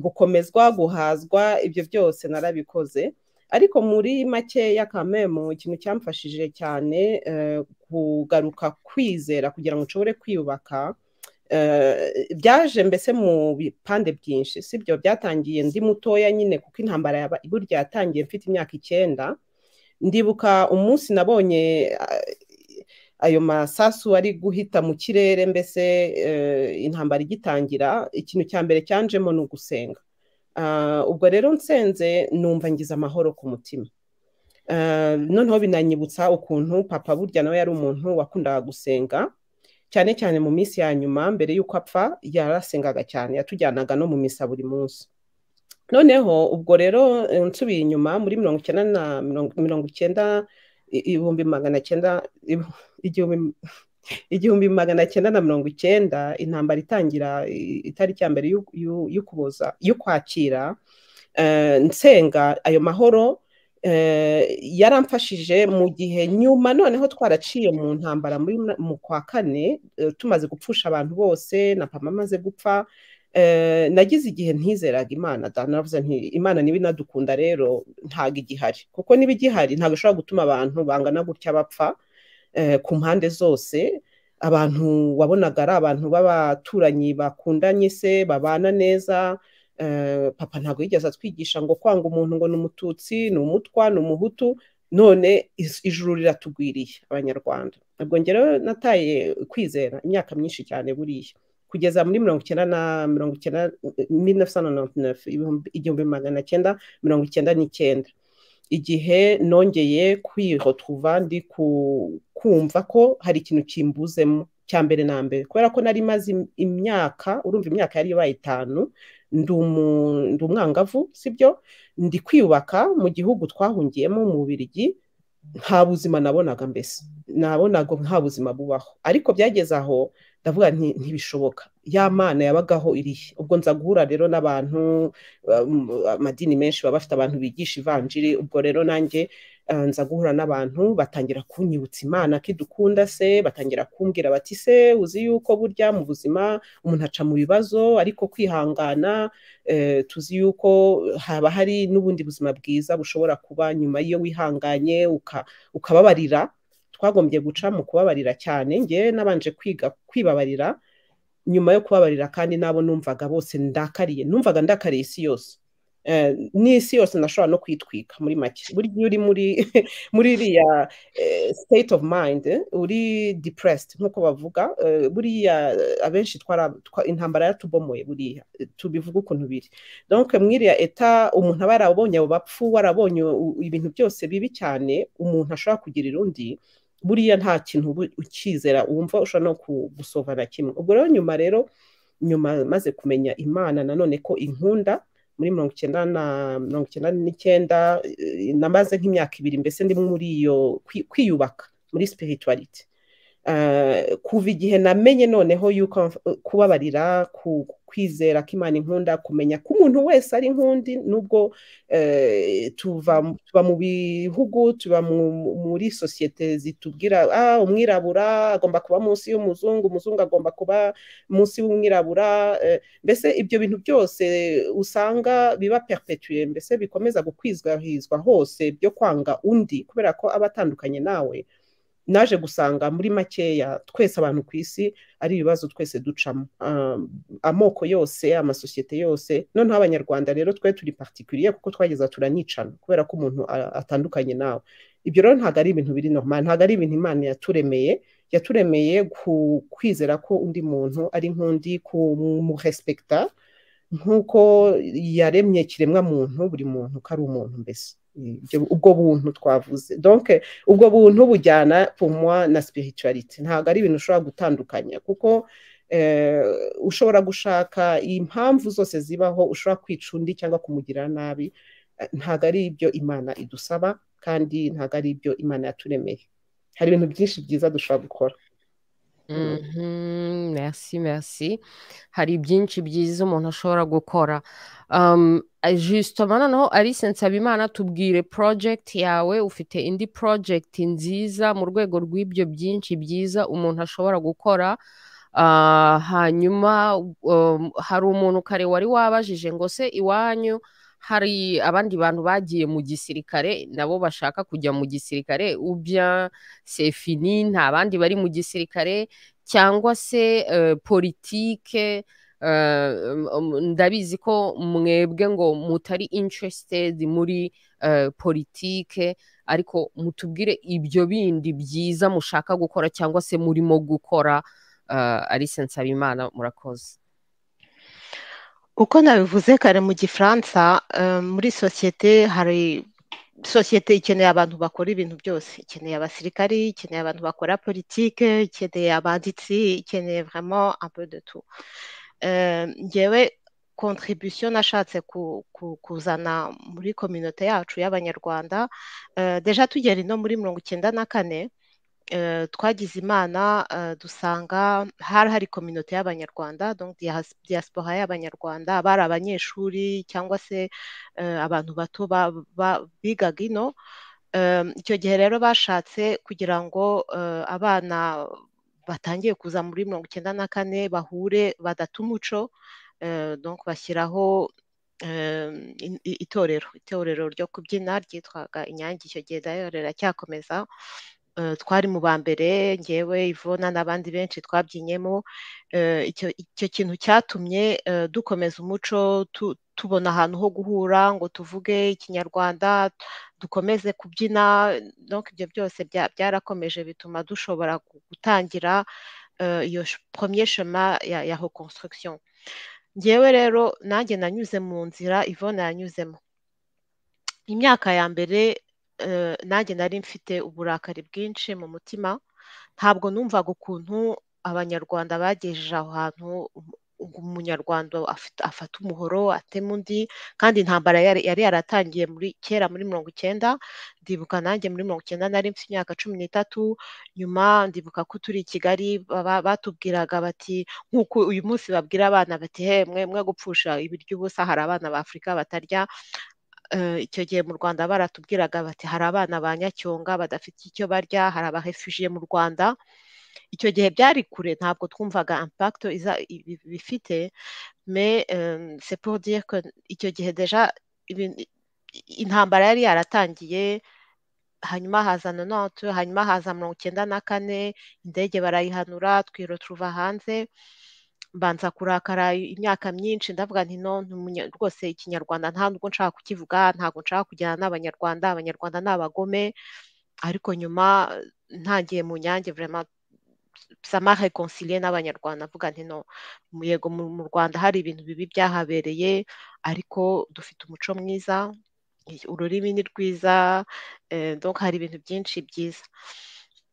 gukomezwa guhazwa ibyo byose narabikoze. Ariko muri makeya kamemo ikintu cyamfashije cyane kugaruka kwizera kugira ngo nshobore kwiyubaka byaje mbese mu bipande byinshi si byo byatangiye ndi mutoya nyine kuko intambara burya yatangiye mfite imyaka icyenda. Ndibuka umunsi nabonye ayo masasu ari guhita mu kirere mbese intambara igitangira. Ikintu cya mbere cyanjemo ni ugusenga. Ubwo rero nsenze numva ngize amahoro ku mutima. Eh, noneho binanyibutsa ukuntu papa burya nawe yari umuntu wakundaga gusenga cyane cyane mu minsi ya nyuma mbere y'uko apfa yarasengaga cyane yatujyanaga no mu misa buri munsi. Noneho ubwo rero eh, nsubiye inyuma muri mirongo icyenda na mirongo icyenda ibihumbi magana cyenda igihumbi igihumbi magana cyenda na mirongo icyenda intambara itangira itariki ya mbere y'u- y'u- y'ukuboza y'ukwakira eh, nsenga ayo mahoro eh, yaramfashije mu gihe nyuma noneho twaraciye mu ntambara mu kwa kane eh, tumaze gupfusha abantu bose na papa amaze gupfa nagize igihe ntizeraga imana da navuze nti imana niba inadukunda rero ntago igihari. Kuko niba igihari ntabwo ishobora gutuma abantu bangana gutya bapfa. Ku mpande zose abantu wabonaga ari abantu b'abaturanyi bakundanye se babana neza eh, papa ntabwo yigeze atwigisha ngo kwanga umuntu ngo ni umututsi ni umutwa ni umuhutu none ijuru riratugwiriye abanyarwanda. Ubwo ngero nataye kwizera imyaka myinshi cyane buriya. Kugeza muri mirongo icyenda na mirongo icyenda mille neuf cent quatre-vingt-neuf, ibihumbi- igihumbi magana cyenda mirongo icyenda n'icyenda. Igihe nongeye kwihotuva ndi ku- kumva ko hari ikintu kimbuzemo cya mbere na mbere. Kubera ko nari maze im- imyaka urumva imyaka yari ibaye itanu ndi umwangavu sibyo? Ndi kwiyubaka mu gihugu twahungiyemo mu Bubiligi nta buzima nabonaga mbese. Nabonaga nta buzima bubaho. Ariko byageze aho ndavuga nti ntibishoboka. Ya mana yabagaho irihe? Ubwo nza guhura rero n'abantu um, amadini menshi baba bafite abantu bigisha ivanjiri ubwo rero nanjye nza guhura n'abantu batangira kunyibutsa imana ko idukunda se batangira kumbwira bati se uzi yuko burya mu buzima umuntu aca mu bibazo ariko kwihangana eh, tuzi yuko haba hari n'ubundi buzima bwiza bushobora kuba nyuma iyo wihanganye uka, ukababarira. Twagombye guca mu kubabarira cyane ngewe nabanje kwiga kwibabarira nyuma yo kubabarira kandi nabo numvaga bose ndakariye numvaga ndakariye isi yose. Eh, n'isi yose nashobora no kwitwika muri make burya iyo uri muri muri iriya eh, state of mind eh, uri depressed nk'uko bavuga eh, buriya eh, abenshi intambara yatubomoye buriya eh, tubivuga ukuntu biri. Donc mwiriya eta umuntu aba yarabonye abo bapfu warabonye ibintu byose bibi cyane umuntu ashobora kugirira undi buriya nta kintu ukizera wumva ushobora no gusova na kimwe. Ubwo rero nyuma rero nyuma maze kumenya imana nanone ko inkunda muri mirongo icyenda na mirongo icyenda n'icyenda eh, namaze nk'imyaka ibiri mbese ndi muri iyo kwi- kwiyubaka muri spirituality. Kuva igihe namenye noneho yuko eh, kubabarira ku- kwizera ko imana inkunda kumenya ko umuntu wese ari nkundi nubwo eh, tuba mu bihugu tuba mu- muri sosiyete zitubwira ah umwirabura agomba kuba munsi y'umuzungu umuzungu agomba kuba munsi y'umwirabura eh, mbese ibyo bintu byose usanga biba perpetuye mbese bikomeza gukwizwahizwa hose byo kwanga undi kubera ko aba atandukanye nawe. Naje gusanga muri makeya twese abantu ku isi ari ibibazo twese ducamo. Um, amoko yose amasosiyete yose noneho abanyarwanda rero twe turi particulier kuko twageza turanicana kubera ko umuntu atandukanye nawe. Ibyo rero ntabwo ari ibintu biri normal ntabwo ari ibintu imana yaturemeye yaturemeye kwizera ko undi muntu ari nk'undi kumurespekta nk'uko yaremye ikiremwa muntu buri muntu ko ari umuntu mbese. Ubwo buntu twavuze. Donc ubwo buntu bujyana pour na spirituality ntabwo ari ibintu ushobora gutandukanya kuko eh, ushobora gushaka impamvu zose zibaho ushobora kwica undi cyangwa kumugirira nabi ntabwo ari ibyo imana idusaba kandi ntabwo ari ibyo imana yaturemeye. Hari ibintu byinshi byiza dushobora gukora. Merci merci. Hari byinshi byiza umuntu ashobora gukora um, justement noneho Alice Nsabimana tubwire project yawe ufite indi project nziza mu rwego rw'ibyo byinshi byiza umuntu ashobora gukora. Ah, hanyuma um, hari umuntu kare wari wabajije ngo se iwanyu hari abandi bantu bagiye mu gisirikare nabo bashaka kujya mu gisirikare ubya c'est fini nta bandi bari mu gisirikare cyangwa se eh, politike eh, ndabizi ko mwebwe ngo mutari interested muri eh, politike ariko mutubwire ibyo bindi byiza mushaka gukora cyangwa se murimo gukora Alice Nsabimana murakoze. Uko nabivuze kare mu gifaransa eh, muri sosiyete hari ikeneye abantu bakora ibintu byose. Ikeneye abasirikari ikeneye abantu bakora politike ikeneye abanditsi ikeneye vraiment un peu de tout. Eh, njyewe contribution nashatse ku- ku- kuzana muri yacu y'abanyarwanda. Eh, deja tugera ino twagize imana eh, dusanga hari hari kominote y'abanyarwanda diaspora y'abanyarwanda bari abanyeshuri cyangwa se eh, abantu bato ba- ba- bigaga ino. Eh, icyo gihe rero bashatse kugira ngo eh, abana batangiye kuza muri mirongo icyenda na kane bahure badata umuco eh, bashyiraho eh, itorero itorero ryo kubyina ryitwaga inyange icyo gihe rero riracyakomeza Eh, twari mu ba mbere ngewe ivona n'abandi benshi twabyinyemo Eh, icyo kintu cyatumye eh, dukomeza umuco tu- tubona ahantu ho guhura ngo tuvuge ikinyarwanda dukomeze kubyina ibyo byose bya- byarakomeje bituma dushobora gu- gutangira eh, iyo premier chemin ya, reconstruction. Ngewe rero nanjye nanyuze mu nzira ivona yanyuzemo. Imyaka ya mbere eh, nanjye nari mfite uburakari bwinshi mu mutima ntabwo numvaga ukuntu abanyarwanda bagejeje aho hantu um- umunyarwanda afata umuhoro atema undi kandi intambara yari yaratangiye muri kera muri mirongo icyenda ndibuka nanjye muri mirongo icyenda nari mfite imyaka cumi n'itatu nyuma ndibuka ko turi i kigali batubwiraga bati nk'uko uyu munsi babwira abana bati he mwe gupfusha ibiryo ubusa hari abana ba afurika batarya. Eh, icyo gihe mu rwanda baratubwiraga bati hari abana ba nyacyonga badafite icyo barya hari abarefugiye mu rwanda. Icyo gihe byari kure ntabwo twumvaga impact iza ibi- bifite pour dire que icyo gihe deja intambara yari yaratangiye hanyuma haza nonante hanyuma haza mirongo icyenda na kane indege barayihanura twiroturuva hanze. Mbanza kurakara imyaka myinshi ndavuga nti no rwose ikinyarwanda nta nubwo nshaka kukivuga ntabwo nshaka kujyana n'abanyarwanda abanyarwanda ni abagome ariko nyuma ntangiye mu nyange vraiment sama reconcilier n'abanyarwanda avuga nti no yego mu rwanda hari ibintu bibi byahabereye ariko dufite umuco mwiza ururimi ni rwiza eh, hari ibintu byinshi byiza.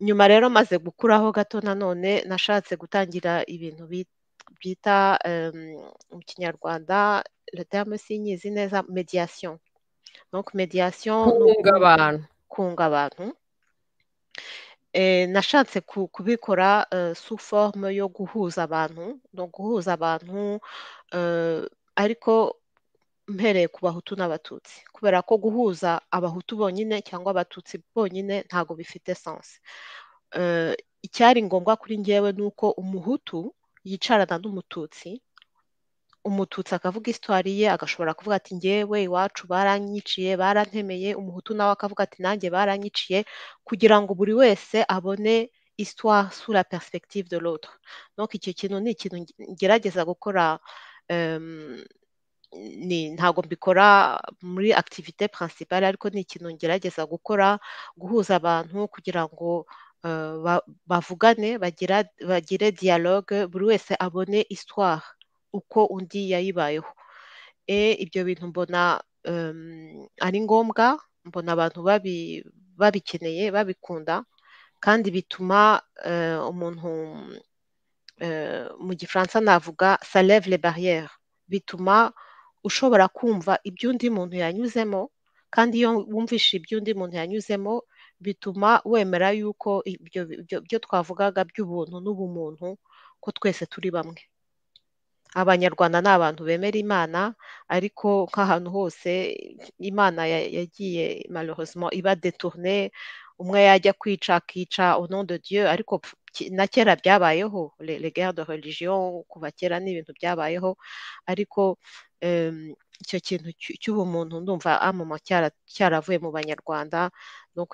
Nyuma rero maze gukuraho gato nanone nashatse gutangira ibintu bita mu kinyarwanda le terme sinyizi neza mediation donc mediation ni kunga abantu. kunga abantu. Nashatse ku- kubikora eh, sous forme yo guhuza abantu. No guhuza abantu eh, ariko mpereye ku bahutu n'abatutsi. Kubera ko guhuza abahutu bonyine cyangwa abatutsi bonyine ntabwo bifite sens Eh, icyari ngombwa kuri njyewe ni uko umuhutu yicarana n'umututsi. Umututsi akavuga isitwari ye agashobora kuvuga ati njyewe iwacu baranyiciye barantemeye. Umuhutu nawe akavuga ati nanjye baranyiciye. Kugira ngo buri wese abone histoire sous la perspective de l'autre. Donc icyo kintu ni ikintu nge- ngerageza gukora ni ntabwo mbikora muri activité principale ariko ni ikintu ngerageza gukora guhuza abantu kugira ngo bavugane bagira bagire dialogue buri wese abone histoire uko undi yayibayeho. E ibyo bintu mbona ari ngombwa mbona abantu babi- babikeneye babikunda kandi bituma eh, umuntu eh, mu gifaransa navuga ça lève les barrières. Bituma ushobora kumva ibyo muntu yanyuzemo kandi iyo wumvishe ibyo muntu yanyuzemo bituma wemera yuko ibyo ibyo byo twavugaga by'ubuntu n'ubumuntu ko twese turi bamwe. Abanyarwanda ni abantu bemera imana ariko nk'ahantu hose imana ya- yagiye malheureusement iba détourné umwe yajya kwica akica au nom de Dieu ariko na kera byabayeho les guerres de religion kuva kera ni ibintu byabayeho ariko icyo kintu cy- cy'ubumuntu ndumva amama cyara- cyaravuye mu banyarwanda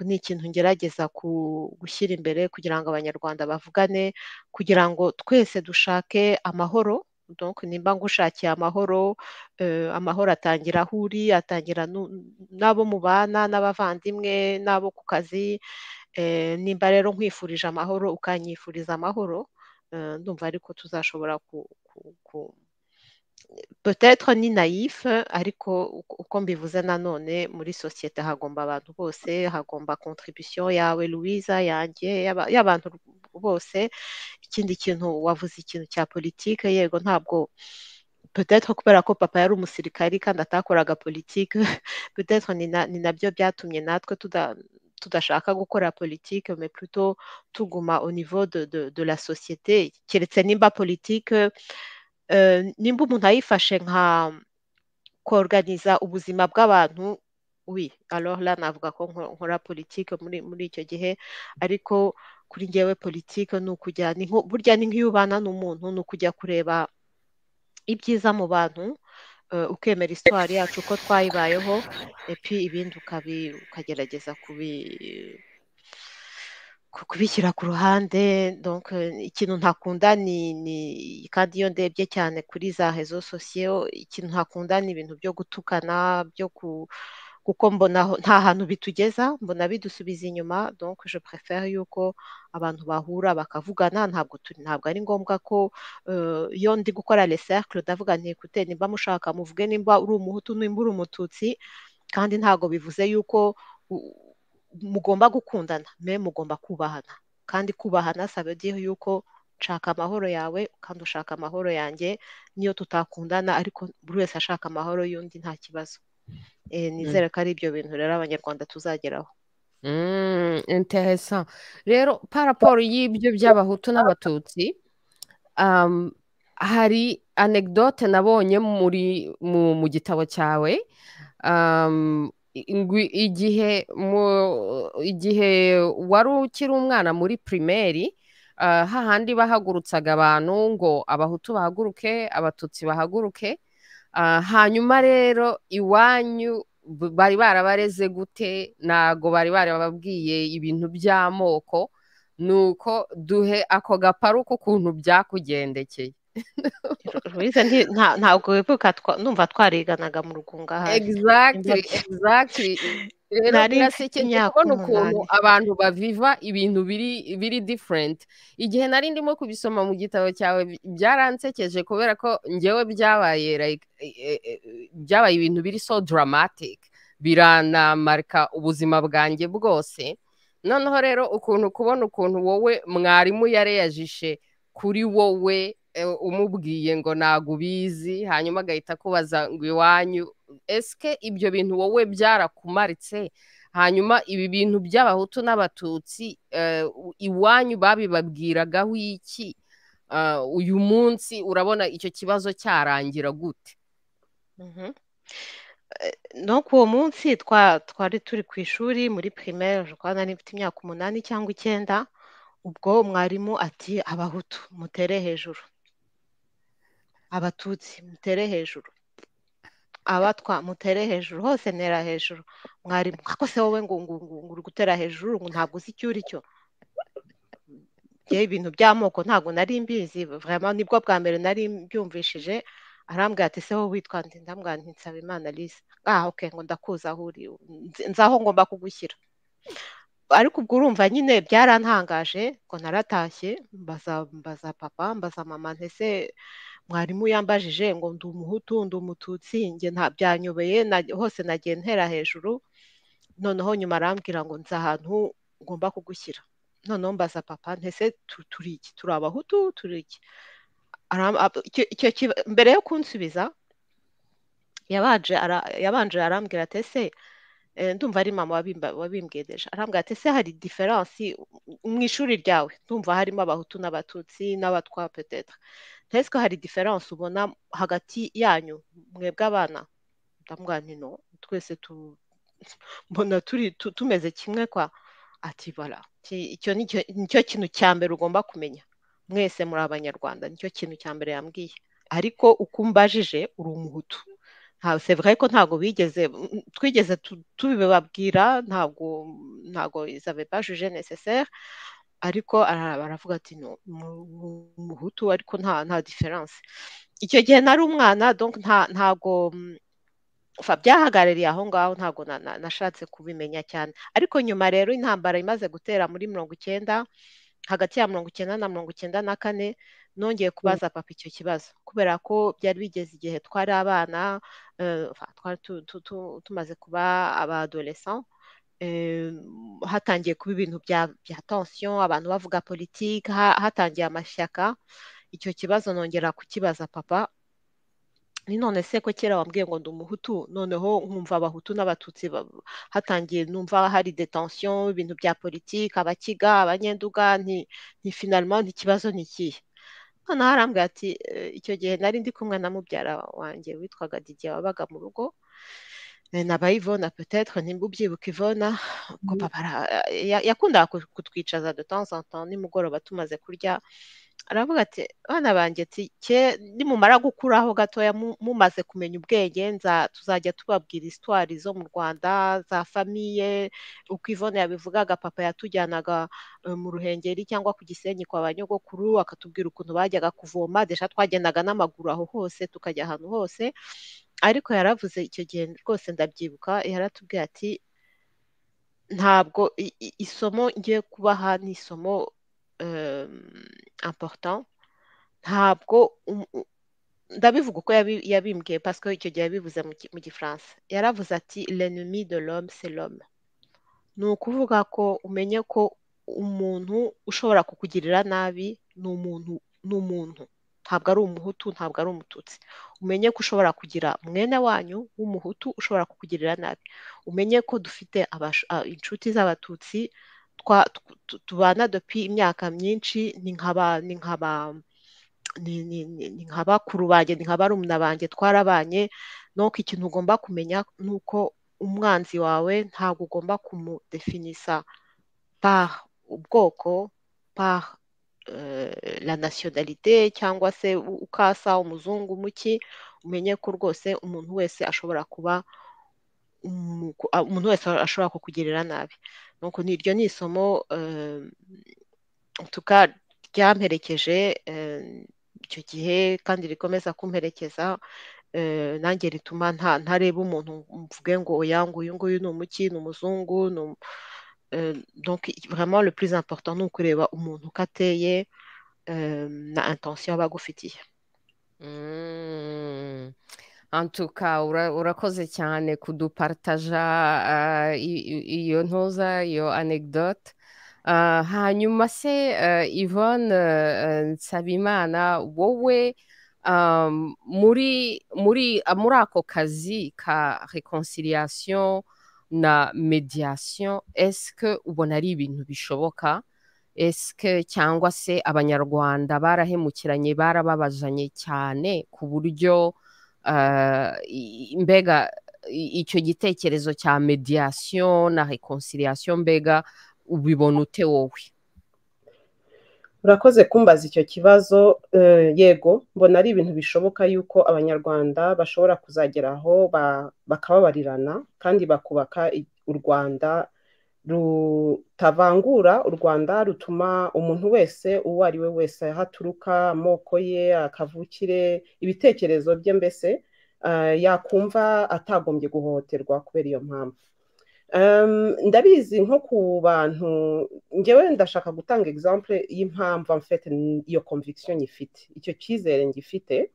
ni ikintu ngerageza gushyira imbere kugira ngo abanyarwanda bavugane kugira ngo twese dushake amahoro nimba ngushakiye amahoro eh, amahoro atangira aho uri atangira n'abo mubana n'abavandimwe n'abo ku kazi eh, nimba rero nkwifurije amahoro ukanyifuriza amahoro eh, ndumva ariko tuzashobora ku, peut-être ni naïf ariko uko mbivuze nanone muri sosiyete hagomba abantu bose hagomba contribution yawe Louisa yanjye y'aba- y'abantu bose. Ikindi kintu wavuze ikintu cya politike yego ntabwo peut-être kubera ko papa yari umusirikari kandi atakoraga politike peut-être ni na- ni nabyo byatumye natwe tuda tudashaka gukora politike mais plutôt tuguma au niveau de, de, de la société. Keretse nimba politike nimba umuntu ayifashe nka koruganiza ubuzima bw'abantu alors là navuga ko nko- nkora politike muri muri icyo gihe ariko kuri njyewe politike ni ukujya burya ni nk'iyo ubana n'umuntu ni ukujya kureba ibyiza mu bantu eh, ukemera histoire yacu uko twayibayeho epi ibindi ukagerageza kubishyira ku ruhande ikintu ntakunda ni kandi iyo ndebye cyane kuri za rezo sosiyo ikintu ntakunda ni ibintu byo gutukana byo ku kuko mbona nta hantu bitugeza mbona bidusubiza inyuma. Donc je préfère yuko abantu bahura bakavugana. Ntabwo ntabwo ari ngombwa ko eh, iyo ndi gukora les cercles ndavuga nti écoutez nimba mushaka muvuge nimba uri umuhutu nimba uri umututsi. Kandi ntabwo bivuze yuko mugomba gukundana me mugomba kubahana. Kandi kubahana dire yuko nshaka amahoro yawe kandi ushaka amahoro yanjye niyo tutakundana ariko buri wese ashaka amahoro y'undi nta kibazo. Eh, nizere ko ari ibyo bintu rero abanyarwanda tuzageraho. Mm, intéressant rero par rapport y'ibyo by'abahutu n'abatutsi um, hari anecdote nabonye muri mu, gitabo cyawe. Um, igihe igihe wari ukiri umwana muri primaire uh, hahandi bahagurutsaga abantu ngo abahutu bahaguruke abatutsi bahaguruke uh, hanyuma rero iwanyu bari barabareze gute? Ntago bari barababwiye ibintu by'amoko nuko duhe ako gaparu k'ukuntu byakugendekeye. Nta- ntabwo wibuka numva twariganaga mu rugunga exactly rero birasekeje kubona ukuntu abantu baviva ibintu biri biri different. Igihe nari ndimo kubisoma mu gitabo cyawe byaransekeje kubera ko njyewe byabaye eh, eh, eh, byabaye ibintu biri so dramatic. Biranamarika ubuzima bwanjye bwose. Noneho rero ukuntu kubona ukuntu wowe mwarimu yareyajishe kuri wowe umubwiye ngo ntago ubizi hanyuma agahita akubaza ngo iwanyu esike ibyo bintu wowe byarakumaritse? Hanyuma ibi bintu by'abahutu n'abatutsi eh, iwanyu babibabwiragaho iki? Ah, uyu munsi urabona icyo kibazo cyarangira gute? Mhm. Eh, donc uwo munsi twa- twari turi ku ishuri muri primaire nari mfite imyaka umunani cyangwa icyenda ubwo mwarimu ati abahutu mutere hejuru. Abatutsi mutere hejuru. Abatwa mutere hejuru. Hose ntera hejuru. Mwarimu ako se wowe ngo uri gutera hejuru ngo ntabwo uzi icyo uri cyo. Ibintu by'amoko ntabwo nari mbizi. Nibwo bwa mbere nari mbyumvishije. Arambwira ati se wowe witwa nde? Ndambwira nti Nsabimana Lisa ah okay ngo ndakuzi aho uri. Nzi aho ngomba kugushyira. Ariko ubwo urumva nyine byarantangaje ngo naratashye mbaza papa mbaza mama ntese mwarimu yambajije ngo ndi umuhutu ndi umututsi njye byanyobeye hose nagiye ntera hejuru noneho nyuma arambwira ngo nzi ahantu ngomba kugushyira. Noneho mbaza papa ntese tu- turi iki? Turi abahutu? Turi iki? Mbere yo kunsubiza yabanje ara- yabanje arambwira ati ese ndumva ari mama wabimbwereje arambwira ati ese hari diferansi mu ishuri ryawe? Ndumva harimo abahutu n'abatutsi n'abatwa petetre ntese ko hari diferansi ubona hagati yanyu mwebwe abana? Ndamubwira nti no twese mbona tumeze kimwe kwa. Ati bara icyo ni cyo ni cyo kintu cya mbere ugomba kumenya. Mwese muri abanyarwanda ni cyo kintu cya mbere yambwiye. Ariko uko umbajije uri umuhutu. Nta c'est vrai ko ntabwo bigeze twigeze tu- tubibabwira ntabwo ntabwo pas jugé nécessaire ariko ara- baravuga ati no mu- mu- umuhutu ariko nta nta différence. Icyo gihe nari umwana donc nta ntago Enfin, byahagarariye aho ngaho ntabwo na- na- nashatse kubimenya cyane. Ariko nyuma rero intambara imaze gutera muri mirongo icyenda hagati ya mirongo icyenda na mirongo icyenda na kane nongeye kubaza papa icyo kibazo. Kubera ko byari bigeze igihe twari abana twari tumaze kuba abadolescent hatangiye kuba ibintu bya tension abantu bavuga politiki hatangiye amashyaka. Icyo kibazo nongera kukibaza papa ni none se ko kera wambwiye ngo ndi umuhutu? Noneho nkumva abahutu n'abatutsi hatangiye numva hari detention ibintu bya politiki abakiga abanyenduga nti finalmente ntikibazo ni ikihe noneho arambwira ati icyo gihe nari ndi kumwe na mubyara wanjye witwaga didier wabaga mu rugo naba ivona petetre nimba ubyibuka ivona. Ko papa yakundaga kutwicaza de temps en temps nimugoroba tumaze kurya aravuga ati bana banjye nimumara gukuraho gatoya mumaze kumenya ubwenge nza tuzajya tubabwira isitwari zo mu rwanda za famiye uko ivone yabivugaga papa yatujyanaga mu ruhengeri cyangwa ku gisenyi kwa banyogokuru akatubwira ukuntu bajyaga kuvoma desha twagendaga n'amaguru aho hose tukajya ahantu hose. Ariko yaravuze icyo gihe rwose ndabyibuka yaratubwiye ati ntabwo isomo ngiye kubaha ni isomo important. Ntabwo ndabivuga uko yabimbwiye pasiko icyo gihe yabivuze mu gifaransa yaravuze ati l'ennemi de l'homme c'est l'homme. Ni ukuvuga ko umenye ko umuntu ushobora kukugirira nabi ni umuntu ni umuntu ntabwo ari umuhutu ntabwo ari umututsi umenye ko ushobora kugira mwene wanyu w'umuhutu ushobora kukugirira nabi umenye ko dufite inshuti z'abatutsi tubana dopi imyaka myinshi ni nka bakuru banjye ni nka barumuna banjye twarabanye nuko ikintu ugomba kumenya ni uko umwanzi wawe ntabwo ugomba kumudefinisa par ubwoko par la nationalité cyangwa se ukasa umuzungu muki umenye ko rwose umuntu wese ashobora kuba umuntu wese ashobora kukugirira nabi. Nuko ni isomo tuka ryamperekeje icyo gihe kandi rikomeza umuzungu donc vraiment le plus important ni ukureba umuntu uko ateye na intention aba agufitiye antuka urakoze cyane kudupartaja iyo ntuza iyo anecdote hanyuma se yvonne nsabimana wowe muri muri muri ako kazi ka reconciliation na mediation esike ubona ari ibintu bishoboka esike cyangwa se abanyarwanda barahemukiranye barababajanye cyane ku buryo mbega icyo gitekerezo cya mediation na reconciliation mbega ubibona ute wowe urakoze kumbaza icyo kibazo yego mbona ari ibintu bishoboka yuko abanyarwanda bashobora kuzageraho bakababarirana kandi bakubaka u rwanda rutavangura u rwanda rutuma umuntu wese uwo ari we wese aho aturuka amoko ye akavukire ibitekerezo bye mbese yakumva atagombye guhohoterwa kubera iyo mpamvu. Ndabizi nko ku bantu ngewe ndashaka gutanga egisampure y'impamvu mfite iyo conviction nyifite icyo cyizere ngifite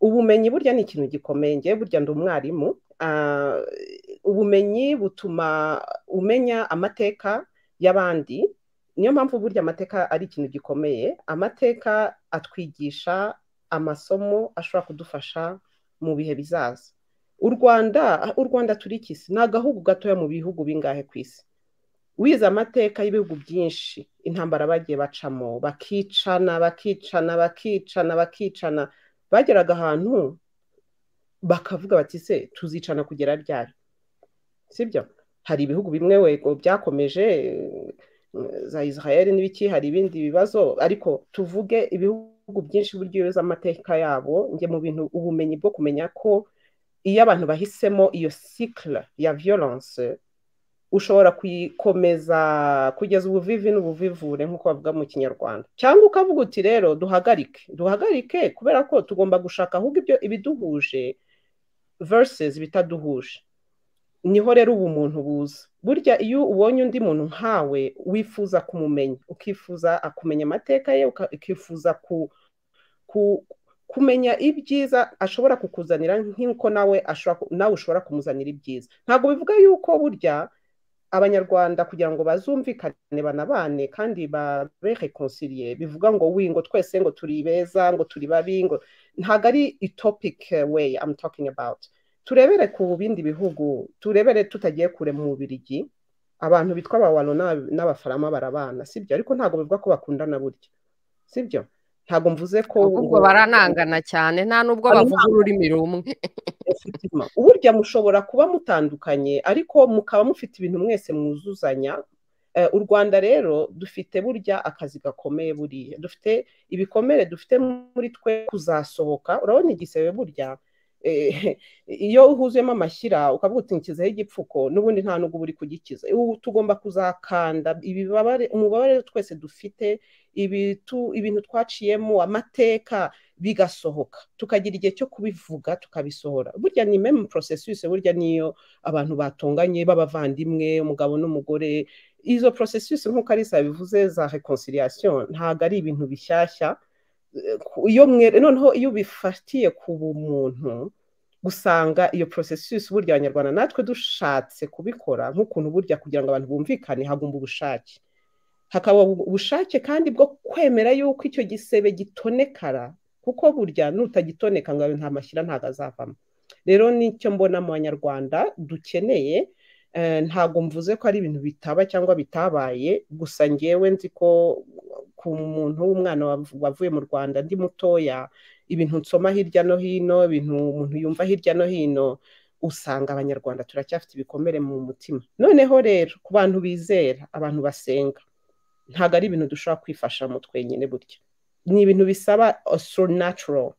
ubumenyi burya ni ikintu gikomeye. Ngewe burya ndi umwarimu. Ubumenyi butuma umenya amateka y'abandi. Niyo mpamvu burya amateka ari ikintu gikomeye. Amateka atwigisha amasomo ashobora kudufasha mu bihe bizaza. U rwanda u rwanda turi kisi ni agahugu gatoya mu bihugu bingahe ku isi. Wize amateka y'ibihugu byinshi intambara bagiye bacamo bakicana bakicana bakicana bakicana. Bageraga ahantu bakavuga bati se tuzicana kugera ryari? Sibyo hari ibihugu bimwe wego byakomeje za israel n'ibiki hari ibindi bibazo. Ariko tuvuge ibihugu byinshi buryo iyo amateka yabo njye mu bintu ubumenyi bwo kumenya ko iyo abantu bahisemo iyo cycle ya violence ushobora kuyikomeza kugeza ubuvivi n'ubuvivure nk'uko bavuga mu kinyarwanda. Cyangwa ukavuga uti rero duhagarike. Duhagarike kubera ko tugomba gushaka ahubwo ibyo ibiduhuje versus bitaduhuje. Niho rero ubumuntu buza. Burya iyo ubonye undi muntu nkawe wifuza kumumenya. Ukifuza kumenya amateka ye ukifuza kumenya ibyiza ashobora kukuzanira nk'uko nawe nawe ushobora kumuzanira ibyiza. Ntabwo bivuga yuko burya abanyarwanda kugira ngo bazumvikane banabane kandi babe rekonsiriye bivuga ngo wi ngo twese ngo turi beza ngo turi babi ngo ntabwo ari itopic way I'm talking about. Turebere ku bindi bihugu turebere tutagiye kure mu bubirigi abantu bitwa abawalo n'abafarama barabana sibyo? Ariko ntabwo bivuga ko bakundana burya. Sibyo? Ntabwo mvuze ko ahubwo baranangana cyane nta nubwo bavuga ururimi rumwe. Burya mushobora kuba mutandukanye ariko mukaba mufite ibintu mwese mwuzuzanya u rwanda rero dufite burya akazi gakomeye buriya. Dufite ibikomere dufite muri twe kuzasohoka. Urabona igisebe burya iyo uhuzuyemo amashyira ukavuga uti nkizeho igipfuko n'ubundi nta nubwo uri kugikiza. Tugomba kuzakanda umubabare twese dufite ibintu twaciyemo amateka bigasohoka. Tukagira igihe cyo kubivuga tukabisohora. Burya ni meme processus burya niyo abantu batonganye b'abavandimwe umugabo n'umugore. Izo processus nk'uko arisa bivuze za reconciliation ntabwo ari ibintu bishyashya. Iyo noneho iyo ubifatiye ku bumuntu usanga iyo processus burya abanyarwanda natwe dushatse kubikora nk'ukuntu burya kugira ngo abantu bumvikane hagomba ubushake. Hakaba ubushake kandi bwo kwemera yuko icyo gisebe gitonekara kuko burya nutagitoneka ngo nta mashyira ntabwo azavamo. Rero ni cyo mbona mu banyarwanda dukeneye ntabwo mvuze ko ari ibintu bitaba cyangwa bitabaye gusa ngewe nzi ko ku muntu w'umwana wavuye mu rwanda ndi mutoya ibintu nsoma hirya no hino ibintu umuntu yumva hirya no hino usanga abanyarwanda turacyafite ibikomere mu mutima. Noneho rero ku bantu bizera abantu basenga ntabwo ari ibintu dushobora kwifasha mu twenyine burya ni ibintu bisaba natural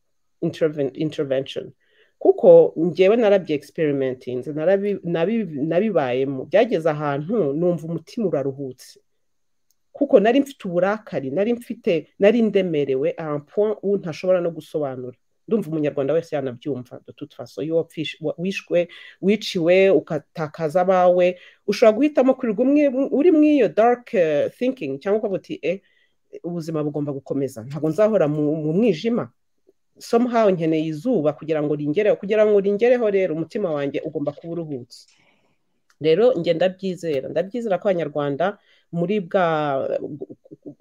intervention. Kuko ngewe narabye experimentinze nabibayemo. Byageze ahantu numva umutima uraruhutse. Kuko nari mfite uburakari nari mfite nari ndemerewe ubu ntashobora no gusobanura. Ndumva umunyarwanda wese yanabyumva. Faso iyo wishwe wiciwe ugatakaza abawe. Ushobora guhitamo kurirwa uri muri iyo dark thinking cyangwa ukavuga uti e ubuzima bugomba gukomeza. Ntabwo nzahora mu mwijima. Somehow nkeneye izuba kugira ngo ringereho. Kugira ngo ringereho rero umutima wanjye ugomba kuba uruhutse. Rero njye ndabyizera. Ndabyizera ko abanyarwanda muri bwa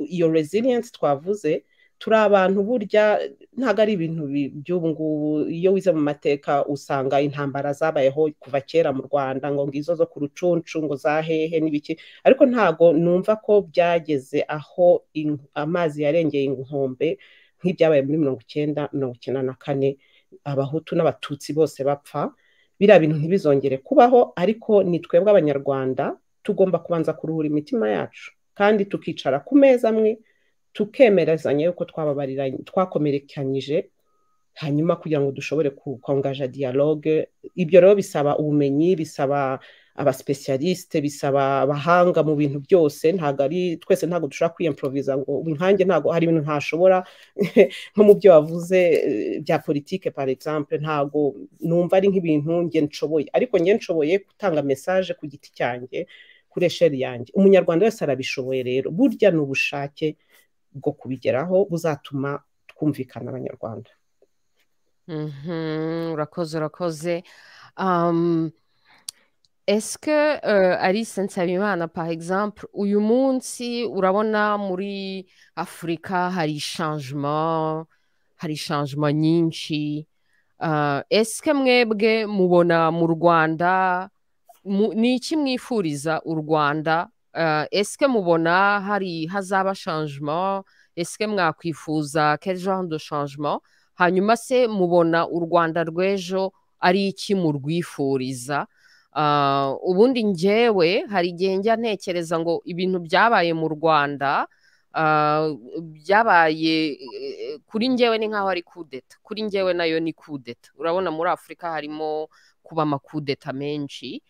iyo resilience twavuze turi abantu burya ntabwo ari ibintu by'ubu ngubu iyo wize mu mateka usanga intambara zabayeho kuva kera mu rwanda ngo ngizo zo ku rucuncu ngo za hehe n'ibiki. Ariko ntabwo numva ko byageze aho amazi yarengeye inkombe nk'ibyabaye muri mirongo icyenda mirongo icyenda na kane abahutu n'abatutsi bose bapfa biriya bintu ntibizongere kubaho ariko ni twebwe abanyarwanda tugomba kubanza kuruhura imitima yacu. Kandi tukicara ku meza amwe tukemerezanya yuko twababariranye twakomerekanyije hanyuma kugira ngo dushobore kongaja dialogue ibyo rero bisaba ubumenyi bisaba abasipesiyalisite bisaba abahanga mu bintu byose ntabwo ari twese ntabwo dushobora kwiyemproviza ngo nkanjye ntabwo hari ibintu ntashobora nko mu byo wavuze bya politike par exemple ntabwo numva ari nk'ibintu nge nshoboye. Ariko nge nshoboye gutanga mesaje ku giti cyanjye kuri esheri yanjye umunyarwanda wese arabishoboye rero. Burya ni ubushake bwo kubigeraho buzatuma twumvikana abanyarwanda. Urakoze urakoze. Esike alice nsabimana par exemple uyu munsi urabona muri afurika hari ishanjima hari ishanjima nyinshi esike mwebwe mubona mu rwanda ni iki mwifuriza u rwanda esike mubona hari hazaba shanjima esike mwakwifuza quel genre de changement? Hanyuma se mubona u rwanda rw'ejo ari iki murwifuriza ubundi ngewe hari igihe njya ntekereza ngo ibintu byabaye mu rwanda byabaye kuri ngewe ni nk'aho ari kudeta. Kuri ngewe na yo ni kudeta. Urabona muri afurika harimo kuba amakudeta menshi.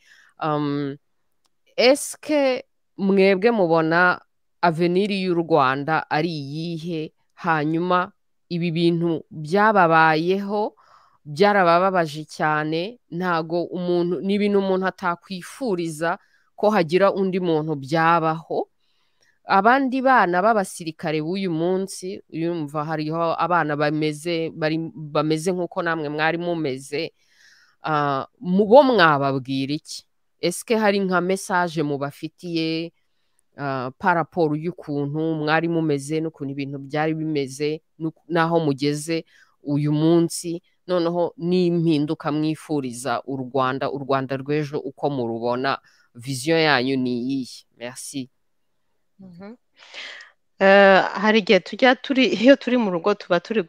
Esike mwebwe mubona aveniri y'u rwanda ari iyihe? Hanyuma ibi bintu byababayeho? Byarabababaje cyane ntago umuntu ni ibintu umuntu atakwifuriza ko hagira undi muntu byabaho. Abandi bana b'abasirikare b'uyu munsi yumva hariho abana bameze bameze nk'uko namwe mwari mumeze mu bo mwababwira iki? Esike hari nka mesaje mubafitiye paraporo y'ukuntu mwari mumeze n'ukuntu ibintu byari bimeze n'aho mugeze uyu munsi. Noneho n'impinduka mwifuriza u Rwanda u Rwanda rw'ejo uko murubona viziyo yanyu ni iyihe? Merci. Mhm. Eh, hari igihe tujya turi iyo turi mu rugo tuba turi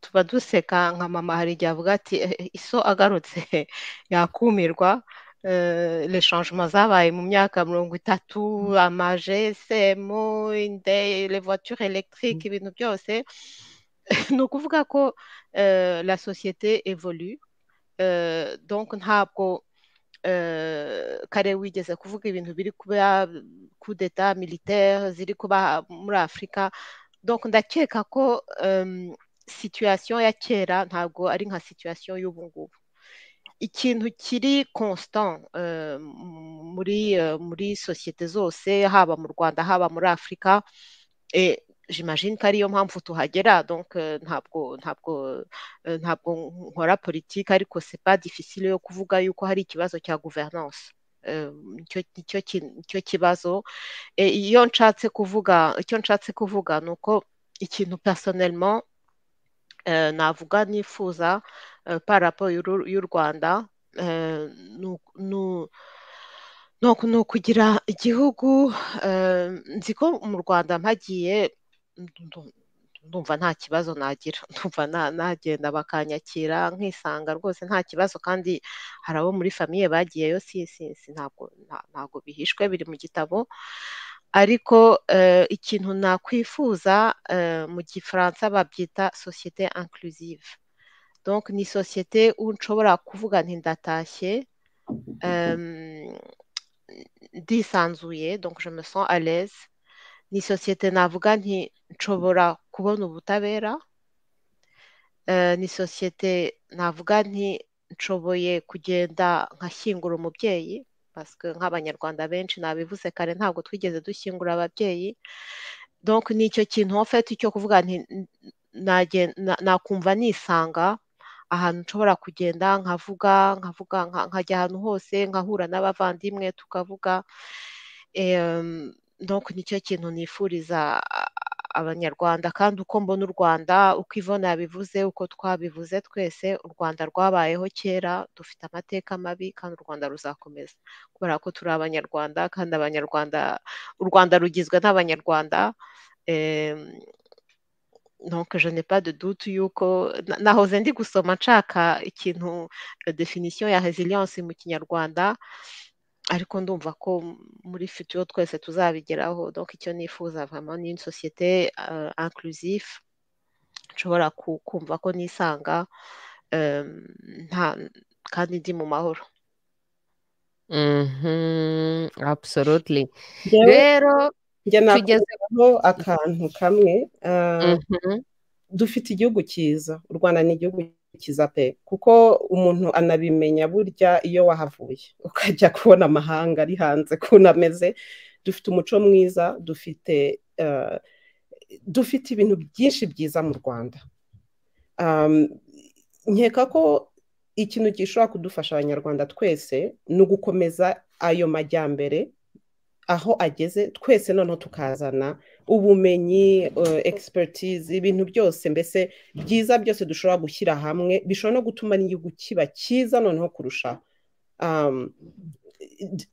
tuba duseka nka mama hari igihe avuga ati "Eh, eh, iso agarutse yakumirwa. Changements zabaye mu myaka mirongo itatu ama GSM inde les voitures électriques ibintu byose. ni ukuvuga eh, la société évolue. Eh, donc ntabwo eh, kare wigeze kuvuga ibintu biri kuba coup d'etat militaire ziri kuba muri Afurika donc em, situation ya kera ntabwo ari nka situation y'ubu ngubu. Ikintu kiri constant muri muri zose haba mu Rwanda haba muri j'imagine ko ariyo mpamvu tuhagera. Donc eh, ntabwo ntabwo eh, ntabwo nkora politiki ariko c'est pas difficile yo kuvuga yuko hari ikibazo cya gouvernance. Eh, nicyo nicyo ki- nicyo kibazo. Iyo nshatse kuvuga icyo nshatse kuvuga ni uko ikintu personnellement navuga nifuza par rapport y'uru- y'u Rwanda ni ni- ni uku- ni ukugira igihugu nzi ko mu Rwanda mpagiye ndumva nta kibazo nagira. Ndumva na- nagenda bakanyakira nkisanga rwose nta kibazo kandi hari abo muri famiye bagiyeyo si ntabwo nta- ntabwo bihishwe biri mu gitabo. Ariko eh, ikintu nakwifuza eh, mu gifaransa babyita société inclusive. Donc ni où nshobora kuvuga nti ndatashye euh, ndisanzuye donc je me sens à l'aise. Ni sosiyete navuga nti nshobora kubona ubutabera Eh, ni sosiyete navuga nti nshoboye kugenda nkashyingura umubyeyi nk'abanyarwanda benshi nabivuze kare ntabwo twigeze dushyingura ababyeyi. Donc ni icyo kintu en fait cyo kuvuga nti nakumva nisanga ahantu nshobora kugenda nkavuga nkavuga nka- nkajya ahantu hose nkahura n'abavandimwe tukavuga. Donc ni cyo kintu nifuriza abanyarwanda kandi uko mbona u Rwanda uko Yvonne yabivuze uko twabivuze twese u Rwanda rwabayeho kera dufite amateka mabi kandi u Rwanda ruzakomeza. Kubera ko turi abanyarwanda kandi abanyarwanda u Rwanda rugizwe n'abanyarwanda donc je n'ai pas de doute yuko na- nahoze ndi gusoma nshaka ikintu definition ya resilience mu kinyarwanda ariko ndumva ko muri future twese tuzabigeraho donc icyo nifuza vraiment ni une société euh, inclusive. Nshobora ku- kumva ko nisanga em, nta kandi ndi mu mahoro. Mhm, absolutely. Rero njye akantu kamwe ah, Mhm, dufite igihugu cyiza. U Rwanda ni igihugu cyiza pe? Kuko umuntu anabimenya burya iyo wahavuye ukajya kubona amahanga ari hanze ukuntu ameze dufite umuco mwiza dufite ah, dufite ibintu byinshi byiza mu Rwanda. Nkeka ko ikintu gishobora kudufasha abanyarwanda twese ni ugukomeza ayo majyambere aho ageze twese noneho tukazana ubumenyi uh, expertise ibintu byose mbese byiza byose dushobora gushyira hamwe bishobora no gutuma n'igihugu kiba cyiza noneho kurushaho um,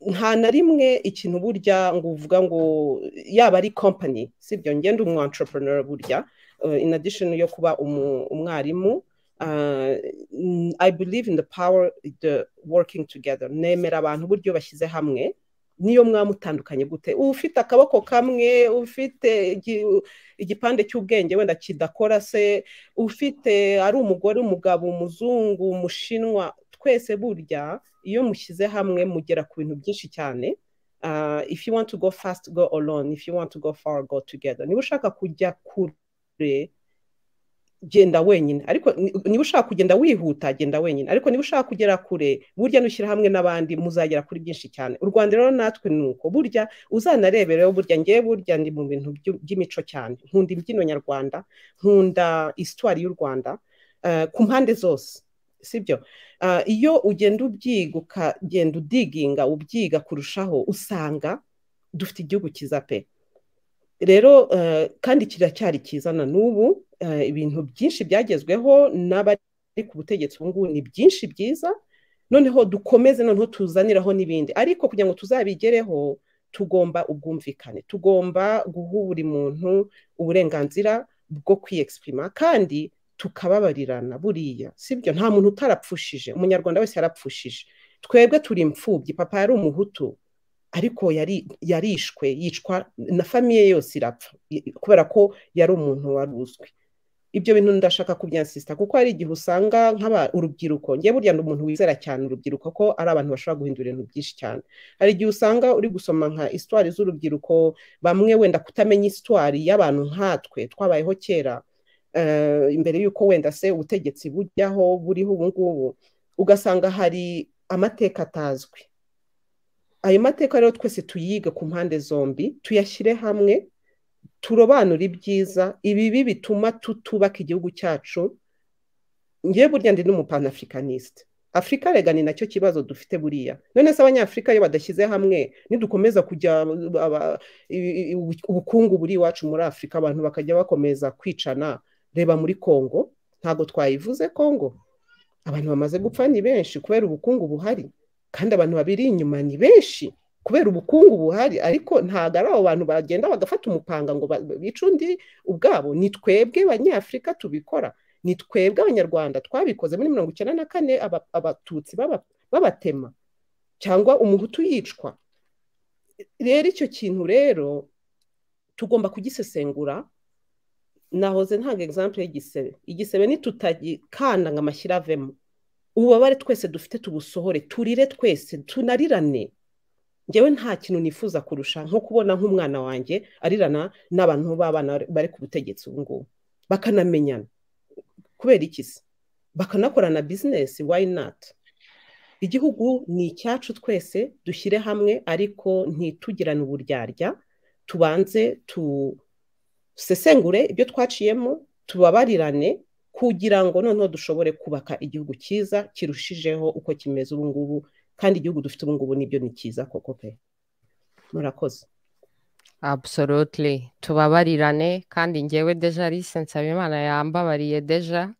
nta na rimwe ikintu burya ngo uvuga ngo yaba ari company sibyo ngenda umu burya uh, in addition yo kuba umwarimu uh, I believe in the power the working together nemera abantu buryo bashyize hamwe. Niyo mwaba mutandukanye gute? Ufite akaboko kamwe ufite igi- igipande cy'ubwenge wenda kidakora se ufite ari umugore umugabo umuzungu umushinwa twese burya iyo mushyize hamwe mugera ku bintu byinshi cyane Uh, if you want to go fast go alone. If you want to go far go together. Niba ushaka kujya kure genda wenyine. Ariko niba ushaka kugenda wihuta genda wenyine. Ariko niba ushaka kugera kure burya nushyira hamwe n'abandi muzagera kuri byinshi cyane. U rwanda rero natwe ni uko. Burya uzanarebereho burya ngewe burya ndi mu bintu by'imico cyane. Nkunda imbyino nyarwanda nkunda isitwari y'u rwanda ku mpande zose. Sibyo iyo ugenda ubyiga ukagenda udiginga ubyiga kurushaho usanga dufite igihugu cyiza pe. Rero kandi kiracyari cyiza na n'ubu ibintu byinshi byagezweho n'abari ku butegetsi ubu ngubu ni byinshi byiza noneho dukomeze noneho tuzaniraho n'ibindi. Ariko kugira ngo tuzabigereho tugomba ubwumvikane tugomba guha buri muntu uburenganzira bwo kwiyegisiprima kandi tukababarirana buriya. Sibyo nta muntu utarapfushije umunyarwanda wese yarapfushije. Twebwe turi imfubyi papa yari umuhutu. Ariko yarishwe yicwa na famiye yose irapfa kubera ko yari umuntu wari uzwi. Ibyo bintu ndashaka kubyansisita kuko hari igihe usanga urubyiruko ngewe burya ni umuntu wizera cyane urubyiruko ko ari abantu bashobora guhindura ibintu byinshi cyane. Hari igihe usanga uri gusoma nka isitwari z'urubyiruko bamwe wenda kutamenya isitwari y'abantu nkatwe twabayeho kera imbere y'uko wenda se ubutegetsi bujyaho buriho ubu ngubu ugasanga hari amateka atazwi. Ayo mateka rero twese tuyiga ku mpande zombi tuyashyire hamwe turobanura ibyiza ibibi bituma tutubaka igihugu cyacu. Ngewe burya ndi n'umupanafricanisite afurika rega ni na cyo kibazo dufite buriya. None se abanyafurika iyo badashyize hamwe nidukomeza kujya ubukungu buri iwacu muri afurika abantu bakajya bakomeza kwicana reba muri congo. Ntabwo twayivuze congo. Abantu bamaze gupfa ni benshi kubera ubukungu buhari. Kandi abantu babiri inyuma ni benshi kubera ubukungu buhari ariko ntabwo ari abo bantu bagenda bagafata umupanga ngo bice undi ubwabo. Ni twebwe banyafurika tubikora ni twebwe abanyarwanda twabikoze. Muri mirongo icyenda na kane abatutsi babatema cyangwa umuhutu yicwa. Rero icyo kintu rero tugomba kugisesengura. Nahoze ntabwo egisampure y'igisebe. Igisebe nitutagikanda ngo amashyira avemo. Ububabare twese dufite tubusohore turire twese tunarirane. Ngewe nta kintu nifuza kurusha nko kubona nk'umwana wanjye arirana n'abantu b'abana bari ku butegetsi ubu ngubu. Bakanamenyana. Kubera iki se? Bakanakorana bizinesi wayi nati igihugu ni icyacu twese dushyire hamwe ariko ntitugirane uburyarya tubanze dusesengure ibyo twaciyemo tubabarirane kugira ngo noneho dushobore kubaka igihugu cyiza kirushijeho uko kimeze ubu ngubu kandi igihugu dufite ubu ngubu ni byo ni cyiza koko pe. Murakoze. Absolutely. Tubabarirane kandi ngewe deja rise nsabimana yambabariye deja.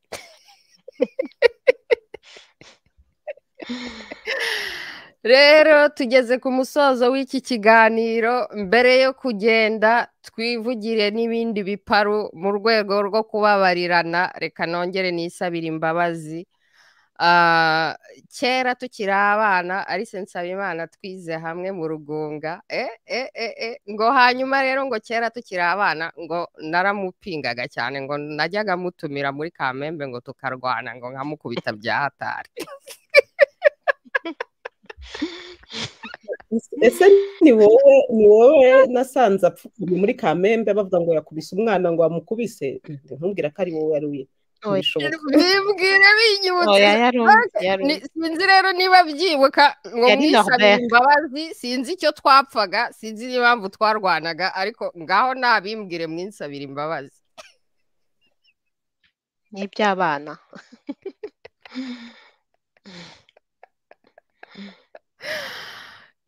rero tugeze ku musozo w'iki kiganiro mbere yo kugenda twivugire n'ibindi biparu mu rwego rwo kubabarirana. Reka nongere nisabire imbabazi. Kera tukiri abana ari nsabimana twize hamwe mu rugunga. Ngo hanyuma rero ngo kera tukiri abana ngo naramupingaga cyane ngo najyaga mutumira muri kamembe ngo tukarwana ngo nkamukubita bya hatari. ese ni wowe ni wowe nasanze apfukamye muri kamembe bavuga ngo yakubise umwana ngo wamukubise ntumbwira ko ari wowe waruye bibwire binyibutse. Sinzi rero niba byibuka ngo mwisabire imbabazi sinzi icyo twapfaga sinzi n'impamvu twarwanaga ariko ngaho nabimbwire mwinsabire imbabazi. Ni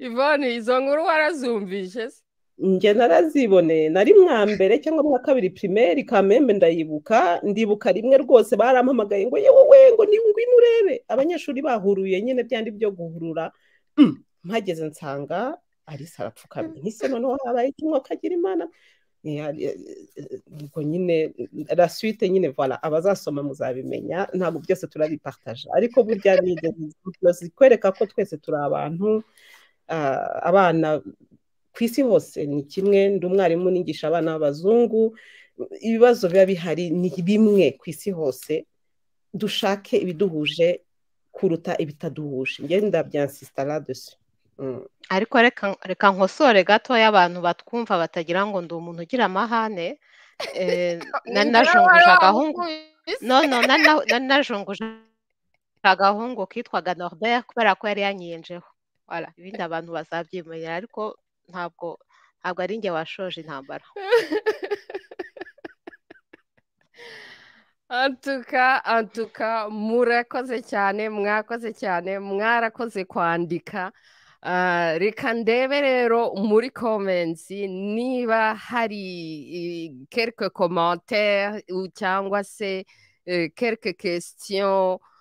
ivone izo nkuru warazumvise se? Njye naraziboneye nari mwa mbere cyangwa mwa kabiri pirimeri kamembe ndayibuka. Ndibuka rimwe rwose barampamagaye ngo yewe ngo ni ngwino urebe. Abanyeshuri bahuruye nyine byandi byo guhurura. Mpageze nsanga arisa arapfukamye. Nk'ise noneho habaye ikinywa kagira imana ubwo nyine rasuite nyine vola abazasoma muzabimenya. Ntabwo byose turabipataje ariko burya ni zikwereka ko twese turi abantu. Abana ku isi hose ni kimwe ndi umwarimu nigisha abana b'abazungu. Ibibazo biba bihari ni bimwe ku isi hose. Dushake ibiduhuje kuruta ibitaduhuje. Ngenda byansisita radesi ariko reka nkosore gatoya abantu batwumva batagira ngo ndi umuntu ugira amahane. Eh, nari ninjye nawe wari najunguje agahungu. Wamukubise no no nari na- nari najunguje agahungu kitwaga Norbert kubera ko yari yanyiyenjeho ibindi abantu bazabyimenyera ariko ntabwo ntabwo ari njye washoje intambara. Antuka antuka murakoze cyane mwakoze cyane mwarakoze kwandika. Ah, reka ndebe rero muri comments niba hari quelque commentaire cyangwa se eh, quelque question eh,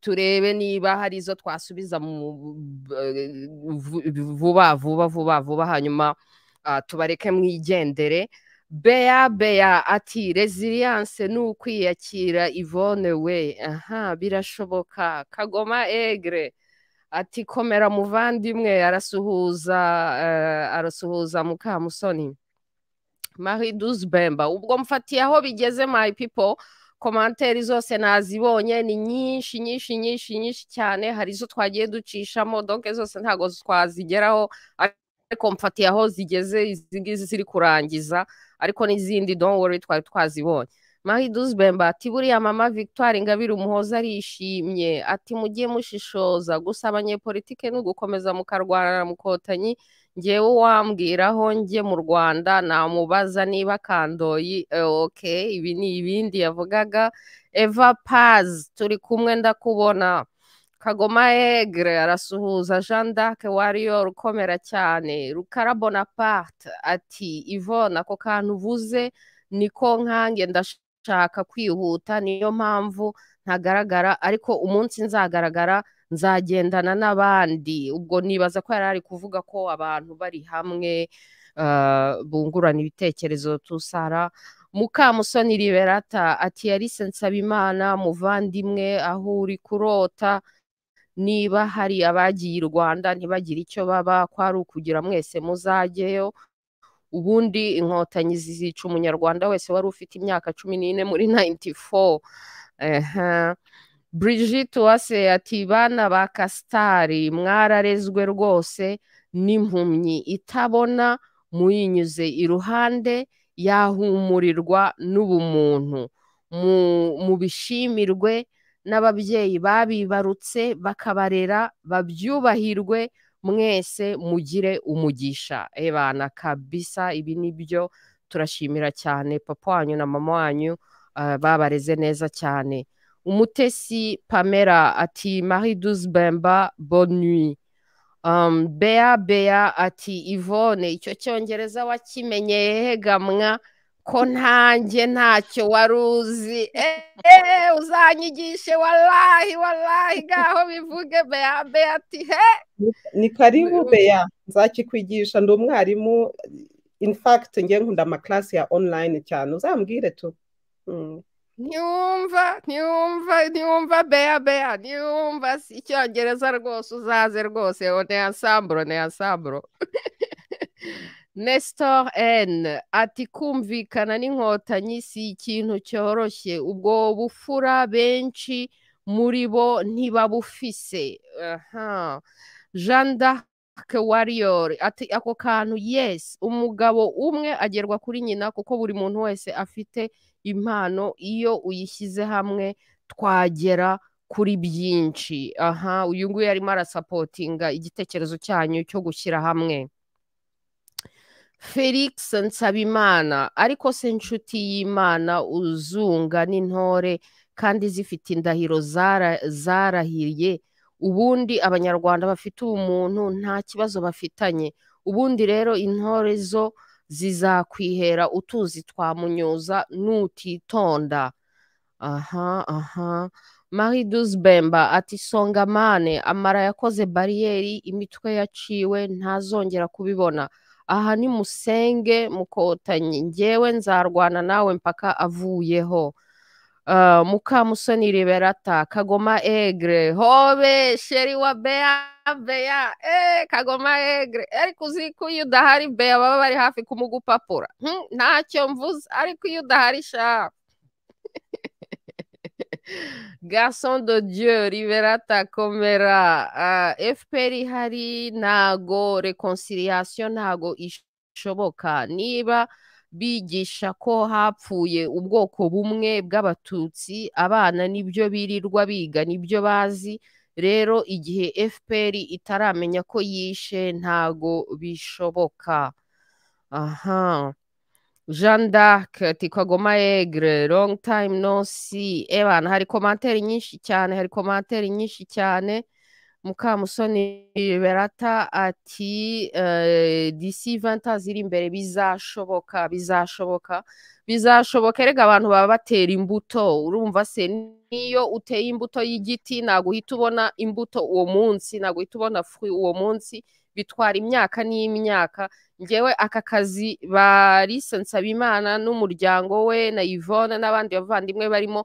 turebe niba hari izo twasubiza eh, vu- vuba vuba vuba vuba hanyuma ah, tubareke mwigendere. Bea Bea ati resilience ni ukwiyakira Yvonne we. Aha birashoboka. Kagoma Egre ati komera muvandimwe. Arasuhuza eh, arasuhuza Mukamusoni Marie Douce Bemba ubwo mfatiye aho bigeze my people. Komanteri zose nazibonye ni nyinshi nyinshi nyinshi nyinshi cyane. Hari izo twagiye ducishamo donke zose ntabwo twazigeraho ariko mfatiye aho zigeze izi ngizi ziri kurangiza ariko n'izindi worry twari twazibonye. Marie Douce Bemba ati buriya mama Victoire Ingabire Umuhoza arishimye ati mujye mushishoza gusa abanyepolitike ni ugukomeza mukarwana mukotanyi ngewe wambwira aho njye mu Rwanda namubaza niba kandoyi eh, okay ibi ni ibindi yavugaga. Eva Paz turi kumwe ndakubona. Kagoma Egre arasuhuza Jean d'Arc Warrior ukomera cyane. Rukara Bonaparte ati Yvonne ako kantu uvuze niko nkange ndashaka kwihuta niyo mpamvu ntagaragara ariko umunsi nzagaragara nzagendana n'abandi. Ubwo nibaza ko yari ari kuvuga ko abantu bari hamwe uh, bungurana ibitekerezo tusara Mukamusoni Liberata ati Alice Nsabimana muvandimwe aho uri kurota. Niba hari abagiye i Rwanda ntibagire icyo baba ko ari ukugira mwese muzajyeyo ubundi inkotanyi zizica umunyarwanda wese wari ufite imyaka cumi n'ine muri 94 Ehe. Brigitte Uwase ati bana ba kasitari mwararezwe rwose n'impumyi. Itabona muyinyuze iruhande yahumurirwa n'ubumuntu. Mu- mubishimirwe n'ababyeyi babibarutse bakabarera babyubahirwe mwese mugire umugisha. Ebana kabisa ibi ni byo turashimira cyane. Papa wanyu na mama wanyu ah, babareze neza cyane. Umutesi pamela ati marie douze bemba bonne nuit. Um, bea bea ati ivone icyo cyongereza wakimenyeye hegamwa ko ntanjye ntacyo wari uzi? Eee uzanyigishe walahi walahi ngaho bivuge bea bea ati he? Ni karibu beya nzakikwigisha ndi umwarimu. In fact ngiye nkunda amaklasi ya online cyane. Uzambwire tu. Ntiwumva ntiwumva bea bea ntiwumva si icyongereza rwose uzaze rwose. One ansamburo ne ansamburo Nestor N ati kumvikana n'inkotanyi si ikintu cyoroshye. Ubwo bufura benshi muri bo ntibabufise. Jean d'Arc Warrior ati ako kantu yes. Umugabo umwe agerwa kuri nyina kuko buri muntu wese afite impano iyo uyishyize hamwe twagera kuri byinshi. Aha uyu nguyu arimo arasapotinga igitekerezo cyanyu cyo gushyira hamwe. Felix nsabimana ariko se inshuti y'imana uzunga n'intore kandi zifite indahiro zara- zarahiye ubundi abanyarwanda bafite ubumuntu nta kibazo bafitanye. Ubundi rero intore zo zizakwihera utuzi twamunyuza nutitonda. Aha aha. Marie douze bemba ati songamane amara yakoze bariyeri imitwe yaciwe ntazongera kubibona. Aha ni musenge mukotanyi. Ngewe nzarwana nawe mpaka avuyeho. Uh, mukamusoni liberata kagoma egre. Hobe sheri wa bea bea. Eh kagoma egre. Ariko uzi ko iyo udahari bea baba bari hafi kumugupapura hmm, ntacyo mvuze ariko iyo udahari sha. Garçon de Dieu, Liberata Komera, uh, FPR ihari ntago reconciliation ntago ishoboka. Niba bigisha ko hapfuye ubwoko bumwe bw'abatutsi abana ni byo birirwa biga ni byo bazi. Rero igihe fpr itaramenya ko yishe ntago bishoboka. Aha. Jean d'arc ati kagoma egre long time no see. Ebana hari komantere nyinshi cyane hari komantere nyinshi cyane. Mukamusoni berata ati uh, disi 20 ziri imbere bizashoboka bizashoboka bizashoboka. Erega abantu baba batera imbuto urumva se niyo uteye imbuto y'igiti ntabwo uhita ubona imbuto uwo munsi ntabwo uhita ubona uwo munsi bitwara imyaka n'imyaka. Ngewe aka kazi barise nsabimana n'umuryango we na yvonne n'abandi bavandimwe barimo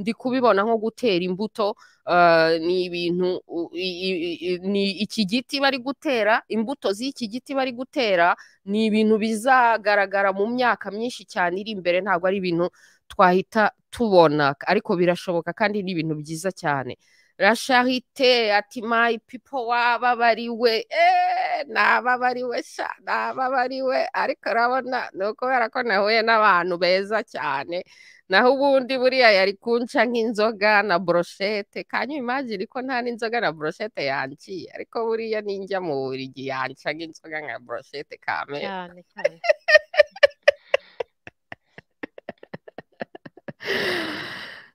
ndi kubibona nko gutera imbuto ni ibintu ni iki giti bari gutera imbuto z'iki giti bari gutera ni ibintu bizagaragara mu myaka myinshi cyane iri imbere ntabwo ari ibintu twahita tubona ariko birashoboka kandi ni ibintu byiza cyane. Rasharite ati mayi pipo wababariwe eee nababariwe sha nababariwe. Ariko urabona ni ukubera ko nahuye n'abantu beza cyane. Naho ubundi buriya yari kunca nk'inzoga na broshete kanyu imagine ko nta n'inzoga na broshete yanciye? Ariko buriya ninjya mu burigi yanca nk'inzoga nka cyane cyane.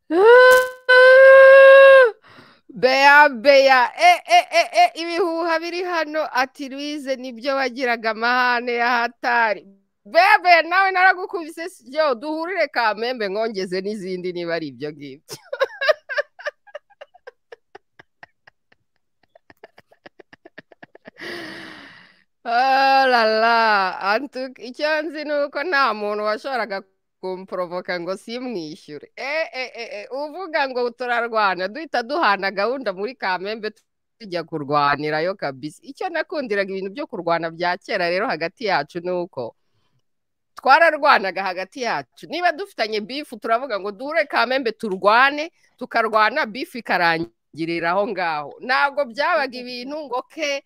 Beya beya. E e e e ibihuha biri hano. Ati Louise ni byo wagiraga amahane ya beya nawe naragukubise yo duhurire kamembe nkongeze n'izindi niba ari ibyo ngibyo. La icyo nzi ni uko nta muntu washoboraga kumporovoka ngo simwishyure. Uvuga ngo turarwana duhita duhana gahunda muri kamembe tujya kurwanirayo kabisi icyo nakundiraga ibintu byo kurwana bya kera rero hagati yacu ni uko twararwanaga hagati yacu. Niba dufitanye bifu turavuga ngo duhure kamembe turwane tukarwana bifu ikarangirira aho ngaho. Ntabwo byabaga ibintu ngo ke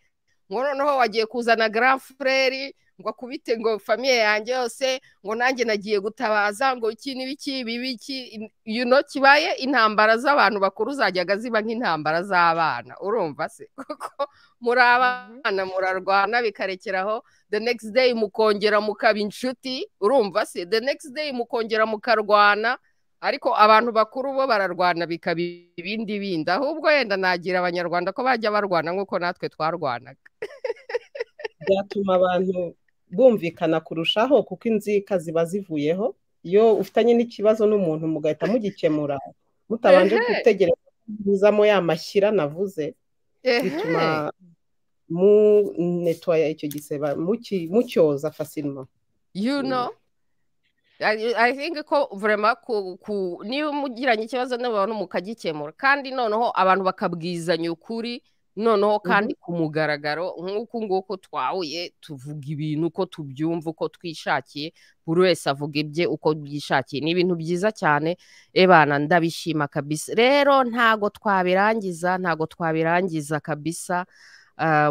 ngo noneho wagiye kuzana grand frere ngo akubite ngo famiye yanjye yose ngo nanjye nagiye gutabaza ngo iki n'ibiki bibiki you know kibaye intambara z'abantu bakuru zajyaga ziba nk'intambara z'abana. Urumva se? Kuko muri abana murarwana bikarekeraho the next day mukongera mukaba inshuti urumva se? The next day mukongera mukarwana ariko abantu bakuru bo bararwana bikaba ibindi bindi ahubwo yenda nagira abanyarwanda ko bajya barwana nk'uko natwe twarwanaga. Byatuma abantu bumvikana kurushaho kuko inzika ziba zivuyeho. Iyo ufitanye n'ikibazo n'umuntu mugahita mugikemura mutabanje gutegereza kuzamo ya mashyira navuze bituma munetwaya icyo giseba mucyoza you know I think ko vrema ku niba mugiranye ikibazo n'abantu mukagikemura. Kandi noneho abantu bakabwizanya ukuri noneho kandi ku mugaragaro nk'uku nguku twahuye tuvuga ibintu uko tubyumva uko twishakiye buri wese avuga ibye uko byishakiye ni ibintu byiza cyane. Ebana ndabishima kabisa. Rero ntago twabirangiza ntago twabirangiza kabisa.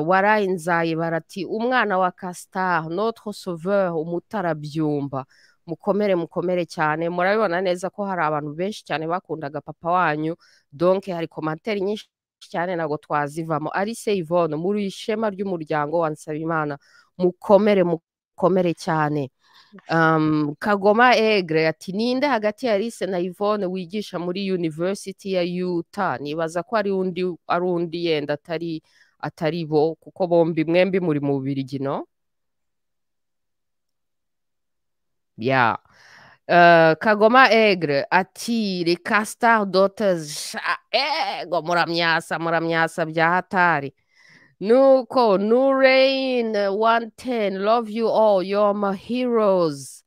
Warayinzaye barati umwana wa kastar notre sauveur umutarabyumba. Mukomere mukomere cyane. Murabibona neza ko hari abantu benshi cyane bakundaga papa wanyu. Donke hari komantere nyinshi cyane ntabwo twazivamo. Ari Yvonne muri ishema ry'umuryango wa Nsabimana mukomere mukomere cyane. Kagoma egre ati ninde hagati ya Alice na Yvonne wigisha muri university ya Utah? Nibaza ko ari undi ari undi yenda atari atari bo kuko bombi mwembi muri mu Bubiligi no? Ya kagoma egre ati reka star daughters ego muramyasa muramyasa bya hatari. Nuko nurain 110 love you all you're my heroes.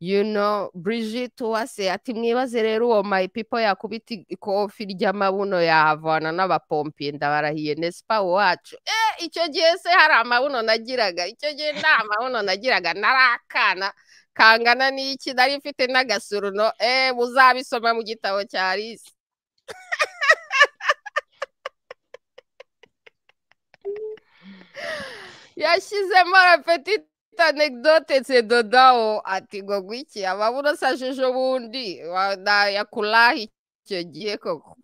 You know Brigitte Uwase ati mwibaze rero uwo my people yakubita ikofi ry'amabuno yahavana n'abapompiye ndabarahiye nespa wacu. Eh icyo gihe se hari amabuno nagiraga icyo gihe nta mabuno nagiraga narakana. Kangana n'iki? Nari mfite n'agasuruno eh muzabisoma mu gitabo cya Alice. Yashyizemo rapetite anecdote tsedodao ati ngo gwiki amabura saje ejo bundi yakurahi icyo gihe koko.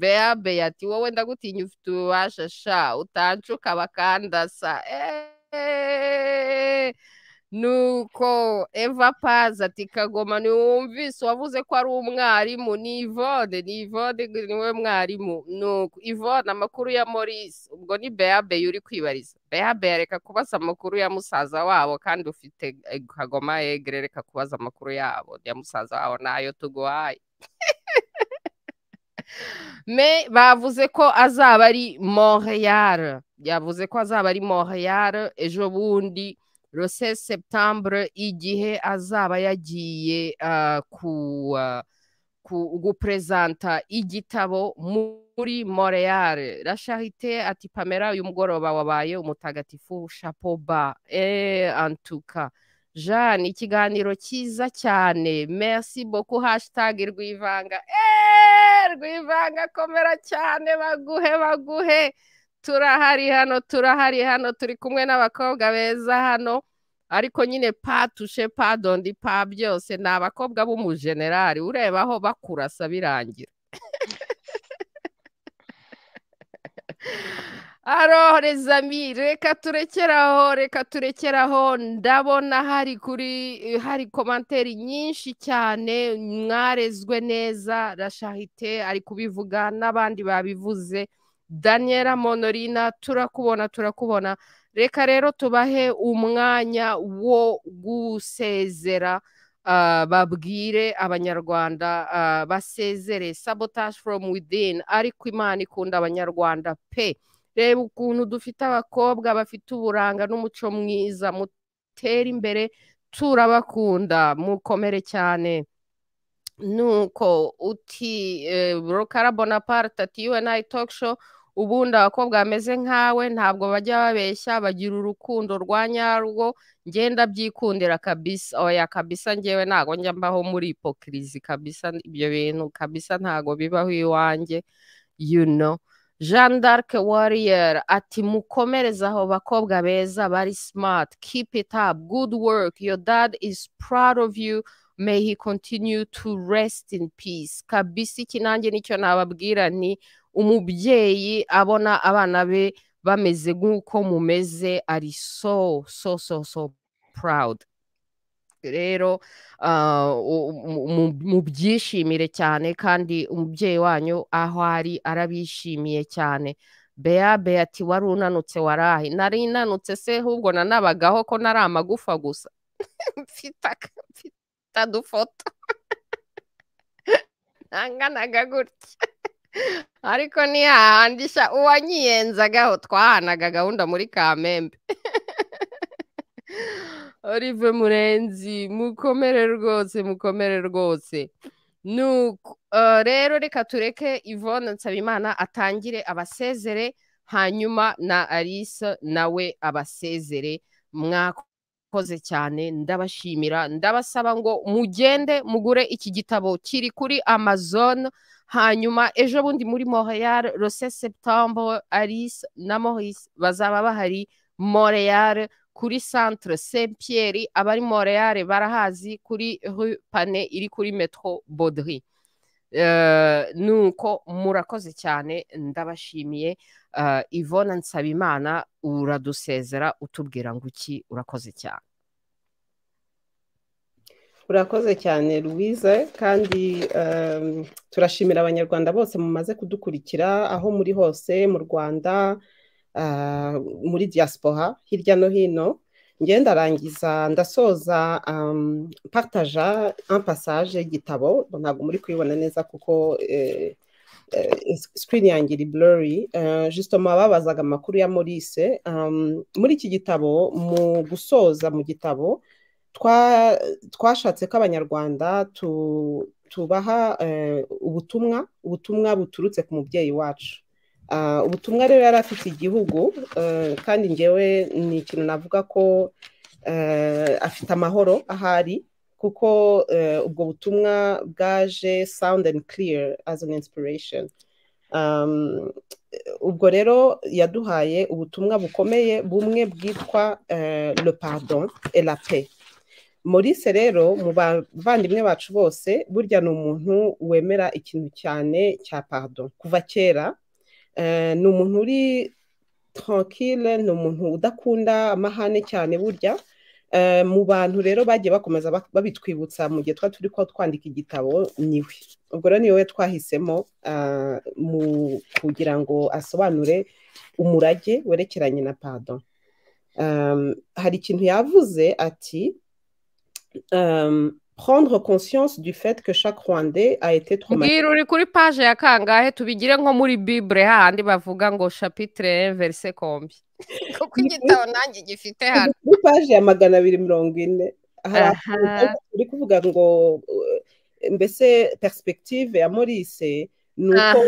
Bea bea ati wowe ndagutinya ufite ububasha sha utancuka bakandasa. Nuko eva pazi ati kagoma ntiwumvise wavuze ko ari umwarimu? Ni ivode ni ivode ni we mwarimu. Nuko ivode amakuru ya morisi ubwo ni bea uri kwibariza. Bea bea reka kubaza amakuru ya musaza wabo kandi ufite kagoma egere reka kubaza amakuru yabo. Ya musaza wabo na yo tuguhaye. Me bavuze ko azaba ari montreal. Yavuze ko azaba ari montreal ejo bundi. Rose septembre igihe azaba yagiye guperezanta igitabo muri montreal. Rashahite ati pamela uyu mugoroba wabaye umutagatifu shapoba antuka jeanne ikiganiro cyiza cyane. Merci beaucoup. Hashtag rwivanga. Rwivanga komera cyane. Baguhe baguhe. Turahari hano turahari hano turi kumwe n'abakobwa beza hano ariko nyine patushe padondi pa byose ni abakobwa b'umujenerali urebaho bakurasa birangira arohorezami reka turekeraho reka turekeraho ndabona hari kuri hari komanteri nyinshi cyane mwarezwe neza rashahite ari kubivuga n'abandi babivuze daniela monorina turakubona turakubona. Reka rero tubahe umwanya wo gusezera babwire abanyarwanda basezere sabotage from within. Ariko imana ikunda abanyarwanda pe. Reba ukuntu dufite abakobwa bafite uburanga n'umuco mwiza mutera imbere turabakunda. Mukomere cyane. Nuko uti rukara bonaparte ati yuwe nayi toke show ubundi abakobwa bameze nkawe ntabwo bajya babeshya bagira urukundo rwa nyarwo ngenda byikundira kabisa. Oya kabisa ngewe ntabwo njya mbaho muri ipokirizi kabisa ibyo bintu kabisa ntabwo bibaho iwanjye you know. Jean d'arc warrior ati mukomereze aho bakobwa beza bari smart keep it up good work your dad is proud of you may he continue to rest in peace. Kabisa iki nanjye ni cyo nababwira ni umubyeyi abona abana be bameze nk'uko mumeze ari so so so so proud. Rero mubyishimire cyane kandi umubyeyi wanyu aho ari arabishimiye cyane. Bea bea ati wari unanutse warahi nari inanutse se ahubwo nanabagaho ko nari amagufa gusa. Mfite udufoto ntanganaga gutya. Ariko ni hahandi uwanyiyenzagaho twahanaga gahunda muri kamembe. Olive murenzi mukomere rwose mukomere rwose. Nuko rero reka tureke Yvonne nsabimana atangire abasezere hanyuma na alice nawe abasezere. Mwakoze cyane ndabashimira ndabasaba ngo mugende mugure iki gitabo kiri kuri amazon hanyuma ejo bundi muri montreal rose septembre alice na maurice bazaba bahari. Montreal kuri centre saint pierre abari montreal barahazi kuri rue pane iri kuri metro baudry. Nuko murakoze cyane ndabashimiye. Yvonne nsabimana uradusezera utubwira ngo iki urakoze cyane. Urakoze cyane louise kandi turashimira abanyarwanda bose mumaze kudukurikira aho muri hose mu rwanda muri diaspora hirya no hino. Ngenda arangiza ndasoza partaja un passage y'igitabo. Ntabwo muri kuyibona neza kuko sikirini yanjye iri blurry. Justement babazaga amakuru ya Maurice. Muri iki gitabo mu gusoza mu gitabo twashatse ko abanyarwanda tubaha ubutumwa ubutumwa buturutse ku mubyeyi wacu. Ubutumwa rero yari afite igihugu kandi ngewe ni ikintu navuga ko afite amahoro ahari kuko ubwo butumwa bwaje sound and clear as an inspiration. Ubwo rero yaduhaye ubutumwa bukomeye bumwe bwitwa le pardon et la paix. Maurice rero mu bavandimwe bacu bose burya ni umuntu wemera ikintu cyane cya pardon. Kuva kera ni umuntu uri tranquille ni umuntu udakunda amahane cyane burya. Mu bantu rero bagiye bakomeza babitwibutsa mu gihe twari turi ko twandika igitabo ni we ubwo rero ni we twahisemo kugira ngo asobanure umurage werekeranye na pardon. Hari ikintu yavuze ati prendre conscience du fait que chaque Rwandais a été traumatisé. Mbwira uri kuri page ya kangahe tubigire nko muri Bible hahandi bavuga ngo chapitre 1 verset kombi. Kuko igitabo nanjye gifite hano. Kuri page ya magana abiri mirongo ine. Uri kuvuga ngo mbese perspective ya Maurice ni uko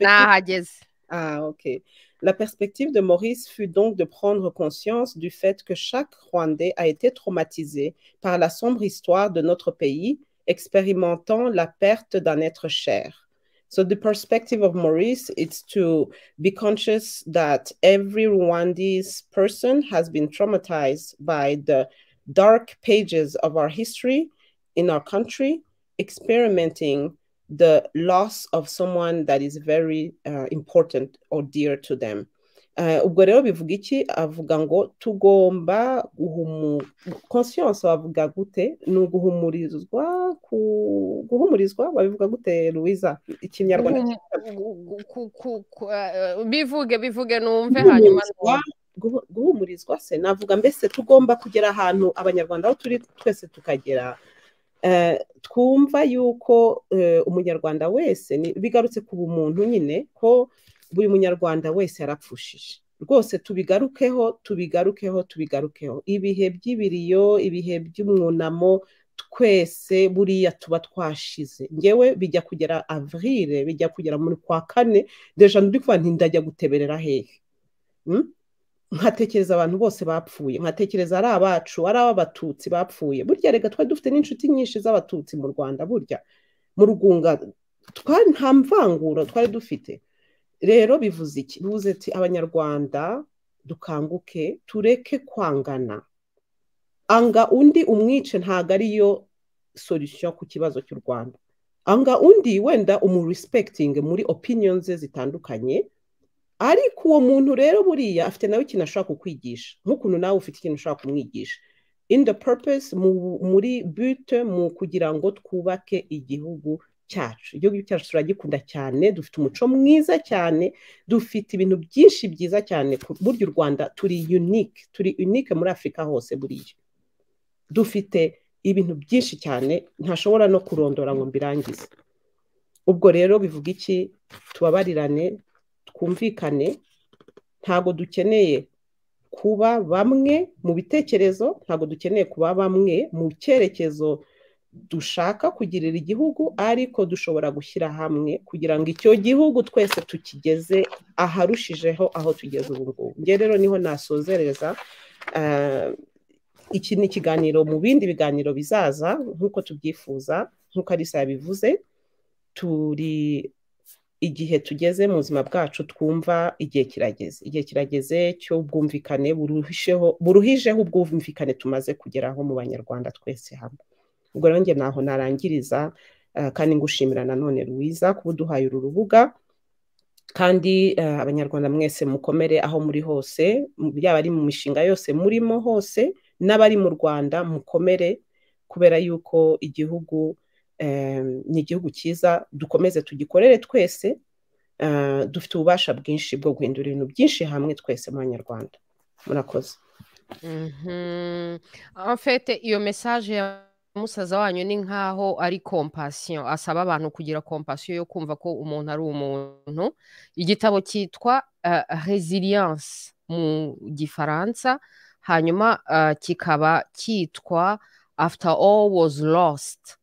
nahageze. Ah, ok. La perspective de Maurice fut donc de prendre conscience du fait que chaque Rwandais a été traumatisé par la sombre histoire de notre pays, expérimentant la perte d'un être cher. So the perspective of Maurice is to be conscious that every Rwandese person has been traumatized by the dark pages of our history in our country, experimenting the loss of someone that is very uh, important or dear to them. ubwo rero bivuga iki? Avuga ngo tugomba conscience bavuga gute? Ni uguhumurizwa guhumurizwa? Babivuga gute louisa? Ikinyarwanda. Bivuge bivuge numve hanyuma guhumurizwa se? Navuga mbese tugomba kugera ahantu abanyarwanda aho turi twese tukagera twumva yuko umunyarwanda wese bigarutse ku bumuntu nyine ko buri munyarwanda wese yarapfushije. Rwose tubigarukeho tubigarukeho tubigarukeho. Ibihe by'ibiriyo ibihe by'umwunamo twese buriya tuba twashize. Ngewe bijya kugera avrire bijya kugera muri kwa kane deja ndi kuvuga nti ndajya guteberera hehe. Nkatekereza abantu bose bapfuye. Nkatekereza ari abacu ari ab'abatutsi bapfuye. Burya reka twari dufite n'inshuti nyinshi z'abatutsi mu rwanda burya. Mu rugunga nta mvanguro twari dufite. Rero bivuze iki? Bivuze ati abanyarwanda dukanguke tureke kwangana. Anga undi umwice ntabwo ariyo solution ku kibazo cy'u rwanda. Anga undi wenda umurisipekitinge muri opinion ze zitandukanye ariko uwo muntu rero buriya afite nawe ikintu ashobora kukwigisha. Nk'ukuntu nawe ufite ikintu ushobora kumwigisha. In the purpose muri bute mu kugira ngo twubake igihugu cyacu. Igihugu cyacu turagikunda cyane dufite umuco mwiza cyane dufite ibintu byinshi byiza cyane burya u rwanda turi unique turi unique muri afurika hose buriya. Dufite ibintu byinshi cyane ntashobora no kurondora ngo mbirangize. Ubwo rero bivuga iki? Tubabarirane twumvikane ntabwo dukeneye kuba bamwe mu bitekerezo ntabwo dukeneye kuba bamwe mu cyerekezo dushaka kugirira igihugu ariko dushobora gushyira hamwe kugira ngo icyo gihugu twese tukigeze aharushijeho aho tugeze ubu ngubu. Nge rero ni ho nasozereza iki ni ikiganiro mu bindi biganiro bizaza nk'uko tubyifuza nk'uko arisa yabivuze turi igihe tugeze mu buzima bwacu twumva igihe kirageze. Igihe kirageze cy'ubwumvikane buruhijeho ubwumvikane tumaze kugeraho mu banyarwanda twese hamwe. Ubwo rero njye ntaho narangiriza kandi ngushimira nanone Louisa kuba uduhaye uru rubuga kandi abanyarwanda mwese mukomere aho muri hose yaba ari mu mishinga yose murimo hose n'abari mu rwanda mukomere kubera yuko igihugu ni igihugu cyiza dukomeze tugikorere twese dufite ububasha bwinshi bwo guhindura ibintu byinshi hamwe twese mu banyarwanda. Murakoze. Afite iyo mesaje ya musaza wanyu ni nkaho ari kompasiyo asaba abantu kugira kompasiyo yo kumva ko umuntu ari umuntu. Igitabo cyitwa resilience mu gifaransa hanyuma kikaba cyitwa after all was lost.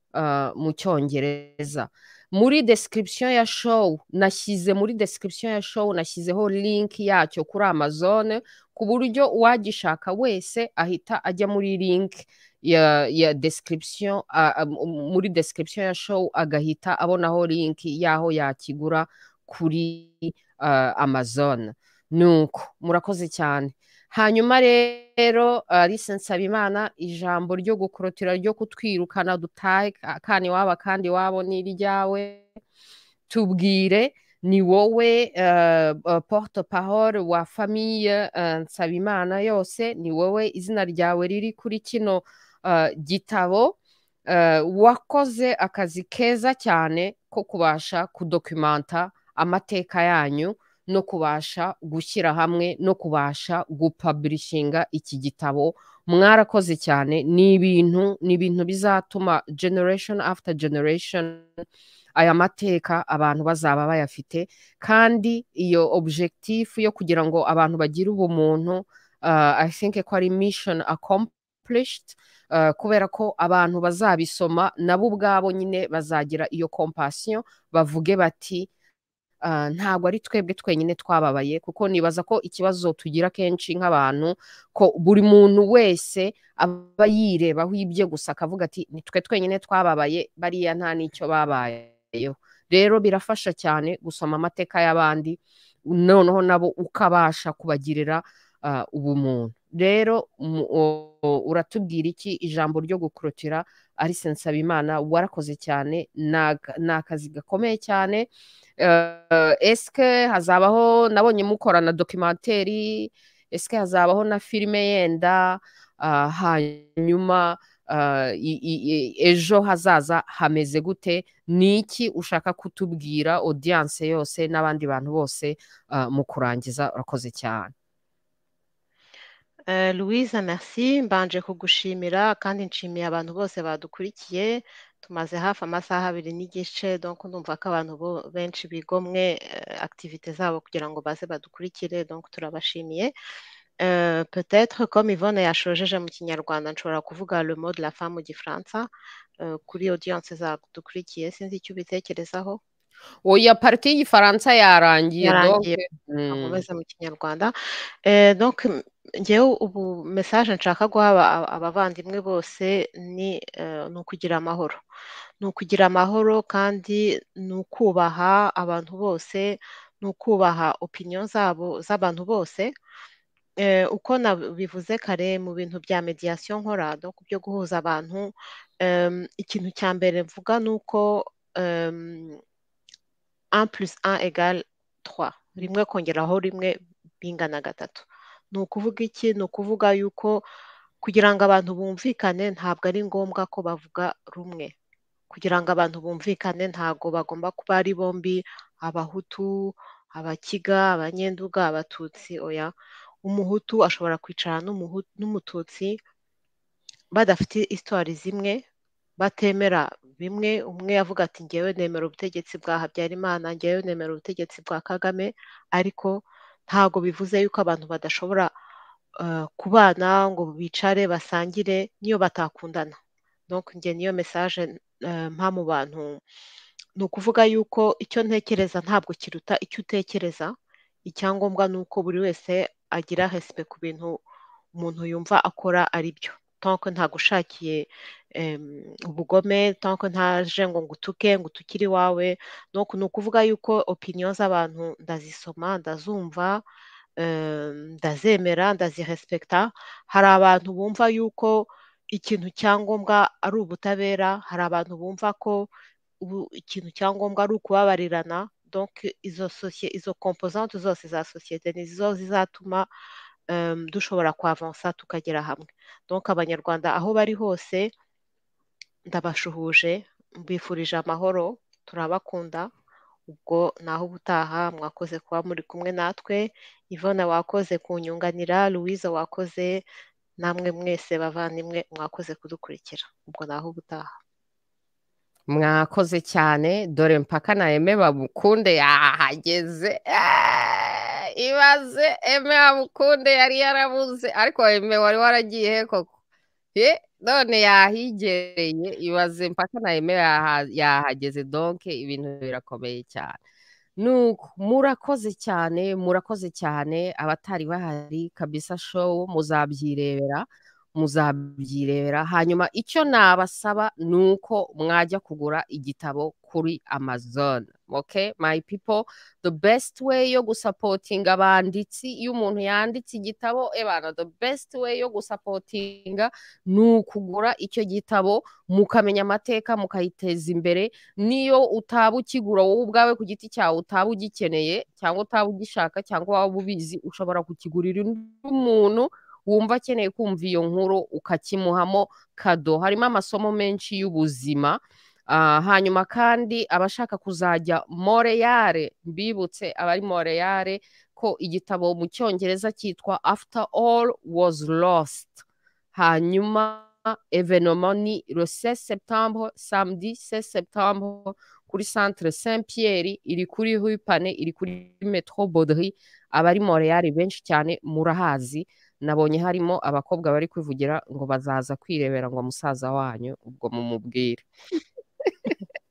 Mu cyongereza. Muri description ya show nashyize muri description ya show nashyizeho link yacyo kuri amazon ku buryo uwagishaka wese ahita ajya muri link ya ya description muri description ya show agahita abonaho link y'aho yakigura kuri uh, amazon. Nuko murakoze cyane. Hanyuma rero Alice Nsabimana ijambo ryo gukorotira ryo kutwirukana dutahe kandi waba kandi wabo ni iryawe tubwire ni wowe porte parole wa famille uh, Nsabimana yose ni wowe izina ryawe riri kuri kino gitabo wakoze akazi keza cyane ko kubasha kudokumenta amateka yanyu no kubasha gushyira hamwe no kubasha gupaburishinga iki gitabo. Mwarakoze cyane ni ibintu ni ibintu bizatuma generation after generation aya mateka abantu bazaba bayafite. Kandi iyo objectif yo kugira ngo abantu bagire ubumuntu uh, i think ko ari mission accomplished uh, kubera ko abantu bazabisoma nabo ubwabo nyine bazagira iyo compassion bavuge bati ntabwo ari twebwe twenyine twababaye kuko nibaza ko ikibazo tugira kenshi nk'abantu ko buri muntu wese aba yirebaho ibye gusa akavuga ati ni twe twenyine twababaye bariya nta n'icyo babaye rero birafasha cyane gusoma amateka y'abandi noneho nabo ukabasha kubagirira ubumuntu. Rero uratubwira iki? Ijambo ryo gukurutira Alice Nsabimana warakoze cyane ni akazi gakomeye cyane. Esike hazabaho nabonye mukorana dokimenteri esike hazabaho na filime yenda hanyuma ejo hazaza hameze gute? Ni iki ushaka kutubwira odiyanse yose n'abandi bantu bose mu kurangiza urakoze cyane. Louise merci. Mbanje kugushimira kandi nshimiye abantu bose badukurikiye. Tumaze hafi amasaha abiri n'igice donc ndumva ko abantu benshi bigomwe activite zabo kugira ngo baze badukurikire donc turabashimiye. Peut-être comme Yvonne yashojeje mu kinyarwanda nshobora kuvuga le mot de la femme mu gifaransa kuri audience zadukurikiye sinzi icyo ubitekerezaho. Oya pariti y'igifaransa yarangiye yarangiye akomeza mu kinyarwanda. Donc ngewe ubu message nshaka guha abavandimwe bose ni ukugira amahoro. Ni ukugira amahoro kandi ni ukubaha abantu bose ni ukubaha opinion zabo z'abantu bose. Uko nabivuze kare mu bintu bya mediyasiyo nkora no byo guhuza abantu. Ikintu cya mbere mvuga ni uko un plus un égale trois. Rimwe kongeraho rimwe bingana gatatu. Ni ukuvuga iki? Ni ukuvuga yuko kugira ngo abantu bumvikane ntabwo ari ngombwa ko bavuga rumwe. Kugira ngo abantu bumvikane ntabwo bagomba kuba ari bombi abahutu abakiga abanyenduga abatutsi. Oya umuhutu ashobora kwicara n'umututsi badafite isitwari zimwe batemera bimwe. Umwe avuga ati ngewe nemera ubutegetsi bwa habyarimana ngewe nemera ubutegetsi bwa kagame. Ariko ntabwo bivuze yuko abantu badashobora kubana ngo bicare basangire niyo batakundana. Njye niyo message mpa mu bantu. Ni ukuvuga yuko icyo ntekereza ntabwo kiruta icyo utekereza. Icyangombwa ni uko buri wese agira respect ku bintu umuntu yumva akora ari byo ntabwo ushakiye ubugome tanko ntaje ngo ngutuke ngo utukire iwawe. Ni ukuvuga yuko opinion z'abantu ndazisoma ndazumva ndazemera ndazirespekta hari abantu bumva yuko ikintu cyangombwa ari ubutabera hari abantu bumva ko ikintu cyangombwa ari ukubabarirana. Izo izo zose za sosiyete nizo zizatuma dushobora kwavansa tukagera hamwe. Abanyarwanda aho bari hose ndabashuhuje mbifurije amahoro turabakunda ubwo naho ubutaha mwakoze kuba muri kumwe natwe Yvonne wakoze kunyunganira louise wakoze namwe mwese bavandimwe mwakoze kudukurikira ubwo naho ubutaha. Mwakoze cyane dore mpaka na eme bamukunde yahageze. Ibaze eme bamukunde yari yarabuze ariko eme wari waragiye koko? None yahigereye ibaze mpaka na yahageze donke ibintu birakomeye cyane. Nuko murakoze cyane murakoze cyane abatari bahari kabisa show muzabyirebera muzabyirebera. Hanyuma icyo nabasaba ni uko mwajya kugura igitabo kuri amazon. Okay? My people the best way yo gusapotinga abanditsi iyo umuntu yanditse igitabo ebana the best way yo gusapotinga ni ukugura icyo gitabo mukamenya amateka mukayiteza imbere. Niyo utaba ukigura wowe ubwawe ku giti cyawe utaba ugikeneye cyangwa utaba ugishaka cyangwa waba ubizi ushobora kukigurira undi muntu wumva akeneye kumva iyo nkuru ukakimuhamo kado. Harimo amasomo menshi y'ubuzima hanyuma kandi abashaka kuzajya moreyare mbibutse abari moreyare ko igitabo mu cyongereza cyitwa after all was lost. Hanyuma evenoma ni le 16 septembre samedi 16 septembre kuri centre saint pierre iri kuri huipane iri kuri metro baudry. Abari moreyare benshi cyane murahazi. Nabonye harimo abakobwa bari kwivugira ngo bazaza kwirebera ngo musaza wanyu ubwo mumubwire.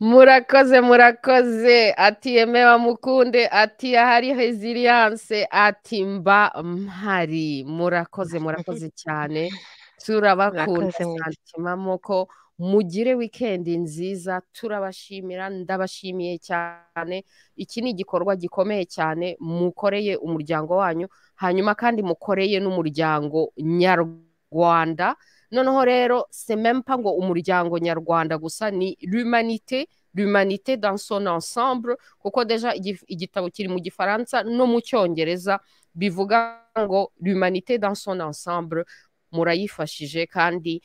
Murakoze murakoze. Ati yemewe mukunde ati ahari resilience. Ati mba mpari. Murakoze murakoze cyane. Turabakunda. Santimamo ko mugire wikendi nziza turabashimira ndabashimiye cyane. Iki ni igikorwa gikomeye cyane mukoreye umuryango wanyu hanyuma kandi mukoreye n'umuryango nyarwanda. Noneho rero semempa ngo umuryango nyarwanda gusa ni l'humanité l'humanité dans son ensemble kuko deja igitabo kiri mu gifaransa no mu cyongereza bivuga ngo l'humanité dans son ensemble. Murayifashije kandi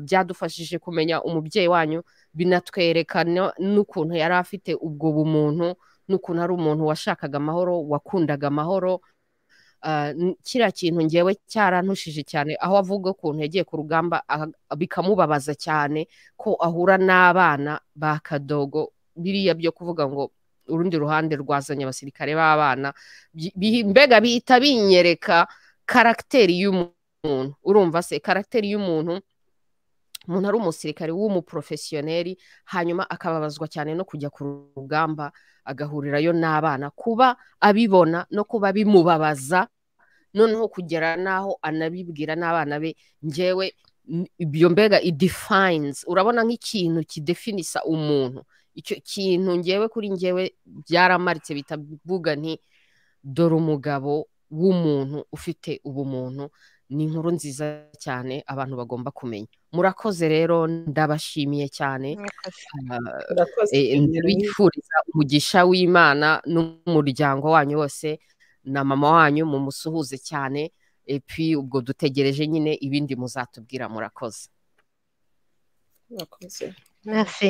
byadufashije kumenya umubyeyi wanyu binatwereka n'ukuntu yari afite ubwo bumuntu n'ukuntu ari umuntu washakaga amahoro wakundaga amahoro. Kiriya kintu ngewe cyarantushije cyane aho avuga ukuntu yagiye ku rugamba bikamubabaza cyane ko ahura n'abana ba kadogo biriya byo kuvuga ngo urundi ruhande rwazanye abasirikare b'abana mbega bihita binyereka karagiteri y'umuntu urumva se karagiteri y'umuntu umuntu ari umusirikare w'umuporofesiyoneri hanyuma akababazwa cyane no kujya ku rugamba agahurirayo n'abana. Kuba abibona no kuba bimubabaza noneho kugera n'aho anabibwira n'abana be ngewe ibyo mbega idefayinizi urabona nk'ikintu kidefinisa umuntu. Icyo kintu ngewe kuri ngewe byaramaritse bitavuga nti dore umugabo w'umuntu ufite ubumuntu. Ni inkuru nziza cyane abantu bagomba kumenya. Murakoze rero ndabashimiye cyane bifuriza umugisha w'imana n'umuryango wanyu wose na mama wanyu mumusuhuze cyane epi ubwo dutegereje nyine ibindi muzatubwira murakoze. Murakoze. Merci.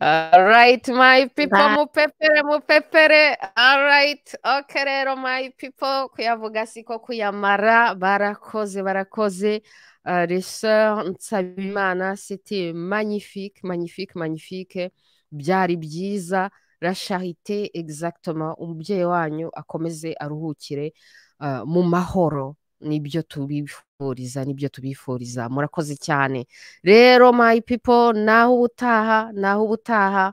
Murakoze Alright, my people, mupepere, mupepere. Alright, okay rero, my people, kuyavuga siko kuyamara, barakoze, barakoze. Uh, sœurs Nsabimana, c'était magnifique, magnifique, magnifique. Byari byiza, la charité, exactement. Umubyeyi wanyu akomeze aruhukire uh, mu mahoro. Ni byo tubifuriza ni byo tubifuriza. Murakoze cyane. Rero my people naho ubutaha naho ubutaha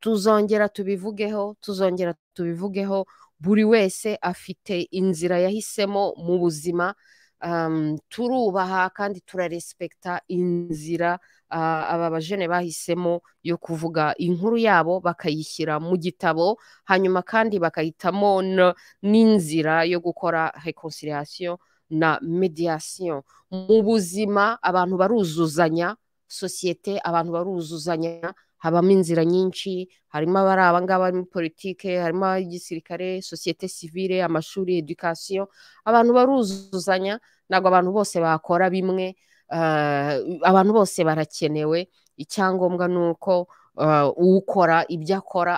tuzongera tubivugeho tuzongera tubivugeho. Buri wese afite inzira yahisemo mu buzima turubaha kandi turarespekita inzira aba bajene bahisemo yo kuvuga inkuru yabo bakayishyira mu gitabo hanyuma kandi bakahitamo n'inzira yo gukora reconciliation na mediation mu buzima abantu baruzuzanya sosiyete abantu baruzuzanya habamo inzira nyinshi harimo abari abangaba muri politike harimo ab'igisirikare sosiyete sivile amashuri education. Abantu baruzuzanya ntabwo abantu bose bakora bimwe abantu bose barakenewe. Icyangombwa ni uko ukora ibyo akora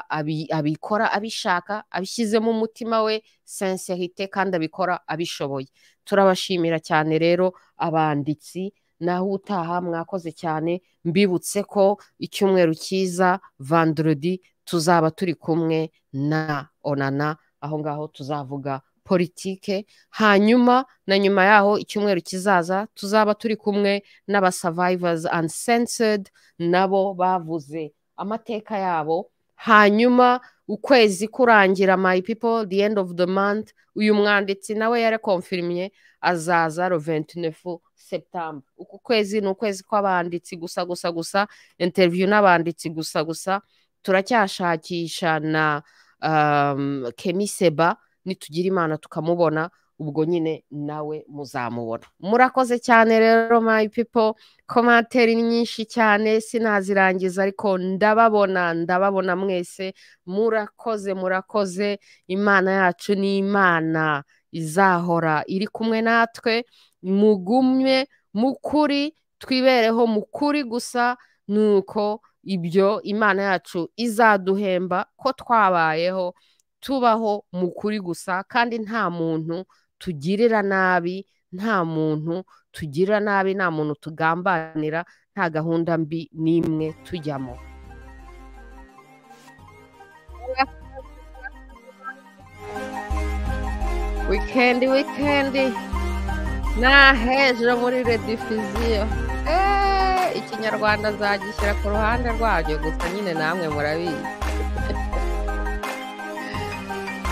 abikora abishaka abishyizemo umutima we senserite kandi abikora abishoboye. Turabashimira cyane rero abanditsi naho utaha mwakoze cyane mbibutse ko icyumweru cyiza vandrodi tuzaba turi kumwe na onana aho ngaho tuzavuga politike. Hanyuma na nyuma yaho icyumweru kizaza tuzaba turi kumwe n'aba survivors uncensored nabo bavuze amateka yabo. Hanyuma ukwezi kurangira my people the end of the month uyu mwanditsi nawe yarakonfirimye azaza ro 29 septembre uku kwezi ni ukwezi kw'abanditsi gusa gusa gusa interview n'abanditsi gusa gusa. Turacyashakisha na um, kemiseba nitugira imana tukamubona ubwo nyine nawe muzamubona. Murakoze cyane rero my people. Komateri nyinshi cyane sinazirangiza ariko ndababona ndababona mwese. Murakoze murakoze. Imana yacu ni imana. Izahora. Iri kumwe natwe mugumye mu kuri twibereho mu kuri gusa nuko ibyo imana yacu izaduhemba ko twabayeho tubaho mu kuri gusa kandi nta muntu tugirira nabi nta muntu tugirira nabi nta muntu tugambanira nta gahunda mbi n'imwe tujyamo. Wikendi wikendi hejuru muri redifiziyo ikinyarwanda zagishyira ku ruhande rwaryo gusa nyine namwe murabizi.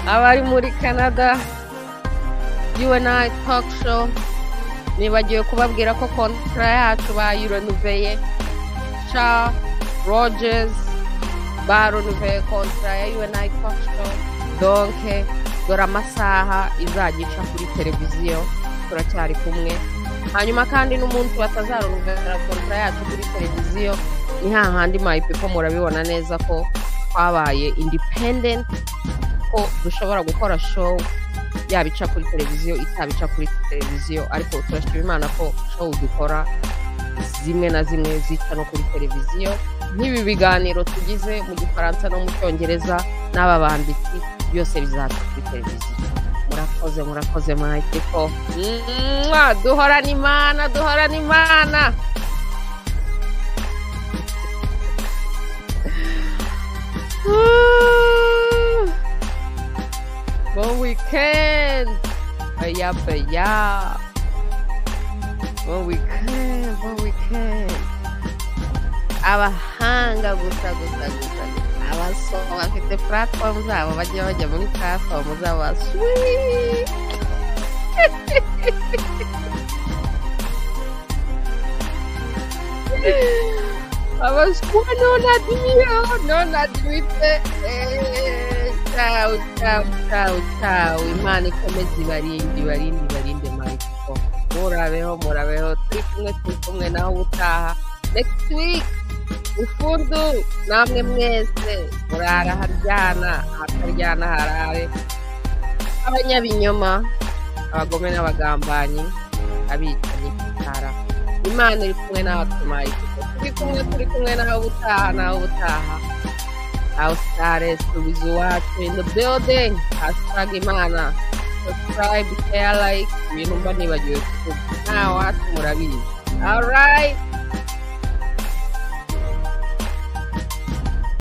Abari muri canada UNI talk show nibagiwe kubabwira ko kontra yacu bayirenuveye sha rogers barenuveye kontra ya UNI talk show. Donke dore amasaha izajya ica kuri televiziyo turacyari kumwe. Hanyuma kandi n'umunsi batazarunvera kontra yacu kuri televiziyo ni hahandi mayipepo murabibona neza ko twabaye independent ko dushobora gukora show yaba ica kuri televiziyo itaba ica kuri televiziyo. Ariko turashima imana ko show dukora zimwe na zimwe zica no kuri televiziyo. Nk'ibi biganiro tugize mu gifaransa no mu cyongereza n'aba banditsi byose kuri televiziyo. Murakoze murakoze mwahiteko duhorana imana duhorana imana. Bon weekend. Baya baya. Bon weekend bon weekend. Abahanga gusa gusa gusa abasoma bafite platform zabo bajya bajya muri platform zabo abaswa non admiro non admite ciao ciao ciao ciao imana ikomeze ibarinde ibarinde ibarinde mariko murabeho murabeho turi kumwe turi kumwe naho ubutaha next week ufundu namwe mwese murara haryana hakaryana harare abanyabinyoma abagome n'abagambanyi abicanyi kitara imana iri kumwe mayiko turi kumwe turi kumwe naho ubutaha naho ubutaha. Australia subiza iwacu in the building hashtag imana. Subscribe share like ibintu mba nibagiwe. Kuvuga nta wacu murabizi. Alright